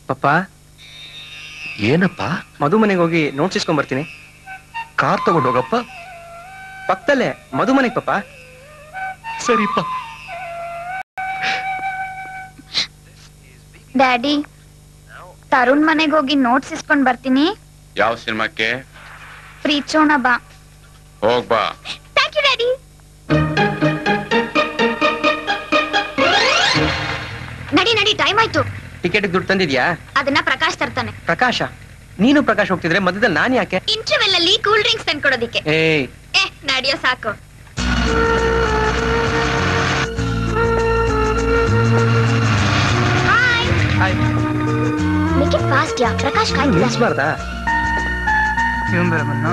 ಪಪ್ಪ? ಏನಪ್ಪ? ಮಧು ಮನೆಗೆ ಹೋಗಿ ನೋಟ್ಸ್ ಇಸ್ಕೊಂಡ್ ಬರ್ತೀನಿ ಕಾರ್ ತಗೊಂಡು ಹೋಗಪ್ಪ? ಪಕ್ಕದಲ್ಲೇ. ಮಧು ಮನೆಗೆ ಪಪ್ಪ? ಸರಿಪ್ಪ. ಡ್ಯಾಡಿ ತರುಣ್ ಮನೆಗೆ ಹೋಗಿ ನೋಟ್ಸ್ ಇಸ್ಕೊಂಡ್ ಬರ್ತೀನಿ. ಯಾವ ಸಿನಿಮಾಕ್ಕೆ? ಪ್ರೀಚೋಣ ಬಾ. ಹೋಗ್ಬಾ ಥ್ಯಾಂಕ್ ಯು ಡ್ಯಾಡಿ ನಡಿ ನಡಿ ಟೈಮ್ ಆಯ್ತು. ಟಿಕೆಟ್ ದುಡ್ಡು ತಂದಿದ್ಯಾ? ಅದನ್ನ ಪ್ರಕಾಶ್ ತರ್ತಾನೆ. ಪ್ರಕಾಶ ನೀನು ಪ್ರಕಾಶ್ ಹೋಗ್ತಿದ್ರೆ ಮಧ್ಯದಲ್ಲಿ ನಾನು ಯಾಕೆ? ಇಂಟರ್ವೆಲ್ ಅಲ್ಲಿ ಕೂಲ್ ಡ್ರಿಂಕ್ಸ್ ತಂದ್ಕೊಡೋದಿಕ್ಕೆ. ಏಯ್. ಏ ನಡಿಯೋ ಸಾಕು. ಮೇಕ್ ಇಟ್ ಫಾಸ್ಟ್ ಯಾ? ಪ್ರಕಾಶ್ ಕಾಯ್ತಿದ್ದ ನಿಲ್ಸ್ಬಾರ್ದಾ? ಇವನ್ ಬೇರೆ ಬನ್ನ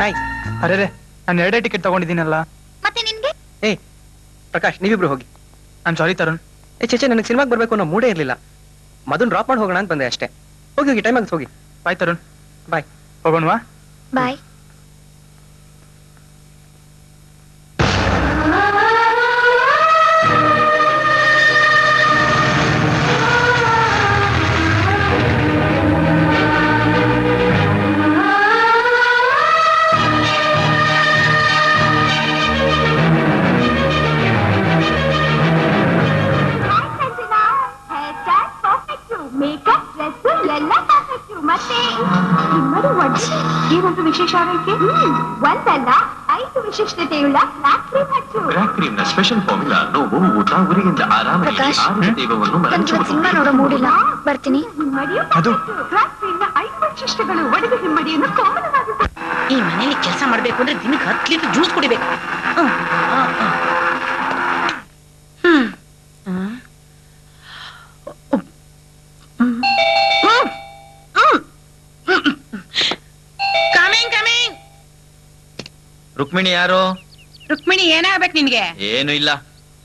ಹಾಯ್ ಅರೆ ನಾನು ಎರಡೇ ಟಿಕೆಟ್ ತಗೊಂಡಿದ್ದೀನಲ್ಲ. ಮತ್ತೆ ನಿನ್ಗೆ? ಏಯ್ ಪ್ರಕಾಶ್ ನೀವಿಬ್ರು ಹೋಗಿ. ನಾನ್ ಸಾರಿ ತರುಣ್. ಏ ಚೇಚೆ ನನಗೆ ಸಿನಿಮಾಗೆ ಬರ್ಬೇಕು ಅನ್ನೋ ಮೂಡೇ ಇರಲಿಲ್ಲ. ಮದನ್ ಡ್ರಾಪ್ ಮಾಡಿ ಹೋಗೋಣ ಅಂತ ಬಂದೆ ಅಷ್ಟೇ. ಹೋಗಿ ಹೋಗಿ ಟೈಮ್ ಆಗುತ್ತೆ ಹೋಗಿ. ಬಾಯ್ ತರುಣ್. ಬಾಯ್ ಹೋಗೋಣವಾ? ಬಾಯ್ ಏನಂತ ವಿಶೇಷ ಆಗೈತೆ ಒಂದಲ್ಲ ಐದು ವಿಶಿಷ್ಟತೆಯುಳ್ಳ ಬ್ರ್ಯಾಕ್ ಕ್ರೀಮ್ನ ಸ್ಪೆಷಲ್ ಫಾರ್ಮುಲಾ ನೋವು ಊತ ಉರಿಯಿಂದ ಆರಾಮ ಪ್ರಕಾಶ್, ಆರೋಗ್ಯ ದೇವವನ್ನು ನನ್ಗೆ ಇವತ್ತು ಸಿನಿಮಾ ನೋಡೋ ಮೂಡಿಲ್ಲ. ಬರ್ತೀನಿ. ಅದು? ಐದು ವೈಶಿಷ್ಟ್ಯಗಳು ಒಡೆದ ಹಿಮ್ಮಡಿಯನ್ನು ಕೋಮಲವಾಗಿ ಈ ಮನೇಲಿ ಕೆಲಸ ಮಾಡಬೇಕು ಅಂದ್ರೆ ದಿನಕ್ಕೆ ಹತ್ತು ಲೀಟರ್ ಜ್ಯೂಸ್ ಕುಡಿಬೇಕು. ರುಕ್ಮಿಣಿ ಯಾರು? ರುಕ್ಮಿಣಿ ಏನಾಗ್ಬೇಕು ನಿನ್ಗೆ? ಏನು ಇಲ್ಲ.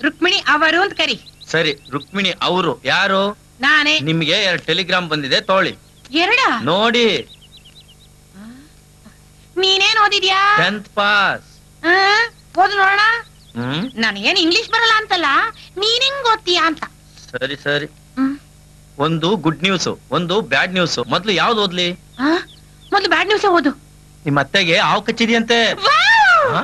ರುಕ್ಮಿಣಿ ಅವರು ಅಂತ ಕರಿ. ಸರಿ ರುಕ್ಮಿಣಿ ಅವರು ಯಾರು? ನಾನೇ. ನಿಮ್ಗೆ ಎರಡು ಟೆಲಿಗ್ರಾಮ್ ಬಂದಿದೆ ತೋಳಿ. ಎರಡ? ನೋಡಿ. ನೀನೇನ್ ಓದಿದ್ಯಾ? Tenth pass? ಓದು ನೋಡೋಣ. ಹ್ಮ್? ಏನ್ ಇಂಗ್ಲಿಷ್ ಬರಲ್ಲ ಅಂತಲ್ಲ ನೀನ್ ಹೆಂಗ್ ಓದ್ತೀಯಾ ಅಂತ. ಸರಿ ಸರಿ. ಒಂದು ಗುಡ್ ನ್ಯೂಸ್ ಒಂದು ಬ್ಯಾಡ್ ನ್ಯೂಸ್ ಮೊದ್ಲು ಯಾವ್ದು ಓದ್ಲಿ? ಮೊದ್ಲು ಬ್ಯಾಡ್ ನ್ಯೂಸ್ ಓದು. ನಿಮ್ಮ ಅತ್ತೆಗೆ ಹಾವು ಕಚ್ಚಿದ್ಯಂತೆ. ಹಾ?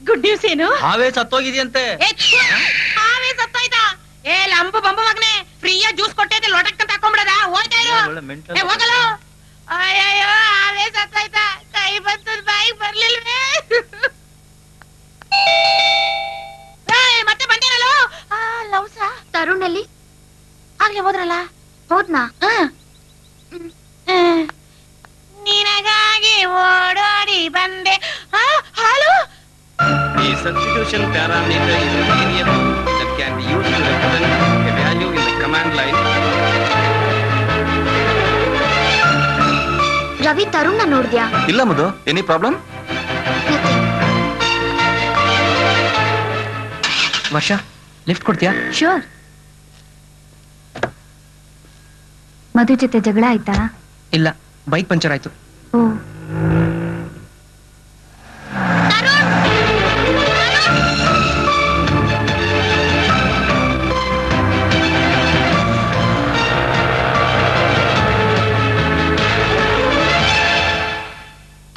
ಗುಡ್ ನ್ಯೂಸ್ ಏನು? ಹಾವೇ ಸತ್ತೋಗಿದೆಯಂತೆ. ಹಾವೇ ಸತ್ತೋಯ್ತಾ? ಏ ಲಂಬು ಬಂಬ ಮಗನೆ ಫ್ರೀಯಾ ಜ್ಯೂಸ್ ಕೊಟ್ಟೈತೆ ಲೊಟಕ್ ಅಂತ ಹಾಕೊಂಡ್ಬಿಡದ ಹೋಯ್ತಾ ಇರು. ಏ ಹೋಗಲ್ಲ ಅಯ್ಯಯ್ಯೋ ಹಾವೇ ಸತ್ತೋಯ್ತಾ? ಕೈ ಬಂತು ಬಾಯಿಗೆ ಬರ್ಲಿಲ್ವೇ? ಮತ್ತೆ ಬಂದೇನಲ್ಲ ಲವ್ಸ ತರುಣ್ ಅಲ್ಲಿ? ಆಗ್ಲೇ ಹೋದ್ರಲ್ಲ? ಹೋದ್ನಾ? ಮನಗಾಗಿ ಓಡೋಡಿ ಬಂದೆ. ರವಿ ತರುಣ ನೋಡಿದ್ಯಾ? ಇಲ್ಲ ಮುದು ಎನಿ ಪ್ರಾಬ್ಲಮ್ ವರ್ಷ ಲಿಫ್ಟ್ ಕೊಡ್ತೀಯಾ? ಶೋರ್ ಮದುವೆ ಜೊತೆ ಜಗಳ ಆಯ್ತಾ? ಇಲ್ಲ ಬೈಕ್ ಪಂಚರ್ ಆಯ್ತು. Oh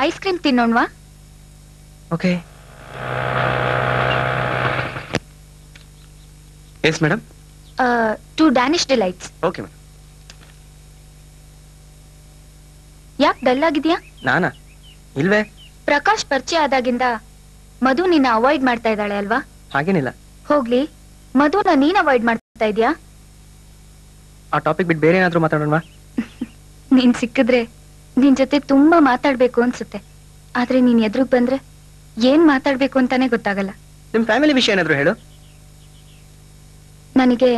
ice cream ತಿನ್ನೋಣ್ವಾ okay yes madam to Danish Delights okay madam ಯಾಕೆ ಡಲ್ ಆಗಿದ್ಯಾ? ನಾನಾ? ಇಲ್ವೇ? ಪ್ರಕಾಶ್ ಪರಿಚಯ ಆದಾಗಿಂದ ಮಧು ನಿನ್ನ ಅವಾಯ್ಡ್ ಮಾಡ್ತಾ ಇದ್ದಾಳೆ ಅಲ್ವಾ? ಹಾಗೇನಿಲ್ಲ. ಹೋಗ್ಲಿ. ಮಧುನ ನೀನ್ ಅವಾಯ್ಡ್ ಮಾಡ್ತಾ ಇದ್ಯಾ? ಆ ಟಾಪಿಕ್ ಬಿಟ್ಟು ಬೇರೆ ಏನಾದ್ರೂ ಮಾತಾಡೋಣ ನೀನ್ ಸಿಕ್ಕಿದ್ರೆ ನಿನ್ ಜೊತೆ ತುಂಬಾ ಮಾತಾಡ್ಬೇಕು ಅನ್ಸುತ್ತೆ. ಆದ್ರೆ ನೀನ್ ಎದುರುಗ್ ಬಂದ್ರೆ ಏನ್ ಮಾತಾಡ್ಬೇಕು ಅಂತಾನೆ ಗೊತ್ತಾಗಲ್ಲ. ನಿಮ್ ಫ್ಯಾಮಿಲಿ ವಿಷಯ ಏನಾದ್ರು ಹೇಳು. ನನಗೆ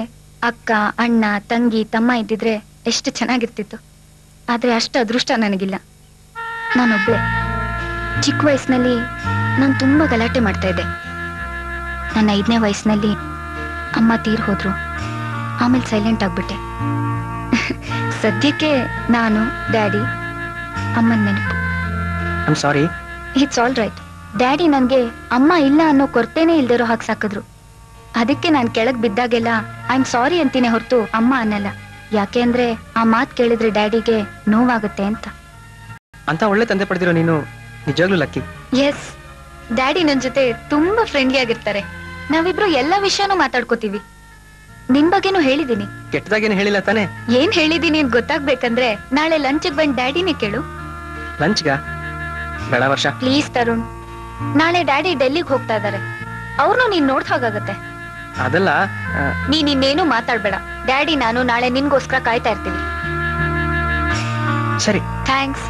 ಅಕ್ಕ ಅಣ್ಣ ತಂಗಿ ತಮ್ಮ ಇದ್ದಿದ್ರೆ ಎಷ್ಟು ಚೆನ್ನಾಗಿರ್ತಿತ್ತು. ಆದ್ರೆ ಅಷ್ಟು ಅದೃಷ್ಟ ನನಗಿಲ್ಲ. ನಾನೊಬ್ಳೆ. ಚಿಕ್ಕ ವಯಸ್ಸಿನಲ್ಲಿ ನಾನು ತುಂಬಾ ಗಲಾಟೆ ಮಾಡ್ತಾ ಇದ್ದೆ. ನನ್ನ ಐದನೇ ವಯಸ್ಸಿನಲ್ಲಿ ಅಮ್ಮ ತೀರ್ ಹೋದ್ರು. ಆಮೇಲೆ ಸೈಲೆಂಟ್ ಆಗ್ಬಿಟ್ಟೆ. ಸದ್ಯಕ್ಕೆ ನಾನು ಡ್ಯಾಡಿ ಅಮ್ಮನ ನೆನಪು. I'm sorry it's all right daddy ನನ್ಗೆ ಅಮ್ಮ ಇಲ್ಲ ಅನ್ನೋ ಕೊರತೆನೇ ಇಲ್ದಿರೋ ಹಾಗೆ ಸಾಕಿದ್ರು. ಅದಕ್ಕೆ ನಾನು ಕೆಳಗ್ ಬಿದ್ದಾಗೆಲ್ಲ ಐ ಆಮ್ ಸಾರಿ ಅಂತೀನಿ ಹೊರತು ಅಮ್ಮ ಅನ್ನಲ್ಲ. ಯಾಕೆ ಅಂದ್ರೆ ಆ ಮಾತ್ ಕೇಳಿದ್ರೆ ಡ್ಯಾಡಿಗೆ ನೋವಾಗುತ್ತೆ ಅಂತ. ಅಂತ ಒಳ್ಳೆ ತಂದೆ ಪಡೆದಿರೋ ನೀನು ನಿಜವಾಗ್ಲೂ ಲಕ್ಕಿ. ಎಸ್ ಡ್ಯಾಡಿ ನನ್ ಜೊತೆ ತುಂಬಾ ಫ್ರೆಂಡ್ಲಿ ಆಗಿರ್ತಾರೆ. ನಾವಿಬ್ರು ಎಲ್ಲಾ ವಿಷಯನೂ ಮಾತಾಡ್ಕೋತೀವಿ. ನಿನ್ ಬಗ್ಗೆನೂ ಹೇಳಿದೀನಿ. ಕೆಟ್ಟದಾಗೇನು ಹೇಳಿಲ್ಲ ತಾನೆ? ಏನ್ ಹೇಳಿದೀನಿ ಅಂತ ಗೊತ್ತಾಗ್ಬೇಕಂದ್ರೆ ನಾಳೆ ಲಂಚ್ಗೆ ಬಂದ್ ಡ್ಯಾಡಿನೇ ಕೇಳು. ಲಂಚ್ಗ? ಬೇಡ ವರ್ಷ. ಪ್ಲೀಸ್ ತರುಣ್. ನಾಳೆ ಡ್ಯಾಡಿ ಡೆಲ್ಲಿಗೆ ಹೋಗ್ತಾ ಇದಾರೆ. ಅವ್ರನ್ನೂ ನೀನ್ ನೋಡ್ದ ಹಾಗಾಗತ್ತೆ. ಅದಲ್ಲ ನೀನ್ ಇನ್ನೇನು ಮಾತಾಡ್ಬೇಡ. ಡ್ಯಾಡಿ ನಾನು ನಾಳೆ ನಿನ್ಗೋಸ್ಕರ ಕಾಯ್ತಾ ಇರ್ತೀನಿ. ಸರಿ. ಥ್ಯಾಂಕ್ಸ್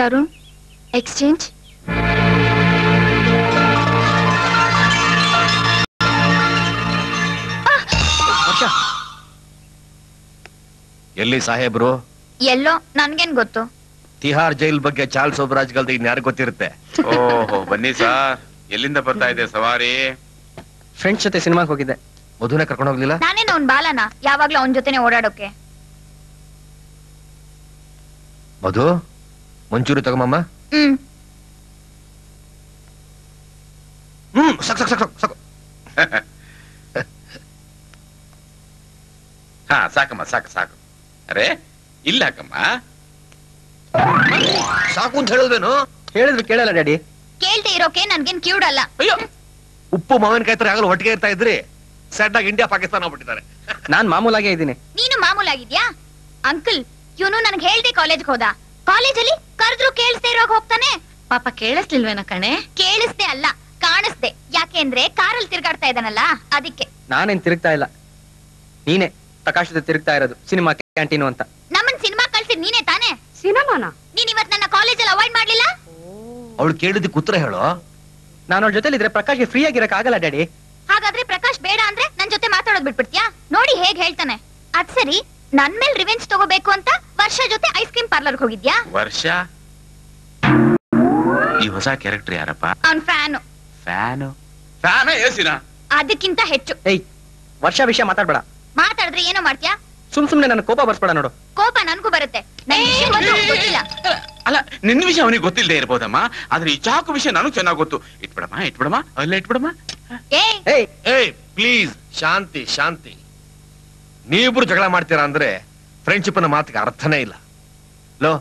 ತರುಣ್ ಎಕ್ಸ್ಚೇಂಜ್ ಎಲ್ಲಿ ಸಾಹೇಬ್ರು? ಎಲ್ಲೋ ನನ್ಗೇನ್ ಗೊತ್ತು? ತಿಹಾರ್ ಜೈಲ್ ಬಗ್ಗೆ ಚಾರ್ಲ್ಸ್ ಒಬ್ರಾಜ್ ಗಲ್ದ ಇನ್ಯಾರು ಗೊತ್ತಿರುತ್ತೆ? ಓಹೋ ಬನ್ನಿ ಸರ್. ಎಲ್ಲಿಂದ ಬರ್ತಾ ಇದೆ ಸವಾರಿ? ಫ್ರೆಂಡ್ಸ್ ಜೊತೆ ಸಿನಿಮಾಗೆ ಹೋಗಿದ್ದೆ. ಮಧುನ ಕರ್ಕೊಂಡು ಹೋಗ್ಲಿಲ್ಲ? ನಾನೇನು ಅವ್ನ್ ಬಾಲನ ಯಾವಾಗ್ಲೂ ಅವನ್ ಜೊತೆನೆ ಓಡಾಡೋಕೆ. ಮಧು ಮಂಚೂರಿ ತಗೊಂಬಮ್ಮ. ಹ್ಮ್. ಹ್ಮ್ ಸಾಕು ಸಾಕು ಸಾಕು ಸಾಕು ಹಾ ಸಾಕಮ್ಮ ಸಾಕು ಸಾಕು. ಅರೆ ಇಲ್ಲ ಹಾಕಮ್ಮ ಸಾಕು ಅಂತ ಹೇಳಿದ್ವೇನು ಹೇಳಿದ್ರು ಕೇಳಲ್ಲ ಡ್ಯಾಡಿ. ಕೇಳ್ದೆ ಇರೋಕೆ ನನ್ಗೇನ್ ಕ್ಯೂಡಲ್ಲ ಉಪ್ಪು ಮಾವಿನಕಾಯಿ ತರ ಆಗಲು ಒಟ್ಟಿಗೆ ಇರ್ತಾ ಇದ್ರಿ ಸೆಟ್ ಆಗಿ ಇಂಡಿಯಾ ಪಾಕಿಸ್ತಾನ ಆಗ್ಬಿಟ್ಟಿದ್ದಾರೆ ನಾನ್ ಮಾಮೂಲಾಗೇ ಇದ್ದೀನಿ. ನೀನು ಮಾಮೂಲಾಗಿದ್ಯಾ? ಅಂಕಲ್ ಇವನು ನನ್ಗೆ ಹೇಳ್ದೆ ಕಾಲೇಜ್ ಹೋದ. ಕಾಲೇಜಲ್ಲಿ ಕರೆದ್ರು ಕೇಳಿಸ್ದೆ ಇರೋ ಹೋಗ್ತಾನೆ. ಪಾಪ ಕೇಳಿಸ್ಲಿಲ್ವೇನ ಕಣೆ? ಕೇಳಿಸ್ದೆ ಅಲ್ಲ ಕಾಣಿಸ್ದೆ. ಯಾಕೆಂದ್ರೆ ಕಾರಲ್ಲಿ ತಿರ್ಗಾಡ್ತಾ ಇದ್ದಾನಲ್ಲ ಅದಕ್ಕೆ. ನಾನೇನ್ ತಿರುಗ್ತಾ ಇಲ್ಲ. ನೀನೇ ಪ್ರಕಾಶದ ತಿರುಗ್ತಾ ಇರೋದು ಸಿನಿಮಾ ಕ್ಯಾಂಟೀನು ಅಂತ. ನಮ್ಮನ್ ಸಿನಿಮಾ ಕಳ್ಸಿದ್ ನೀನೇ ತಾನೇ? ಸಿನಿಮಾನ? ನೀನ್ ಇವತ್ ನನ್ನ ಕಾಲೇಜಲ್ಲಿ ಅವಾಯ್ಡ್ ಮಾಡ್ಲಿಲ್ಲ? ಅವಳು ಕೇಳಿದ್ದಕ್ಕೆ ಉತ್ತರ ಹೇಳು? ನಾನು ಅವಳ ಜೊತೆ ಜೊತೆಲಿದ್ರೆ ಪ್ರಕಾಶ್ಗೆ ಫ್ರೀ ಆಗಿರಕ್ ಆಗಲ್ಲ ಡ್ಯಾಡಿ. ಹಾಗಾದ್ರೆ ಪ್ರಕಾಶ್ ಬೇಡ ಅಂದ್ರೆ ನನ್ ಜೊತೆ ಮಾತಾಡೋದ್ ಬಿಟ್ಬಿಡ್ತೀಯಾ? ನೋಡಿ ಹೇಗ್ ಹೇಳ್ತಾನೆ. ಅದ್ ಸರಿ ನನ್ ಮೇಲ್ ರಿವೆಂಜ್ ತಗೋಬೇಕು ಅಂತ ವರ್ಷ ಜೊತೆ ಐಸ್ ಕ್ರೀಮ್ ಪಾರ್ಲರ್ ಹೋಗಿದ್ಯಾ? ವರ್ಷ? ಈ ಹೊಸ ಕ್ಯಾರೆಕ್ಟರ್ ಯಾರಪ್ಪ? ಅವ್ನ್ ಫ್ಯಾನ್. ಫ್ಯಾನ್? ಫ್ಯಾನ ಏಸಿನ ಅದಕ್ಕಿಂತ ಹೆಚ್ಚು. ಏಯ್ ವರ್ಷ ವಿಷಯ ಮಾತಾಡ್ಬೇಡ. ಮಾತಾಡಿದ್ರೆ ಏನೋ ಮಾಡ್ತೀಯಾ? ಸುಮ್ ಸುಮ್ನೆ ನನ್ನ ಕೋಪ ಬರ್ಸ್ಬೇಡ ನೋಡು. ಕೋಪ ನನ್ಗೂ ಬರುತ್ತೆ. ಗೊತ್ತಿಲ್ಲ. ಅಲ್ಲ ನಿನ್ನ ವಿಷಯ ಅವನಿಗೆ ಗೊತ್ತಿಲ್ಲದೆ ಇರ್ಬೋದಮ್ಮ. ಆದ್ರೆ ಈ ಚಾಕು ವಿಷಯ ನನಗೆ ಚೆನ್ನಾಗಿ ಗೊತ್ತು. ಇಟ್ಬಿಡಮ್ಮ ಇಟ್ಬಿಡಮ್ಮ ಅಲ್ಲೇ ಇಟ್ಬಿಡಮ್ಮ. ಏಯ್. ಏಯ್ ಪ್ಲೀಸ್ ಶಾಂತಿ ಶಾಂತಿ. ನೀವಿಬ್ರು ಜಗಳ ಮಾಡ್ತೀರಾ ಅಂದ್ರೆ ಫ್ರೆಂಡ್ಶಿಪ್ ಅನ್ನೋ ಮಾತಿಗೆ ಅರ್ಥನೇ ಇಲ್ಲ. ಲೋ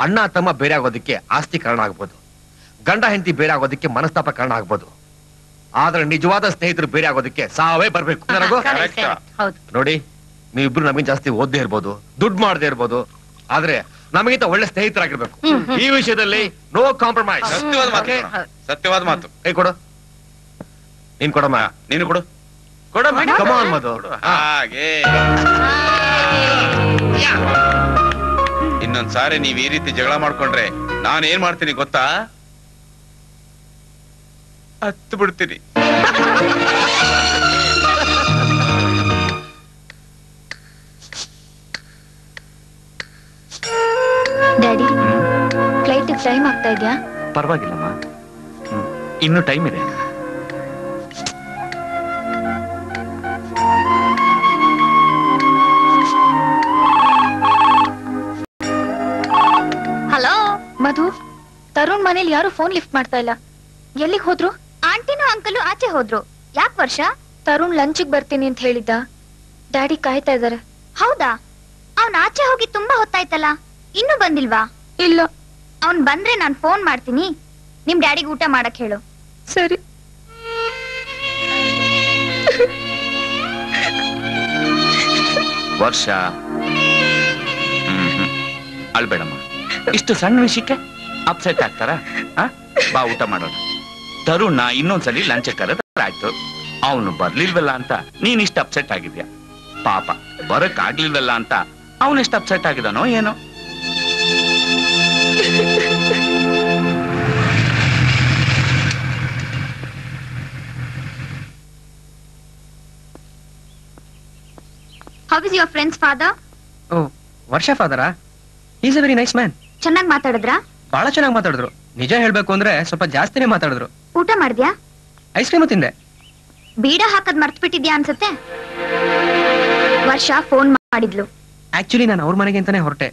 ಅಣ್ಣ ತಮ್ಮ ಬೇರೆ ಆಗೋದಕ್ಕೆ ಆಸ್ತಿ ಕಾರಣ ಆಗ್ಬೋದು. ಗಂಡ ಹೆಂಡತಿ ಬೇರೆ ಆಗೋದಕ್ಕೆ ಮನಸ್ತಾಪ ಕಾರಣ ಆಗ್ಬೋದು. ಆದ್ರೆ ನಿಜವಾದ ಸ್ನೇಹಿತರು ಬೇರೆ ಆಗೋದಕ್ಕೆ ಸಾವೇ ಬರ್ಬೇಕು. ನೋಡಿ ನೀವಿಬ್ರು ನಮಗೆ ಜಾಸ್ತಿ ಓದ್ದೇ ಇರ್ಬೋದು ದುಡ್ಡು ಮಾಡದೇ ಇರ್ಬೋದು ಆದ್ರೆ ನಮಗಿಂತ ಒಳ್ಳೆ ಸ್ನೇಹಿತರಾಗಿರ್ಬೇಕು. ಈ ವಿಷಯದಲ್ಲಿ ನೋ ಕಾಂಪ್ರಮೈಸ್ ಸತ್ಯವಾದ ಮಾತು ಸತ್ಯವಾದ ಮಾತು. ಕೈ ಕೊಡು. ನೀನ್ ಕೊಡಮ್ಮ. ನೀನು ಕೊಡು. ಕೊಡಮ್ಮ. ಮಧು. ಹಾಗೆ. ಇನ್ನೊಂದ್ಸಾರಿ ನೀವ್ ಈ ರೀತಿ ಜಗಳ ಮಾಡ್ಕೊಂಡ್ರೆ ನಾನು ಏನ್ ಮಾಡ್ತೀನಿ ಗೊತ್ತಾ? ಹತ್ತು ಬಿಡ್ತೀನಿ. ಡ್ಯಾಡಿ ಫ್ಲೈಟ್ ಟೈಮ್ ಆಗ್ತಾ ಇದ್ಯಾ? ಪರವಾಗಿಲ್ಲಮ್ಮ. ಇನ್ನು ಟೈಮ್ ಇದೆ. ಹಲೋ ಮಧು ತರುಣ್ ಮನೇಲಿ ಯಾರು ಫೋನ್ ಲಿಫ್ಟ್ ಮಾಡ್ತಾ ಇಲ್ಲ. ಎಲ್ಲಿಗೆ ಹೋದ್ರು? ಆಂಟಿನೂ ಅಂಕಲು ಆಚೆ ಹೋದ್ರು. ಯಾಕ್ ವರ್ಷ? ತರುಣ್ ಲಂಚಿಗೆ ಬರ್ತೀನಿ ಅಂತ ಹೇಳಿದ್ದ. ಡ್ಯಾಡಿ ಕಾಯ್ತಾ ಇದ್ದಾರೆ ಹೌದಾ? ಅವ್ನ್ ಆಚೆ ಹೋಗಿ ತುಂಬಾ ಹೊತ್ತಾಯ್ತಲ್ಲ. ಇನ್ನೂ ಬಂದಿಲ್ವಾ? ಇಲ್ಲ. ಅವನ್ ಬಂದ್ರೆ ನಾನ್ ಫೋನ್ ಮಾಡ್ತೀನಿ. ನಿಮ್ ಡ್ಯಾಡಿಗೆ ಊಟ ಮಾಡಕ್ ಹೇಳು. ಸರಿ. ವರ್ಷ. ಅಳ್ಬೇಡಮ್ಮ ಇಷ್ಟು ಸಣ್ಣ ವಿಷಯಕ್ಕೆ ಅಪ್ಸೆಟ್ ಆಗ್ತಾರ? ಬಾ ಊಟ ಮಾಡೋಣ. ತರುಣ ಇನ್ನೊಂದ್ಸಲಿ ಲಂಚ ಕರೆದ್ರೆ ಆಯ್ತು. ಅವನು ಬರ್ಲಿಲ್ವಲ್ಲ ಅಂತ ನೀನ್ ಇಷ್ಟ ಅಪ್ಸೆಟ್ ಆಗಿದ್ಯಾ? ಪಾಪ ಬರಕ್ ಆಗ್ಲಿಲ್ವಲ್ಲ ಅಂತ ಅವನಿಷ್ಟು ಅಪ್ಸೆಟ್ ಆಗಿದಾನೋ ಏನೋ. How is your friends father oh Varsha ಫಾದರಾ is a very nice man ಚೆನ್ನಾಗ್ ಮಾತಾಡಿದ್ರಾ? ಬಹಳ ಚೆನ್ನಾಗಿ ಮಾತಾಡಿದ್ರು. ನಿಜ ಹೇಳ್ಬೇಕು ಅಂದ್ರೆ ಸ್ವಲ್ಪ ಜಾಸ್ತಿನೇ ಮಾತಾಡಿದ್ರು. ಊಟ ಮಾಡಿದ್ಯಾ? ಐಸ್ ಕ್ರೀಮ್ ತಿಂದೆ. ಬೀಡ ಹಾಕದ್ ಮರ್ತ್ ಬಿಟ್ಟಿದ್ಯಾ ಅನ್ಸತ್ತೆ? ವರ್ಷ ಫೋನ್ ಮಾಡಿದ್ಲು. ಆಕ್ಚುಲಿ ನಾನು ಅವ್ರ ಮನೆಗೆ ಅಂತಾನೆ ಹೊರಟೆ.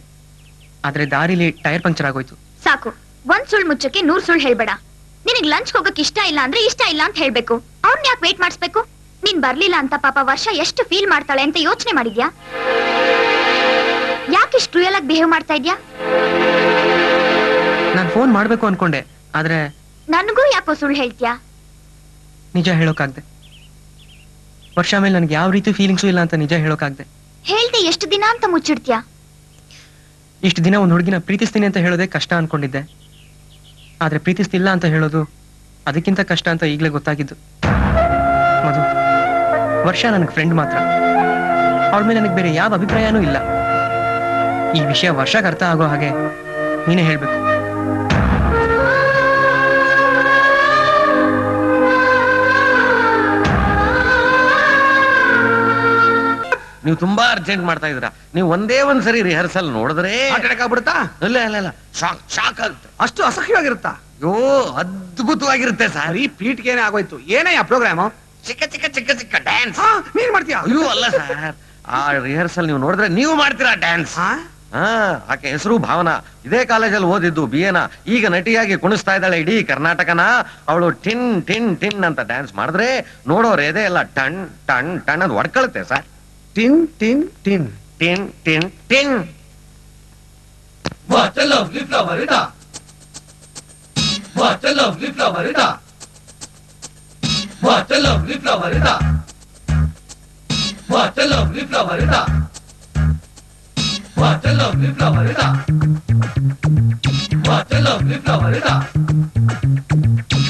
ಆದ್ರೆ ದಾರಿಲಿ ಟೈರ್ ಪಂಕ್ಚರ್ ಆಗೋಯ್ತು. ಸಾಕು. ಒಂದ್ ಸುಳ್ಳು ಮುಚ್ಚಕ್ಕೆ ನೂರ್ ಸುಳ್ ಹೇಳ್ಬೇಡ. ನಿನಗ್ ಲಂಚ್ ಹೋಗಕ್ ಇಷ್ಟ ಇಲ್ಲ ಅಂದ್ರೆ ಇಷ್ಟ ಇಲ್ಲ ಅಂತ ಹೇಳ್ಬೇಕು. ಅವ್ನ್ ಯಾಕೆ ವೇಟ್ ಮಾಡಿಸ್ಬೇಕು? ನೀನ್ ಬರ್ಲಿಲ್ಲ ಅಂತ ಪಾಪ ವರ್ಷ ಎಷ್ಟು ಫೀಲ್ ಮಾಡ್ತಾಳೆ ಅಂತ ಯೋಚನೆ ಮಾಡಿದ್ಯಾ? ಯಾಕೆ ಇಷ್ಟು ಕ್ರೂಯಲ್ ಆಗಿ ಬಿಹೇವ್ ಮಾಡ್ತಾ ಇದ್ಯಾ? ನಾನು ಫೋನ್ ಮಾಡ್ಬೇಕು ಅನ್ಕೊಂಡೆ ಆದ್ರೆ ನನ್ಗೂ ಯಾಕೋ ಸುಳ್ಳು ಹೇಳ್ತ್ಯಾ? ನಿಜ ಹೇಳೋಕಾಗ್ದೆ. ವರ್ಷ ಮೇಲೆ ನನ್ಗೆ ಯಾವ ರೀತಿ ಫೀಲಿಂಗ್ಸು ಇಲ್ಲ ಅಂತ ನಿಜ ಹೇಳೋಕಾಗ್ದೆ. ಹೇಳ್ದೆ ಎಷ್ಟು ದಿನ ಅಂತ ಮುಚ್ಚಿಡ್ತ್ಯಾ? ಇಷ್ಟು ದಿನ ಒಂದು ಹುಡುಗಿನ ಪ್ರೀತಿಸ್ತೀನಿ ಅಂತ ಹೇಳೋದೇ ಕಷ್ಟ ಅನ್ಕೊಂಡಿದ್ದೆ. ಆದ್ರೆ ಪ್ರೀತಿಸ್ತಿಲ್ಲ ಅಂತ ಹೇಳೋದು ಅದಕ್ಕಿಂತ ಕಷ್ಟ ಅಂತ ಈಗಲೇ ಗೊತ್ತಾಗಿದ್ದು. ವರ್ಷ ನನಗೆ ಫ್ರೆಂಡ್ ಮಾತ್ರ. ಅವಳ ಮೇಲೆ ನನಗೆ ಬೇರೆ ಯಾವ ಅಭಿಪ್ರಾಯನೂ ಇಲ್ಲ. ಈ ವಿಷಯ ವರ್ಷಕ್ಕೆ ಅರ್ಥ ಆಗೋ ಹಾಗೆ ನೀನೇ ಹೇಳ್ಬೇಕು. ನೀವು ತುಂಬಾ ಅರ್ಜೆಂಟ್ ಮಾಡ್ತಾ ಇದ್ರ ನೀವು ಒಂದೇ ಒಂದ್ ಸರಿ ರಿಹರ್ಸಲ್ ನೋಡಿದ್ರೆ ಅಟ್ಯಾಕ್ ಆಗ್ಬಿಡುತ್ತಾ? ಇಲ್ಲ ಇಲ್ಲ ಇಲ್ಲ. ಶಾಕ್ ಶಾಕ್ ಆಗುತ್ತೆ. ಅಷ್ಟು ಅಸಹ್ಯವಾಗಿರುತ್ತಾ? ಅಯ್ಯೋ ಅದ್ಭುತವಾಗಿರುತ್ತೆ ಸರ್. ಈ ಪೀಠ್ಗೆನೆ ಆಗೋಯ್ತು? ಏನೇ ಆ ಪ್ರೋಗ್ರಾಮ್ ಚಿಕ್ಕ ಚಿಕ್ಕ ಚಿಕ್ಕ ಚಿಕ್ಕ ಡ್ಯಾನ್ಸ್ ನೀನ್ ಮಾಡ್ತೀಯಾ? ಅಯ್ಯೋ ಅಲ್ಲ ಸರ್ ಆ ರಿಹರ್ಸಲ್ ನೀವು ನೋಡಿದ್ರೆ ನೀವು ಮಾಡ್ತೀರಾ ಡ್ಯಾನ್ಸ್ ಹಾ? ಆಕೆ ಹೆಸರು ಭಾವನಾ. ಇದೇ ಕಾಲೇಜಲ್ಲಿ ಓದಿದ್ದು ಬಿ ಎನ ಈಗ ನಟಿಯಾಗಿ ಕುಣಿಸ್ತಾ ಇದ್ದಾಳೆ ಇಡೀ ಕರ್ನಾಟಕನ. ಅವಳು ಟಿನ್ ಟಿನ್ ಟಿನ್ ಅಂತ ಡ್ಯಾನ್ಸ್ ಮಾಡಿದ್ರೆ ನೋಡೋರು ಎದೆ ಎಲ್ಲ ಟಣ್ ಟಣ್ ಟನ್ ಅದು ಒಡ್ಕೊಳುತ್ತೆ ಸರ್ ಟಿನ್ ಟಿನ್ ಟಿನ್. ಟಿನ್ ಟಿನ್ ಟಿನ್. What a lovely flower it is. What a lovely flower it is. What a lovely flower it is. What a lovely flower it is. What a lovely flower it is. What a lovely flower it is.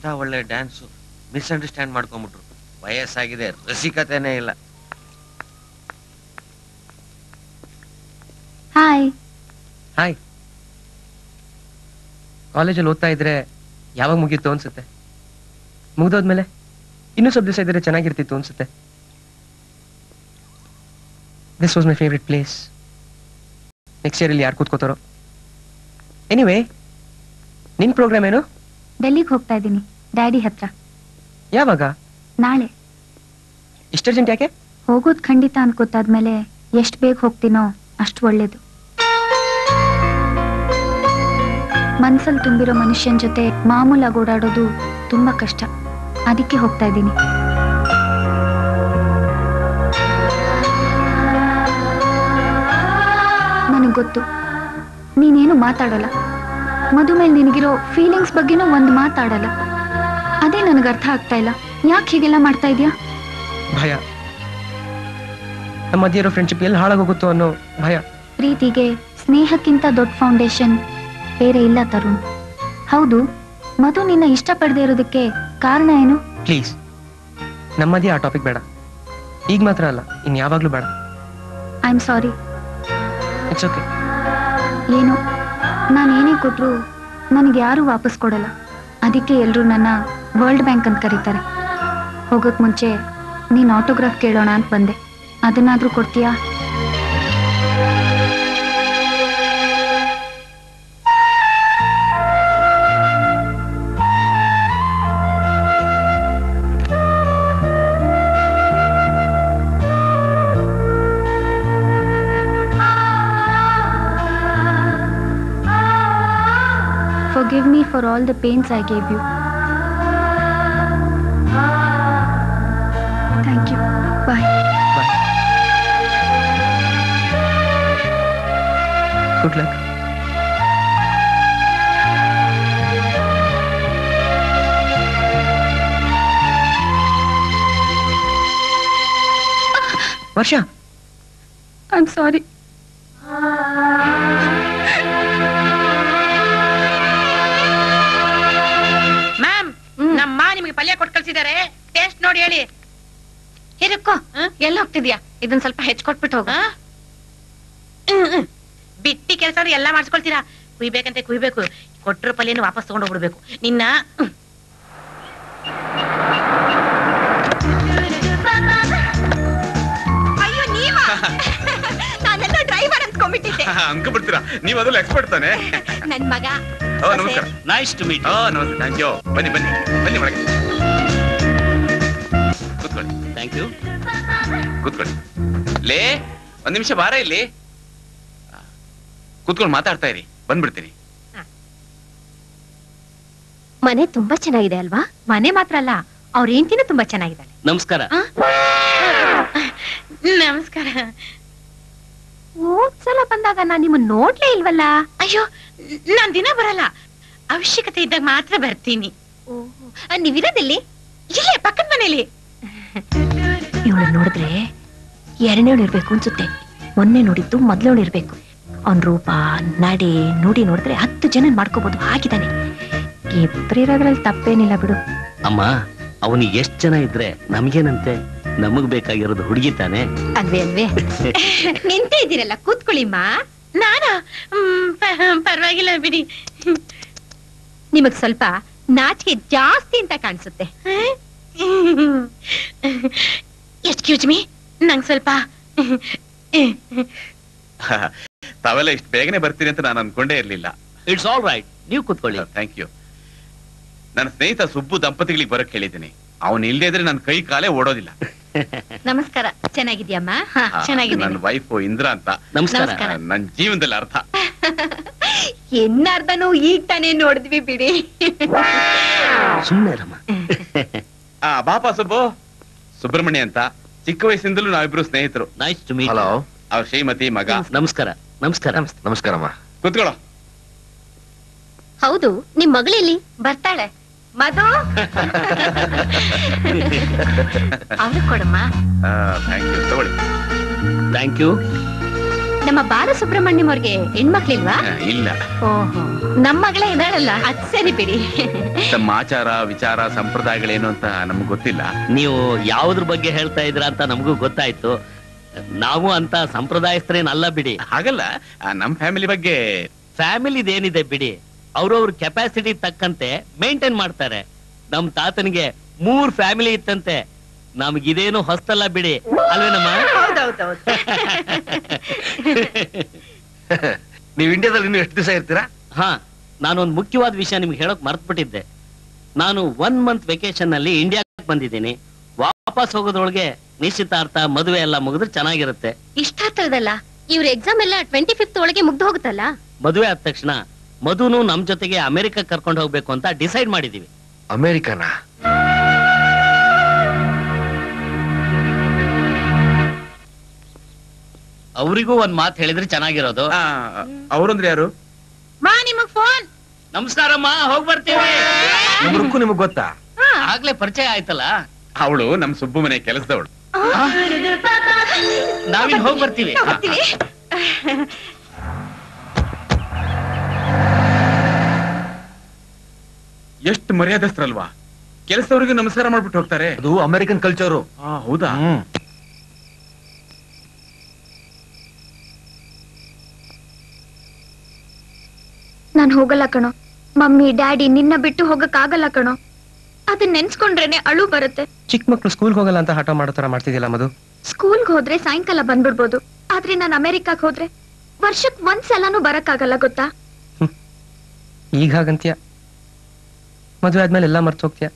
ಎಂತ ಒಳ್ಳೆ dance misunderstand ಮಾಡ್ಕೊಂಬಿಟ್ರು. ವಯಸ್ಸಾಗಿದೆ ರಸಿಕತೆನೇ ಇಲ್ಲ. Hi hi ಕಾಲೇಜಲ್ಲಿ ಓದ್ತಾ ಇದ್ರೆ ಯಾವಾಗ ಮುಗೀತು ಅನ್ಸುತ್ತೆ? ಮುಗ್ದೋದ್ಮೇಲೆ ಇನ್ನೂ ಸ್ವಲ್ಪ ದಿವಸ ಇದ್ರೆ ಚೆನ್ನಾಗಿರ್ತಿತ್ತು ಅನ್ಸುತ್ತೆ. This was my favourite place next year ಇಲ್ಲಿ ಯಾರು ಕೂತ್ಕೋತಾರೋ? ಎನಿವೇ ನಿನ್ ಪ್ರೋಗ್ರಾಮ್ ಏನು? ಡೆಲ್ಲಿಗೆ ಹೋಗ್ತಾ ಇದ್ದೀನಿ? ಡ್ಯಾಡಿ ಹತ್ರ. ಯಾವಾಗ? ನಾಳೆ. ಇಷ್ಟರ್ಜೆಂಟ್ ಯಾಕೆ? ಹೋಗೋದ್ ಖಂಡಿತ ಅನ್ಕೋತಾದ್ಮೇಲೆ ಎಷ್ಟ್ ಬೇಗ ಹೋಗ್ತೀನೋ ಅಷ್ಟು ಒಳ್ಳೇದು. ಮನ್ಸಲ್ಲಿ ತುಂಬಿರೋ ಮನುಷ್ಯನ್ ಜೊತೆ ಮಾಮೂಲಾಗಿ ಓಡಾಡೋದು ತುಂಬಾ ಕಷ್ಟ. ಅದಕ್ಕೆ ಹೋಗ್ತಾ ಇದ್ದೀನಿ. ನನಗ್ ಗೊತ್ತು. ನೀನೇನು ಮಾತಾಡಲ್ಲ. ಮಧು ಮೇಲೆ ನಿನಗಿರೋ ಫೀಲಿಂಗ್ಸ್ ಬಗ್ಗೆನೂ ಒಂದು ಮಾತಾಡಲ್ಲ ಅದೇ ನನಗೆ ಅರ್ಥ ಆಗ್ತಾ ಇಲ್ಲ. ಯಾಕೆ ಹೀಗೆಲ್ಲ ಮಾಡ್ತಾ ಇದೀಯಾ? ಭಯ. ನಮ್ಮ ಮಧ್ಯೆ ಇರೋ ಫ್ರೆಂಡ್ಶಿಪ್ ಎಲ್ಲಿ ಹಾಳಾಗೋಗುತ್ತೋ ಅನ್ನೋ ಭಯ. ಪ್ರೀತಿಗೆ ಸ್ನೇಹಕ್ಕಿಂತ ದೊಡ್ಡ ಫೌಂಡೇಶನ್ ಬೇರೆ ಇಲ್ಲ ತರುಣ್. ಹೌದು ಮಧು ನಿನ್ನ ಇಷ್ಟಪಡದೇ ಇರೋದಕ್ಕೆ ಕಾರಣ ಏನು? ಪ್ಲೀಸ್ ನಮ್ಮದೇ ಆ ಟಾಪಿಕ್ ಬೇಡ. ಈಗ ಮಾತ್ರ ಅಲ್ಲ ಇನ್ ಯಾವಾಗ್ಲೂ ಬೇಡ. I am sorry it's okay ಏನು? ನಾನು ಕೊಟ್ಟರು ನನಗೆ ಯಾರು ವಾಪಸ್ ಕೊಡಲ್ಲ. ಅದಕ್ಕೆ ಎಲ್ಲರೂ ನನ್ನ ವರ್ಲ್ಡ್ ಬ್ಯಾಂಕ್ ಅಂತ ಕರೀತಾರೆ. ಹೋಗೋಕ್ ಮುಂಚೆ ನೀನು ಆಟೋಗ್ರಾಫ್ ಕೇಳೋಣ ಅಂತ ಬಂದೆ. ಅದನ್ನಾದ್ರೂ ಕೊಡ್ತೀಯಾ? for all the pains I gave you. Thank you. Bye. Bye. Good luck. Ah! Varsha. I'm sorry. ಇದನ್ ಸ್ವಲ್ಪ ಹೆಚ್ಚಿಕೊಟ್ಬಿಟ್ಟು ಹೋಗ. ಬಿಟ್ಟಿ ಕೆಲಸ ಎಲ್ಲ ಮಾಡಿಸ್ಕೊಳ್ತೀರಾ? ಕುಯ್ಬೇಕಂತೆ ಕುಯ್ಬೇಕು. ಕೊಟ್ಟರು ಪಲ್ಯನು ವಾಪಸ್ ತಗೊಂಡು ಹೋಗ್ಬಿಡ್ಬೇಕು ನಿನ್ನ. ಅಯ್ಯೋ ನೀವ? ನಾನೆಲ್ಲ ಡ್ರೈವರ್ ಅನ್ಕೊಂಡ್ಬಿಟ್ಟಿದ್ದೆ. ಅನ್ಕೊಂಡ್ಬಿಡ್ತೀರಾ ನೀವು ಅದ್ರಲ್ಲಿ ಎಕ್ಸ್ಪರ್ಟ್ ತಾನೆ? ನನ್ ಮಗ. ಓ ನಮಸ್ಕಾರ. ನೈಸ್ ಟು ಮೀಟ್ ಓ ನಮಸ್ತೆ. Thank you. ಬನ್ನಿ ಬನ್ನಿ. ಬನ್ನಿ ಒಳಗೆ. ಕೂತ್ಕೊಳ್ಳಿ. ಥ್ಯಾಂಕ್ ಯು ಕೂತ್ಕೊಳ್ಳಿ. ಲೇ ಒಂದ್ ನಿಮಿಷ ಬಾರ ಇಲ್ಲಿ. ಕೂತ್ಕೊಂಡು ಮಾತಾಡ್ತಾ ಇರಿ ಬಂದ್ಬಿಡ್ತೀನಿ. ಮನೆ ತುಂಬಾ ಚೆನ್ನಾಗಿದೆ ಅಲ್ವಾ? ಮನೆ ಮಾತ್ರ ಅಲ್ಲ ಅವ್ರ ಹೆಂಡತಿನೂ ತುಂಬಾ ಚೆನ್ನಾಗಿದ್ದಾಳೆ. ನಮಸ್ಕಾರ. ನಮಸ್ಕಾರ. ಹೋದ್ಸಲ ಬಂದಾಗ ನಾನ್ ನಿಮ್ಮನ್ನ ನೋಡ್ಲೇ ಇಲ್ವಲ್ಲ? ಅಯ್ಯೋ ನಾನ್ ದಿನ ಬರಲ್ಲ. ಅವಶ್ಯಕತೆ ಇದ್ದಾಗ ಮಾತ್ರ ಬರ್ತೀನಿ. ನೀವಿರೋದಿಲ್ಲಿ ಇಲ್ಲೇ ಪಕ್ಕದ ಮನೇಲಿ. ಇವಳು ನೋಡಿದ್ರೆ ಎರಡನೇವಳು ಇರ್ಬೇಕು ಅನ್ಸುತ್ತೆ. ಮೊನ್ನೆ ನೋಡಿದ್ದು ಮೊದ್ಲವಳು ಇರ್ಬೇಕು. ಅವನ್ ರೂಪ ನಡೆ ನೋಡಿ ನೋಡಿದ್ರೆ ಹತ್ತು ಜನ ಮಾಡ್ಕೋಬಹುದು ಹಾಗಿದ್ದಾನೆ. ಇಬ್ಬರಿರೋದ್ರಲ್ಲಿ ತಪ್ಪೇನಿಲ್ಲ ಬಿಡು. ಅಮ್ಮ ಅವನು ಎಷ್ಟ್ ಜನ ಇದ್ರೆ ನಮ್ಗೇನಂತೆ? ನಮಗ್ ಬೇಕಾಗಿರೋದು ಹುಡುಗಿ ತಾನೆ? ಅಲ್ವೇ ಅಲ್ವೇ ನಿಂತ ಇದ್ದೀರಲ್ಲ ಕೂತ್ಕೊಳ್ಳಿಮ್ಮ. ನಾನಾ? ಪರವಾಗಿಲ್ಲ ಬಿಡಿ. ನಿಮಗ್ ಸ್ವಲ್ಪ ನಾಚಿಕೆ ಜಾಸ್ತಿ ಅಂತ ಕಾಣಿಸುತ್ತೆ. ಎಕ್ಸ್ಕ್ಯೂಸ್ ಮೀ ನಂಗ್ ಸ್ವಲ್ಪ ತಾವೆಲ್ಲ ಇಷ್ಟು ಬೇಗನೆ ಬರ್ತೀನಿ ಅಂತ ನಾನು ಅನ್ಕೊಂಡೇ ಇರ್ಲಿಲ್ಲ. ಇಟ್ಸ್ ಆಲ್ ರೈಟ್ ನೀವು ಕೂತ್ಕೊಳ್ಳಿ. ಥ್ಯಾಂಕ್ ಯು ನನ್ನ ಸ್ನೇಹಿತ ಸುಬ್ಬು ದಂಪತಿಗಳಿಗೆ ಬರಕ್ ಹೇಳಿದ್ದೀನಿ. ಅವನು ಇಲ್ಲದೆ ಇದ್ರೆ ನನ್ನ ಕೈ ಕಾಲೇ ಓಡೋದಿಲ್ಲ. ನಮಸ್ಕಾರ. ಚೆನ್ನಾಗಿದ್ಯಮ್ಮ? ನನ್ನ ವೈಫ್ ಇಂದ್ರಾ ಅಂತ. ನಮಸ್ಕಾರ. ನನ್ನ ಜೀವನದಲ್ಲಿ ಅರ್ಥ. ಎನ್ನರ್ಧನೂ ಈಗ ತಾನೇ ನೋಡಿದ್ವಿ ಬಿಡಿ. ಸುಮ್ಮನೆ ಬಾಪ ಸುಬ್ಬು. ಸುಬ್ರಹ್ಮಣ್ಯ ಅಂತ. ಚಿಕ್ಕ ವಯಸ್ಸಿಂದಲೂ ನಾವಿಬ್ರು ಸ್ನೇಹಿತರು. ನೈಸ್ ಟು ಮೀಟ್ ಹಲೋ ಅವ್ರ ಶ್ರೀಮತಿ ಮಗ. ನಮಸ್ಕಾರ. ನಮಸ್ಕಾರ. ನಮಸ್ಕಾರಮ್ಮ. ಕೂತ್ಕೊಳ್ಳೋ. ಹೌದು ನಿಮ್ ಮಗಳಲ್ಲಿ ಬರ್ತಾಳೆ. ಮಧು? ಅವ್ರಿಗೆ ಕೊಡಮ್ಮ. ಥ್ಯಾಂಕ್ ಯು ತಗೊಳ್ಳಿ. ಥ್ಯಾಂಕ್ ಯು ನಮ್ಮ ಬಾಲಸುಬ್ರಹ್ಮಣ್ಯಂ ಅವ್ರಿಗೆ ಹೆಣ್ಮಕ್ಳಿಲ್ವಾ? ಇಲ್ಲ. ಓಹೋ ನಮ್ಮ ಮಗಳೇ ಇದ್ದಾಳಲ್ಲ ಅದ್ ಸರಿ ಬಿಡಿ. ತಮ್ಮ ಆಚಾರ ವಿಚಾರ ಸಂಪ್ರದಾಯಗಳೇನು ಅಂತ ನಮ್ಗೆ ಗೊತ್ತಿಲ್ಲ. ನೀವು ಯಾವ್ದ್ರ ಬಗ್ಗೆ ಹೇಳ್ತಾ ಇದ್ರ ಅಂತ ನಮಗೂ ಗೊತ್ತಾಯ್ತು. ನಾವು ಅಂತ ಸಂಪ್ರದಾಯಸ್ಥರೇನಲ್ಲ ಬಿಡಿ. ಹಾಗಲ್ಲ ನಮ್ ಫ್ಯಾಮಿಲಿ ಬಗ್ಗೆ ಫ್ಯಾಮಿಲಿ ಏನಿದೆ ಬಿಡಿ. ಅವ್ರವ್ರ ಕೆಪಾಸಿಟಿ ತಕ್ಕಂತೆ ಮೇಂಟೈನ್ ಮಾಡ್ತಾರೆ. ನಮ್ ತಾತನಿಗೆ ಮೂರ್ ಫ್ಯಾಮಿಲಿ ಇತ್ತಂತೆ. ನಮ್ಗಿದೇನು ಹೊಸ್ತಲ್ಲ ಬಿಡಿ. ಅಲ್ವೇನಮ್ಮ? ನೀವು ಇಂಡಿಯಾದಲ್ಲಿ ಇನ್ನು ಎಷ್ಟು ದಿವಸ ಇರ್ತೀರಾ? ಹಾ ನಾನೊಂದು ಮುಖ್ಯವಾದ ವಿಷಯ ನಿಮ್ಗೆ ಹೇಳಕ್ ಮರ್ತ್ಬಿಟ್ಟಿದ್ದೆ. ನಾನು ಒನ್ ಮಂತ್ ವೆಕೇಶನ್ನಲ್ಲಿ ಇಂಡಿಯಾ ಬಂದಿದ್ದೀನಿ. ವಾಪಸ್ ಹೋಗೋದ್ರೊಳಗೆ ನಿಶ್ಚಿತಾರ್ಥ ಮದುವೆ ಎಲ್ಲ ಮುಗಿದ್ರೆ ಚೆನ್ನಾಗಿರುತ್ತೆ. ಇಷ್ಟ ಆಗ್ತದಲ್ಲ ಇವ್ರ ಎಕ್ಸಾಮ್ ಎಲ್ಲ ಟ್ವೆಂಟಿ ಫಿಫ್ತ್ ಒಳಗೆ ಮುಗ್ದು ಹೋಗುತ್ತಲ್ಲ? ಮದುವೆ ಆದ ತಕ್ಷಣ ಮಧುನು ನಮ್ ಜೊತೆಗೆ ಅಮೆರಿಕ ಕರ್ಕೊಂಡು ಹೋಗ್ಬೇಕು ಅಂತ ಡಿಸೈಡ್ ಮಾಡಿದೀವಿ. ಅಮೇರಿಕನ ಅವರಿಗೂ ಒಂದ್ ಮಾತು ಹೇಳಿದ್ರೆ ಚೆನ್ನಾಗಿರೋದು. ಅವ್ರಂದ್ರೆ ಯಾರು? ಮಾ ನಿಮಗ್ ಫೋನ್ ನಮಸ್ಕಾರಮ್ಮ ಹೋಗ್ ಬರ್ತೀವಿ. ನಿಮಗ್ ಗೊತ್ತಾ? ಆಗ್ಲೇ ಪರಿಚಯ ಆಯ್ತಲ್ಲ? ಅವಳು ನಮ್ ಸುಬ್ಬು ಮನೆ ಕೆಲಸದವಳು. ನಾವಿನ್ ಹೋಗ್ ಬರ್ತೀವಿ. ಎಷ್ಟು ಮರ್ಯಾದಸ್ಥರಲ್ವಾ ಕೆಲಸದವ್ರಿಗೆ ನಮಸ್ಕಾರ ಮಾಡ್ಬಿಟ್ಟು ಹೋಗ್ತಾರೆ. ಅದು ಅಮೆರಿಕನ್ ಕಲ್ಚರು. ಆ, ಹೌದಾ? ನಾನ್ ಹೋಗಲ್ಲ ಕಣೋ. ಮಮ್ಮಿ ಡ್ಯಾಡಿ ನಿನ್ನ ಬಿಟ್ಟು ಹೋಗಕ್ ಆಗಲ್ಲ ಕಣೋ. ಅದನ್ನ ನೆನ್ಸ್ಕೊಂಡ್ರೇನೆ ಅಳು ಬರುತ್ತೆ. ಚಿಕ್ಕ ಮಕ್ಳು ಸ್ಕೂಲ್ ಹೋಗಲ್ಲ ಅಂತ ಹಠ ಮಾಡೋ ತರ ಮಾಡ್ತಿದ್ಯಲ್ಲ ಮಧು? ಸ್ಕೂಲ್ಗ್ ಹೋದ್ರೆ ಸಾಯಂಕಾಲ ಬಂದ್ಬಿಡ್ಬೋದು. ಆದ್ರೆ ನಾನ್ ಅಮೆರಿಕಾಗ್ ಹೋದ್ರೆ ವರ್ಷಕ್ ಒಂದ್ಸಲನೂ ಬರಕ್ಕಾಗಲ್ಲ ಗೊತ್ತಾ? ಈಗ ಹಾಗಂತ್ಯ? ಮದುವೆ ಆದ್ಮೇಲೆ ಎಲ್ಲ ಮರ್ತು ಹೋಗ್ತೀಯ?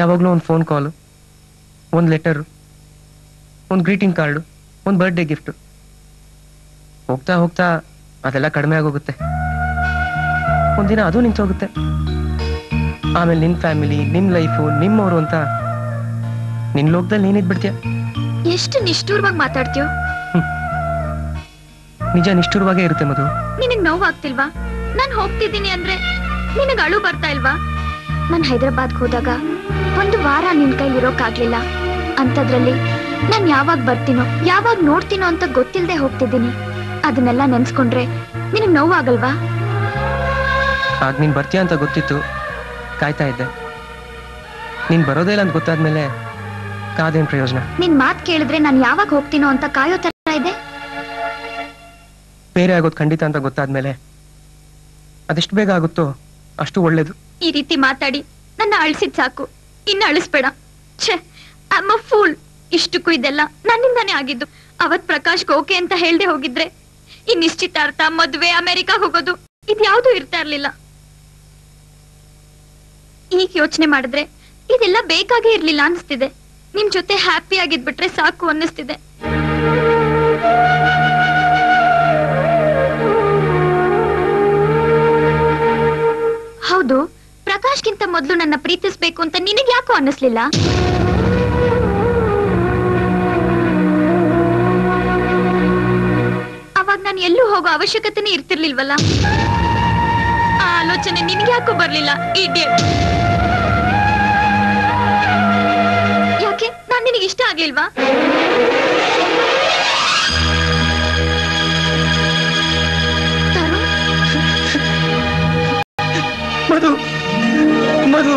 ಯಾವಾಗ್ಲೂ ಒಂದು ಫೋನ್ ಕಾಲು ಒಂದು ಲೆಟರ್ ಒಂದು ಗ್ರೀಟಿಂಗ್ ಕಾರ್ಡ್ ಒಂದು ಬರ್ಡೇ ಗಿಫ್ಟ್ ಹೋಗ್ತಾ ಹೋಗ್ತಾ ಅದೆಲ್ಲ ಕಡಿಮೆ ಆಗೋಗುತ್ತೆ. ಒಂದಿನ ಅದು ನಿಂತೋಗುತ್ತೆ. ಆಮೇಲೆ ನಿನ್ ಫ್ಯಾಮಿಲಿ ನಿಮ್ ಲೈಫು ನಿಮ್ಮವರು ಅಂತ ನಿನ್ ಲೋಕದಲ್ಲಿ ನೀನಿದ್ ಬಿಡ್ತೀಯ ಎಷ್ಟು ನಿಷ್ಠೂರವಾಗಿ ಮಾತಾಡ್ತೀಯೋ? ನಿಜ ನಿಷ್ಠೂರವಾಗೇ ಇರುತ್ತೆ ಮಧು. ನಿನಗ್ ನೋವಾಗ್ತಿಲ್ವಾ? ನಾನ್ ಹೋಗ್ತಿದ್ದೀನಿ ಅಂದ್ರೆ ನಿನಗ್ ಅಳು ಬರ್ತಾ ಇಲ್ವಾ? ನಾನ್ ಹೈದರಾಬಾದ್ ಹೋದಾಗ ಒಂದು ವಾರ ನಿನ್ ಕೈಲಿ ಇರೋಕ್ಕಾಗ್ಲಿಲ್ಲ ಅಂತದ್ರಲ್ಲಿ ನಾನ್ ಯಾವಾಗ ಬರ್ತೀನೋ ಯಾವಾಗ ನೋಡ್ತೀನೋ ಅಂತ ಗೊತ್ತಿಲ್ಲದೆ ಹೋಗ್ತಿದ್ದೀನಿ. ಅದನ್ನೆಲ್ಲ ನೆನ್ಸ್ಕೊಂಡ್ರೆ ನಿನಗ್ ನೋವಾಗಲ್ವಾ? ಆಗ ನೀನ್ ಬರ್ತೀಯ ಅಂತ ಗೊತ್ತಿತ್ತು. ಕಾಯ್ತಾ ಇದ್ದೆ. ನೀನ್ ಬರೋದೇ ಇಲ್ಲ ಅಂತ ಗೊತ್ತಾದ್ಮೇಲೆ ಕಾದೇನ್ ಪ್ರಯೋಜನ? ನಿನ್ ಮಾತ್ ಕೇಳಿದ್ರೆ ನಾನು ಯಾವಾಗ ಹೋಗ್ತೀನೋ ಅಂತ ಕಾಯೋ ತರ ಇದೆ? ಬೇರೆ ಆಗೋದು ಖಂಡಿತ ಅಂತ ಗೊತ್ತಾದ್ಮೇಲೆ ಅದೆಷ್ಟು ಬೇಗ ಆಗುತ್ತೋ ಅಷ್ಟು ಒಳ್ಳೇದು. ಈ ರೀತಿ ಮಾತಾಡಿ ನನ್ನ ಅಳಿಸಿದ್ ಸಾಕು. ಇನ್ನ ಅಳಿಸ್ಬೇಡ. ಛೇ ಅಮ್ಮ ಫೂಲ್. ಇಷ್ಟಕ್ಕೂ ಇದೆಲ್ಲ ನನ್ನಿಂದಾನೇ ಆಗಿದ್ದು. ಅವತ್ ಪ್ರಕಾಶ್ ಓಕೆ ಅಂತ ಹೇಳ್ದೆ ಹೋಗಿದ್ರೆ ಈ ನಿಶ್ಚಿತಾರ್ಥ ಮದ್ವೆ ಅಮೆರಿಕ ಹೋಗೋದು ಇದ್ಯಾವುದೂ ಇರ್ತಾ ಇರ್ಲಿಲ್ಲ. ಈಗ ಯೋಚನೆ ಮಾಡಿದ್ರೆ ಇದೆಲ್ಲ ಬೇಕಾಗೇ ಇರ್ಲಿಲ್ಲ ಅನ್ಸ್ತಿದೆ. ನಿಮ್ ಜೊತೆ ಹ್ಯಾಪಿ ಆಗಿದ್ಬಿಟ್ರೆ ಸಾಕು ಅನ್ನಿಸ್ತಿದೆ. ಹೌದು, ಪ್ರಕಾಶ್ಗಿಂತ ಮೊದಲು ನನ್ನ ಪ್ರೀತಿಸ್ಬೇಕು ಅಂತ ನಿನಗೆ ಯಾಕೋ ಅನ್ನಿಸ್ಲಿಲ್ಲ? ಅವಾಗ ನಾನು ಎಲ್ಲೂ ಹೋಗೋ ಅವಶ್ಯಕತೆನೇ ಇರ್ತಿರ್ಲಿಲ್ವಲ್ಲ? ಆಲೋಚನೆ ನಿನ್ಗೆ ಯಾಕೋ ಬರ್ಲಿಲ್ಲ ಇಡಿಯಟ್ ಯಾಕೆ? ನಾನ್ ನಿನಗೆ ಇಷ್ಟ ಆಗ್ಲಿಲ್ವಾ? ಮಧು ಮಧು.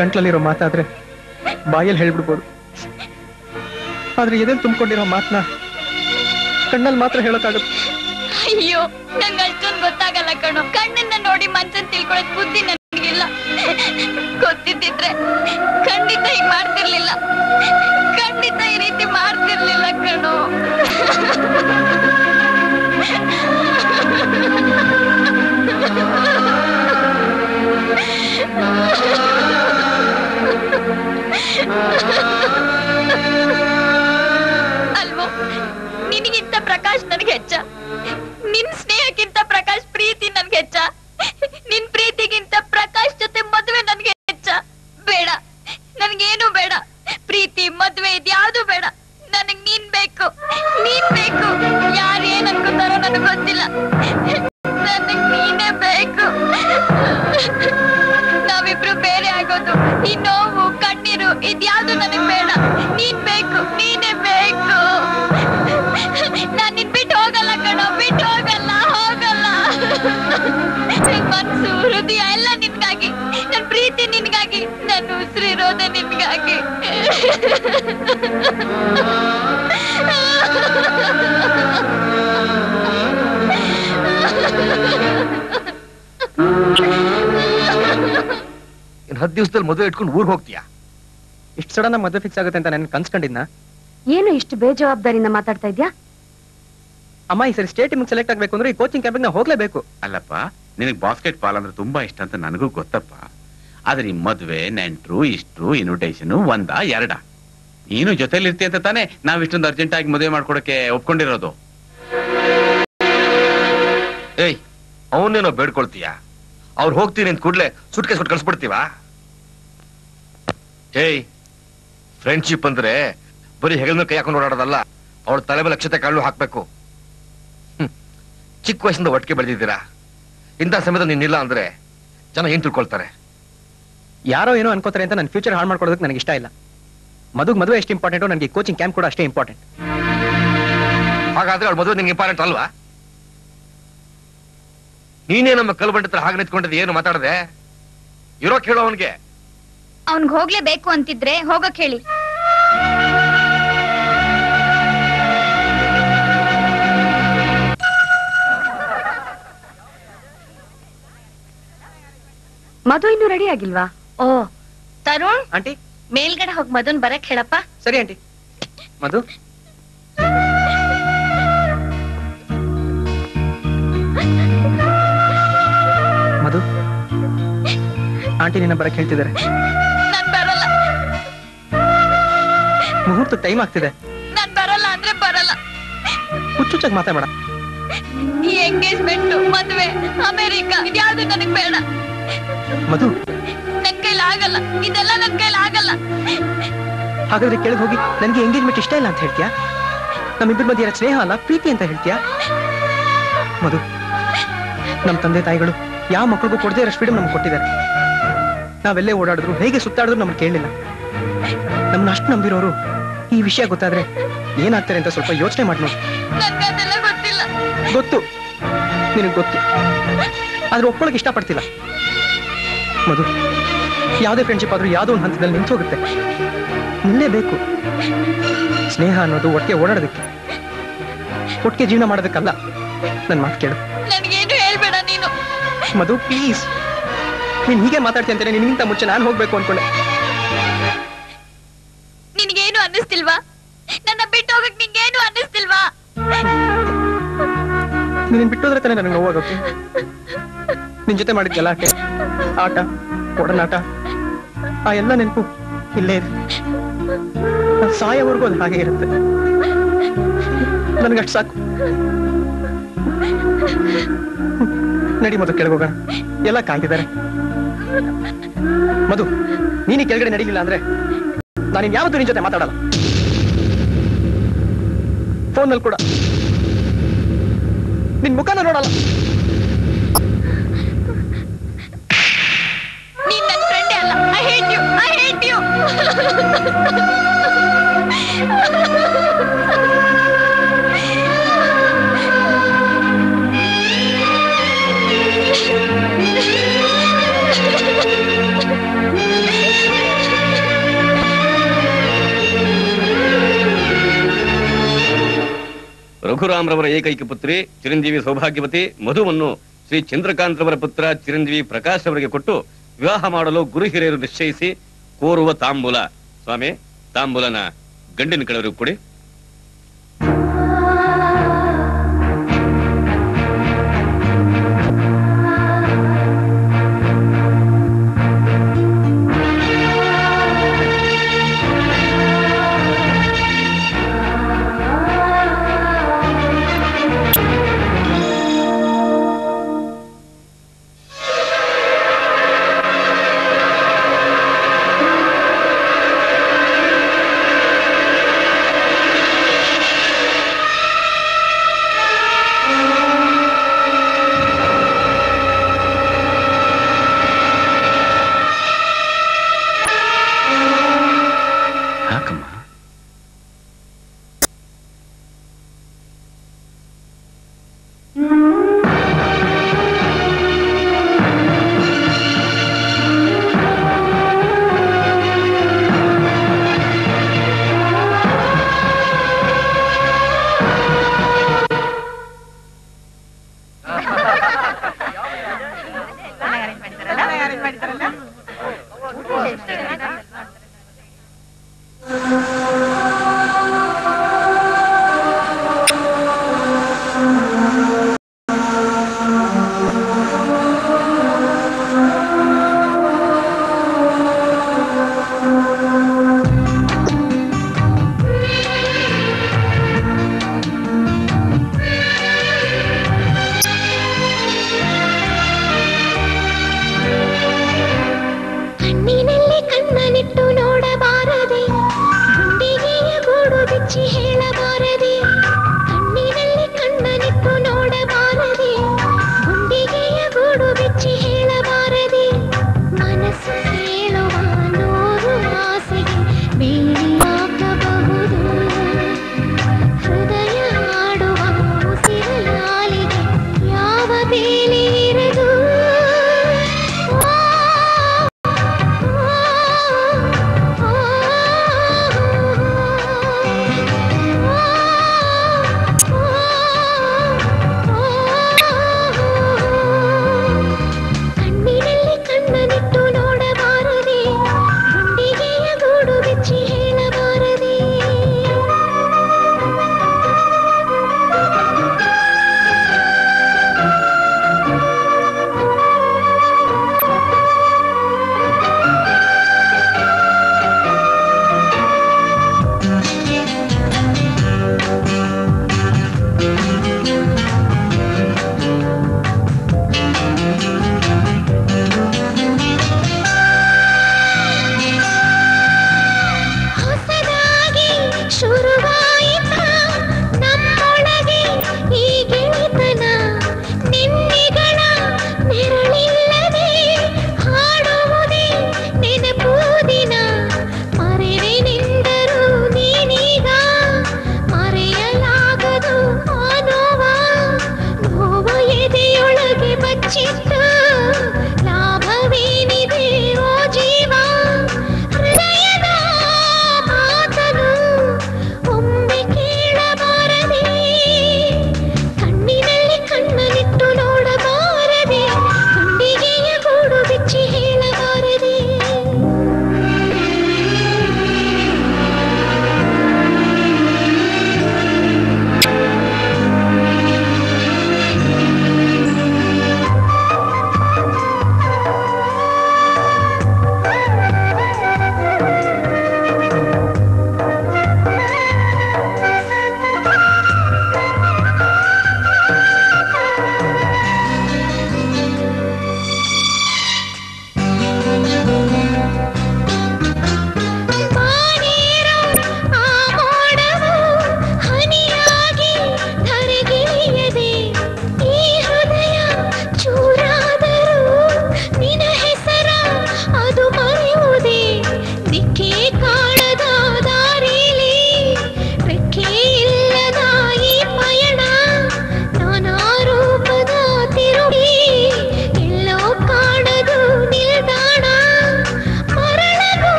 ಗಂಟ್ಲಲ್ಲಿರೋ ಮಾತಾದ್ರೆ ಬಾಯಲ್ಲಿ ಹೇಳ್ಬಿಡ್ಬೋದು. ಆದ್ರೆ ಎದೆಲ್ ತುಂಬಿಕೊಂಡಿರೋ ಮಾತನ್ನ ಕಣ್ಣಲ್ಲಿ ಮಾತ್ರ ಹೇಳೋಕ್ಕಾಗುತ್ತೆ. ಅಯ್ಯೋ ನಂಗೆ ಅಷ್ಟೊಂದು ಗೊತ್ತಾಗಲ್ಲ ಕಣೋ. ಕಣ್ಣಿಂದ ನೋಡಿ ಮನ್ಸನ್ ತಿಳ್ಕೊಳಕ್ ಬುದ್ಧಿ ನನಗಿಲ್ಲ. ಗೊತ್ತಿದ್ದಿದ್ರೆ ಖಂಡಿತ ಹೀಗ್ ಮಾಡ್ತಿರ್ಲಿಲ್ಲ. ಖಂಡಿತ ಈ ರೀತಿ ಮಾಡ್ತಿರ್ಲಿಲ್ಲ ಕಣೋ. ಅಲ್ವೋ? ನಿನಗಿಂತ ಪ್ರಕಾಶ್ ನನಗೆ ಹೆಚ್ಚ. ನಿನ್ ಸ್ನೇಹಕ್ಕಿಂತ ಪ್ರಕಾಶ್ ಪ್ರೀತಿ ನನ್ಗೆ ಹೆಚ್ಚ. ಇನ್ ಹತ್ತು ದಿವಸದಲ್ಲಿ ಮದುವೆ ಇಟ್ಕೊಂಡು ಊರಿಗೆ ಹೋಗ್ತೀಯಾ? ಇಷ್ಟು ಸಡನ್ ಮದುವೆ ಫಿಕ್ಸ್ ಆಗುತ್ತೆ ಅಂತ ನಾನು ಕನ್ಸ್ಕೊಂಡಿದ್ನ? ಏನು ಇಷ್ಟು ಬೇಜವಾಬ್ದಾರಿಯಿಂದ ಮಾತಾಡ್ತಾ ಇದ್ಯಾ? ಅಮ್ಮ ಈ ಸರಿ ಸ್ಟೇಟ್ ಟೀಮಿಗೆ ಸೆಲೆಕ್ಟ್ ಆಗ್ಬೇಕು ಅಂದ್ರೆ ಈ ಕೋಚಿಂಗ್ ಕ್ಯಾಂಪಿಗೆ ನಾವು ಹೋಗ್ಲೇಬೇಕು. ಅಲ್ಲಪ್ಪ ನಿನಗೆ ಬಾಸ್ಕೆಟ್ ಬಾಲ್ ಅಂದ್ರೆ ತುಂಬಾ ಇಷ್ಟ ಅಂತ ನನಗೂ ಗೊತ್ತಪ್ಪ. ಆದ್ರೆ ಈ ಮದ್ವೆ ನೆಂಟ್ರು ಇಷ್ಟ್ರು ಇನ್ವಿಟೇಷನ್ ಒಂದ ಎರಡ? ನೀನು ಜೊತೆಲಿ ಇರ್ತಿ ಅಂತ ತಾನೇ ನಾವ್ ಇಷ್ಟೊಂದು ಅರ್ಜೆಂಟ್ ಆಗಿ ಮದುವೆ ಮಾಡ್ಕೊಡಕ್ಕೆ ಒಪ್ಕೊಂಡಿರೋದು. ಏಯ್ ಅವನೇನೋ ಬೇಡ್ಕೊಳ್ತೀಯ? ಅವ್ರು ಹೋಗ್ತೀನಿ ಅಂತ ಕೂಡ್ಲೆ ಸುಟ್ಕೆ ಸುಟ್ಟು ಕಳ್ಸ್ಬಿಡ್ತೀವಾ? ಏಯ್ ಫ್ರೆಂಡ್ಶಿಪ್ ಅಂದ್ರೆ ಬರೀ ಹೆಗಲ್ನ ಕೈ ಹಾಕೊಂಡು ಓಡಾಡೋದಲ್ಲ ಅವಳ ತಲೆ ಮೇಲೆ ಲಕ್ಷತೆ ಕಾಳು ಹಾಕ್ಬೇಕು. ಚಿಕ್ಕ ವಯಸ್ಸಿಂದ ಒಟ್ಟಿಗೆ ಬೆಳೆದಿದ್ದೀರಾ? ಇಂಥ ಸಮಯದಲ್ಲಿ ಇಲ್ಲ ಅಂದ್ರೆ ಜನ ಏನ್ ತಿಳ್ಕೊಳ್ತಾರೆ? ಯಾರೋ ಏನೋ ಅನ್ಕೋತಾರೆ ಅಂತ ನನ್ನ ಫ್ಯೂಚರ್ ಹಾಳು ಮಾಡ್ಕೊಳ್ಳೋದಕ್ಕೆ ನನಗೆ ಇಷ್ಟ ಇಲ್ಲ. ಮದುವೆ ಮದುವೆ ಎಷ್ಟು ಇಂಪಾರ್ಟೆಂಟ್ ನನಗೆ ಕೋಚಿಂಗ್ ಕ್ಯಾಂಪ್ ಕೂಡ ಅಷ್ಟೇ ಇಂಪಾರ್ಟೆಂಟ್ ಹಾಗಾದ್ರೆ ಅವಳ ಮದುವೆ ನಿಂಗೆ ಇಂಪಾರ್ಟೆಂಟ್ ಅಲ್ವಾ? ನೀನೇ ನಮ್ಮ ಕಲ್ಬಂಡಿತ್ರ ಹಾಗೆ ನಿಂತ್ಕೊಂಡಿದ್ದೆ ಏನು ಮಾತಾಡದೆ? ಇರೋ ಕೇಳೋ ಅವನಿಗೆ. ಅವ್ನ್ಗ್ ಹೋಗ್ಲೇಬೇಕು ಅಂತಿದ್ರೆ ಹೋಗಕ್ ಹೇಳಿ. ಮಧು ಇನ್ನು ರೆಡಿ ಆಗಿಲ್ವಾ? ಓ ತರುಣ್? ಆಂಟಿ? ಮೇಲ್ಗಡೆ ಹೋಗಿ ಮಧುನ್ ಬರಕ್ ಹೇಳಪ್ಪ. ಸರಿ ಆಂಟಿ. ಮಧು? ಮಧು? ಆಂಟಿ ನಿನ್ನ ಬರಕ್ ಹೇಳ್ತಿದ್ದಾರೆ. ಮುಹೂರ್ತ ಟೈಮ್ ಆಗ್ತಿದೆ. ನಾನ್ ಬರಲ್ಲ ಅಂದ್ರೆ ಬರಲ್ಲ. ಹುಚ್ಚುಚ್ಚಾಗಿ ಮಾತಾಡ ಈ ಎಂಗೇಜ್ಮೆಂಟ್ ಮದ್ವೆ ಅಮೆರಿಕ ಇದ್ಯಾವ್ದು ನನಗ್ ಬೇಡ. ಮಧು. ನನ್ ಕೈಲಿ ಆಗಲ್ಲ. ಇದೆಲ್ಲ ನನ್ ಕೈಲಿ ಆಗಲ್ಲ. ಹಾಗಾದ್ರೆ ಕೆಳಗೆ ಹೋಗಿ ನನಗೆ ಎಂಗೇಜ್ಮೆಂಟ್ ಇಷ್ಟ ಇಲ್ಲ ಅಂತ ಹೇಳ್ತೀಯಾ? ನಮ್ಮಿಬ್ಬರ ಮಧ್ಯೆ ಸ್ನೇಹ ಅಲ್ಲ ಪ್ರೀತಿ ಅಂತ ಹೇಳ್ತೀಯಾ? ಮಧು ನಮ್ಮ ತಂದೆ ತಾಯಿಗಳು ಯಾವ ಮಕ್ಕಳಿಗೂ ಕೊಡದೇ ಇರೋ ಫ್ರೀಡಮ್ ನಮ್ಗೆ ಕೊಟ್ಟಿದ್ದಾರೆ. ನಾವೆಲ್ಲೇ ಓಡಾಡಿದ್ರು ಹೇಗೆ ಸುತ್ತಾಡಿದ್ರು ನಮ್ಗೆ ಕೇಳಲಿಲ್ಲ. ನಮ್ಮನ್ನ ಅಷ್ಟು ನಂಬಿರೋರು ಈ ವಿಷಯ ಗೊತ್ತಾದ್ರೆ ಏನಾಗ್ತಾರೆ ಅಂತ ಸ್ವಲ್ಪ ಯೋಚನೆ ಮಾಡಿ ನೋಡಿ ಗೊತ್ತು. ನಿನಗೆ ಗೊತ್ತು. ಆದ್ರೆ ಒಪ್ಕೊಳಕ್ ಇಷ್ಟಪಡ್ತಿಲ್ಲ. ಮಧು ಯಾವುದೇ ಫ್ರೆಂಡ್ಶಿಪ್ ಆದ್ರೂ ಯಾವುದೋ ಒಂದು ಹಂತದಲ್ಲಿ ನಿಂತು ಹೋಗುತ್ತೆ. ನಿಲ್ಲೇಬೇಕು ಸ್ನೇಹ ಅನ್ನೋದು ಒಟ್ಟಿಗೆ ಓಡಾಡೋದಕ್ಕೆ. ಒಟ್ಟಿಗೆ ಜೀವನ ಮಾಡೋದಕ್ಕಲ್ಲ. ನನ್ನ ಮಾತು ಕೇಳು. ನನ್ಗೇನು ಹೇಳ್ಬೇಡ ನೀನು. ಮಧು ಪ್ಲೀಸ್ ನೀನು ಹೀಗೆ ಮಾತಾಡ್ತೀನಿ ಅಂತಾನೆ ನಿನ್ಗಿಂತ ಮುಂಚೆ ನಾನು ಹೋಗ್ಬೇಕು ಅನ್ಕೊಂಡೆ. ನಿನ್ಗೇನು ಅನ್ನಿಸ್ತಿಲ್ವಾ? ನನ್ನ ಬಿಟ್ಟು ಹೋಗಕ್ ನಿಂಗೇನು ಅನ್ನಿಸ್ತಿಲ್ವಾ? ನೀನ್ ಬಿಟ್ಟೋದ್ರೆ ತಾನೇ ನನಗೆ ಹೋಗಕ್ಕೆ ನಿನ್ ಜೊತೆ ಮಾಡಿದ ಗಲಾಟೆ ಆಟ, ಒಡನಾಟ, ಆ ಎಲ್ಲ ನೆನಪು ಇಲ್ಲೇ ಇದೆ. ಸಾಯವರೆಗೂ ಅದು ಹಾಗೆ ಇರುತ್ತೆ. ನನಗಷ್ಟು ಸಾಕು. ನಡಿ ಮಧು ಕೆಳಗೋಗೋಣ ಎಲ್ಲ ಕಾಯ್ತಿದ್ದಾರೆ ಮಧು, ನೀನು ಕೆಳಗಡೆ ನಡೀಲಿಲ್ಲ ಅಂದ್ರೆ ನಾನು ಯಾವತ್ತೂ ನಿನ್ ಜೊತೆ ಮಾತಾಡಲ್ಲ. ಫೋನಲ್ಲಿ ಕೂಡ. ನಿನ್ ಮುಖನ ನೋಡಲ್ಲ. ರಘುರಾಮ್ರವರ ಏಕೈಕ ಪುತ್ರಿ ಚಿರಂಜೀವಿ ಸೌಭಾಗ್ಯವತಿ ಮಧುವನ್ನು ಶ್ರೀ ಚಂದ್ರಕಾಂತ್ರವರ ಪುತ್ರ ಚಿರಂಜೀವಿ ಪ್ರಕಾಶ್ ಅವರಿಗೆ ಕೊಟ್ಟು ವಿವಾಹ ಮಾಡಲು ಗುರು ಹಿರಿಯರು ನಿಶ್ಚಯಿಸಿ ಕೋರುವ ತಾಂಬೂಲ. ಸ್ವಾಮಿ, ತಾಂಬೂಲನ ಗಂಡಿನ ಕಡೆಯವರು ಕೊಡಿ. మరది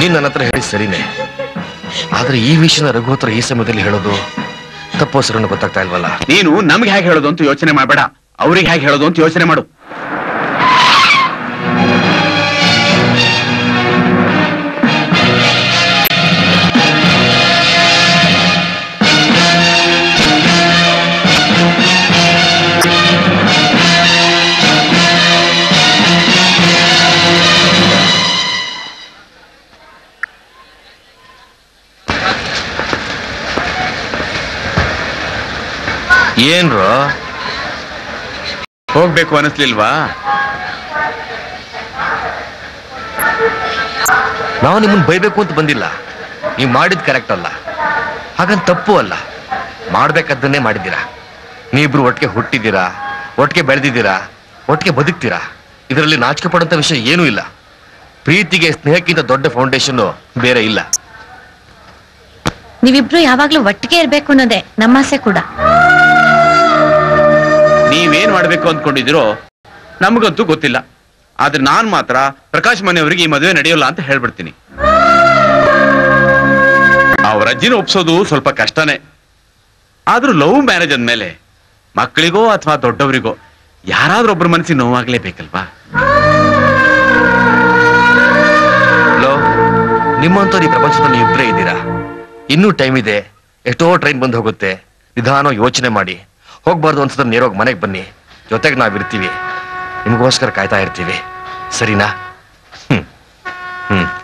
ನೀನ್ ನನ್ನ ಹತ್ರ ಹೇಳಿ ಸರಿನೇ. ಆದ್ರೆ ಈ ವಿಷಯನ ರಘು ಹತ್ರ ಈ ಸಮಯದಲ್ಲಿ ಹೇಳೋದು ತಪ್ಪೋ ಗೊತ್ತಾಗ್ತಾ ಇಲ್ವಲ್ಲ? ನೀನು ನಮ್ಗೆ ಹೇಗೆ ಹೇಳೋದು ಅಂತ ಯೋಚನೆ ಮಾಡಬೇಡ. ಅವ್ರಿಗೆ ಹೇಗೆ ಹೇಳೋದು ಅಂತ ಯೋಚನೆ ಮಾಡು. ಏನ್ರೋ? ಹೋಗ್ಬೇಕು ಅನಿಸ್ಲಿಲ್ವಾ? ನಾವು ನಿಮ್ಮನ್ನು ಬೈಬೇಕು ಅಂತ ಬಂದಿಲ್ಲ. ನೀವು ಮಾಡಿದ್ ಕರೆಕ್ಟ್ ಅಲ್ಲ. ಹಾಗಂತ ತಪ್ಪು ಅಲ್ಲ. ಮಾಡ್ಬೇಕಾದ್ದನ್ನೇ ಮಾಡಿದ್ದೀರಾ? ನೀವಿಬ್ರು ಒಟ್ಟಿಗೆ ಹುಟ್ಟಿದ್ದೀರಾ? ಒಟ್ಟಿಗೆ ಬೆಳೆದಿದ್ದೀರಾ? ಒಟ್ಟಿಗೆ ಬದುಕ್ತೀರಾ? ಇದರಲ್ಲಿ ನಾಚಿಕೆ ಪಡೋಂಥ ವಿಷಯ ಏನೂ ಇಲ್ಲ. ಪ್ರೀತಿಗೆ ಸ್ನೇಹಕ್ಕಿಂತ ದೊಡ್ಡ ಫೌಂಡೇಶನ್ ಬೇರೆ ಇಲ್ಲ. ನೀವಿಬ್ರು ಯಾವಾಗ್ಲೂ ಒಟ್ಟಿಗೆ ಇರಬೇಕು ಅನ್ನೋದೇ ನಮ್ಮಾಸೆ ಕೂಡ. ನೀವೇನ್ ಮಾಡ್ಬೇಕು ಅಂದ್ಕೊಂಡಿದ್ರು ನಮಗಂತೂ ಗೊತ್ತಿಲ್ಲ. ಆದ್ರೆ ನಾನ್ ಮಾತ್ರ ಪ್ರಕಾಶ್ ಮನೆಯವರಿಗೆ ಈ ಮದುವೆ ನಡೆಯೋಲ್ಲ ಅಂತ ಹೇಳ್ಬಿಡ್ತೀನಿ. ಅವ್ರ ಅಜ್ಜಿನ ಒಪ್ಸೋದು ಸ್ವಲ್ಪ ಕಷ್ಟನೇ. ಆದ್ರೂ ಲವ್ ಮ್ಯಾರೇಜ್ ಅಂದ್ಮೇಲೆ ಮಕ್ಕಳಿಗೋ ಅಥವಾ ದೊಡ್ಡವರಿಗೋ ಯಾರಾದ್ರೂ ಒಬ್ಬರ ಮನಸ್ಸಿಗೆ ನೋವಾಗ್ಲೇಬೇಕಲ್ವಾ? ನಿಮ್ಮಂತವ್ರು ಈ ಪ್ರಪಂಚದಲ್ಲಿ ಇಬ್ಬರೇ ಇದ್ದೀರಾ? ಇನ್ನೂ ಟೈಮ್ ಇದೆ. ಎಷ್ಟೋ ಟ್ರೈನ್ ಬಂದು ಹೋಗುತ್ತೆ. ನಿಧಾನ ಯೋಚನೆ ಮಾಡಿ. ಹೋಗ್ಬಾರ್ದು ಅನ್ಸದ್ರೆ ನೀರೋಗಿ ಮನೆಗೆ ಬನ್ನಿ. ಜೊತೆಗೆ ನಾವು ಇರ್ತೀವಿ ನಿಮಗೋಸ್ಕರ ಕಾಯ್ತಾ ಇರ್ತೀವಿ. ಸರಿನಾ? ಹ್ಞೂ ಹ್ಞೂ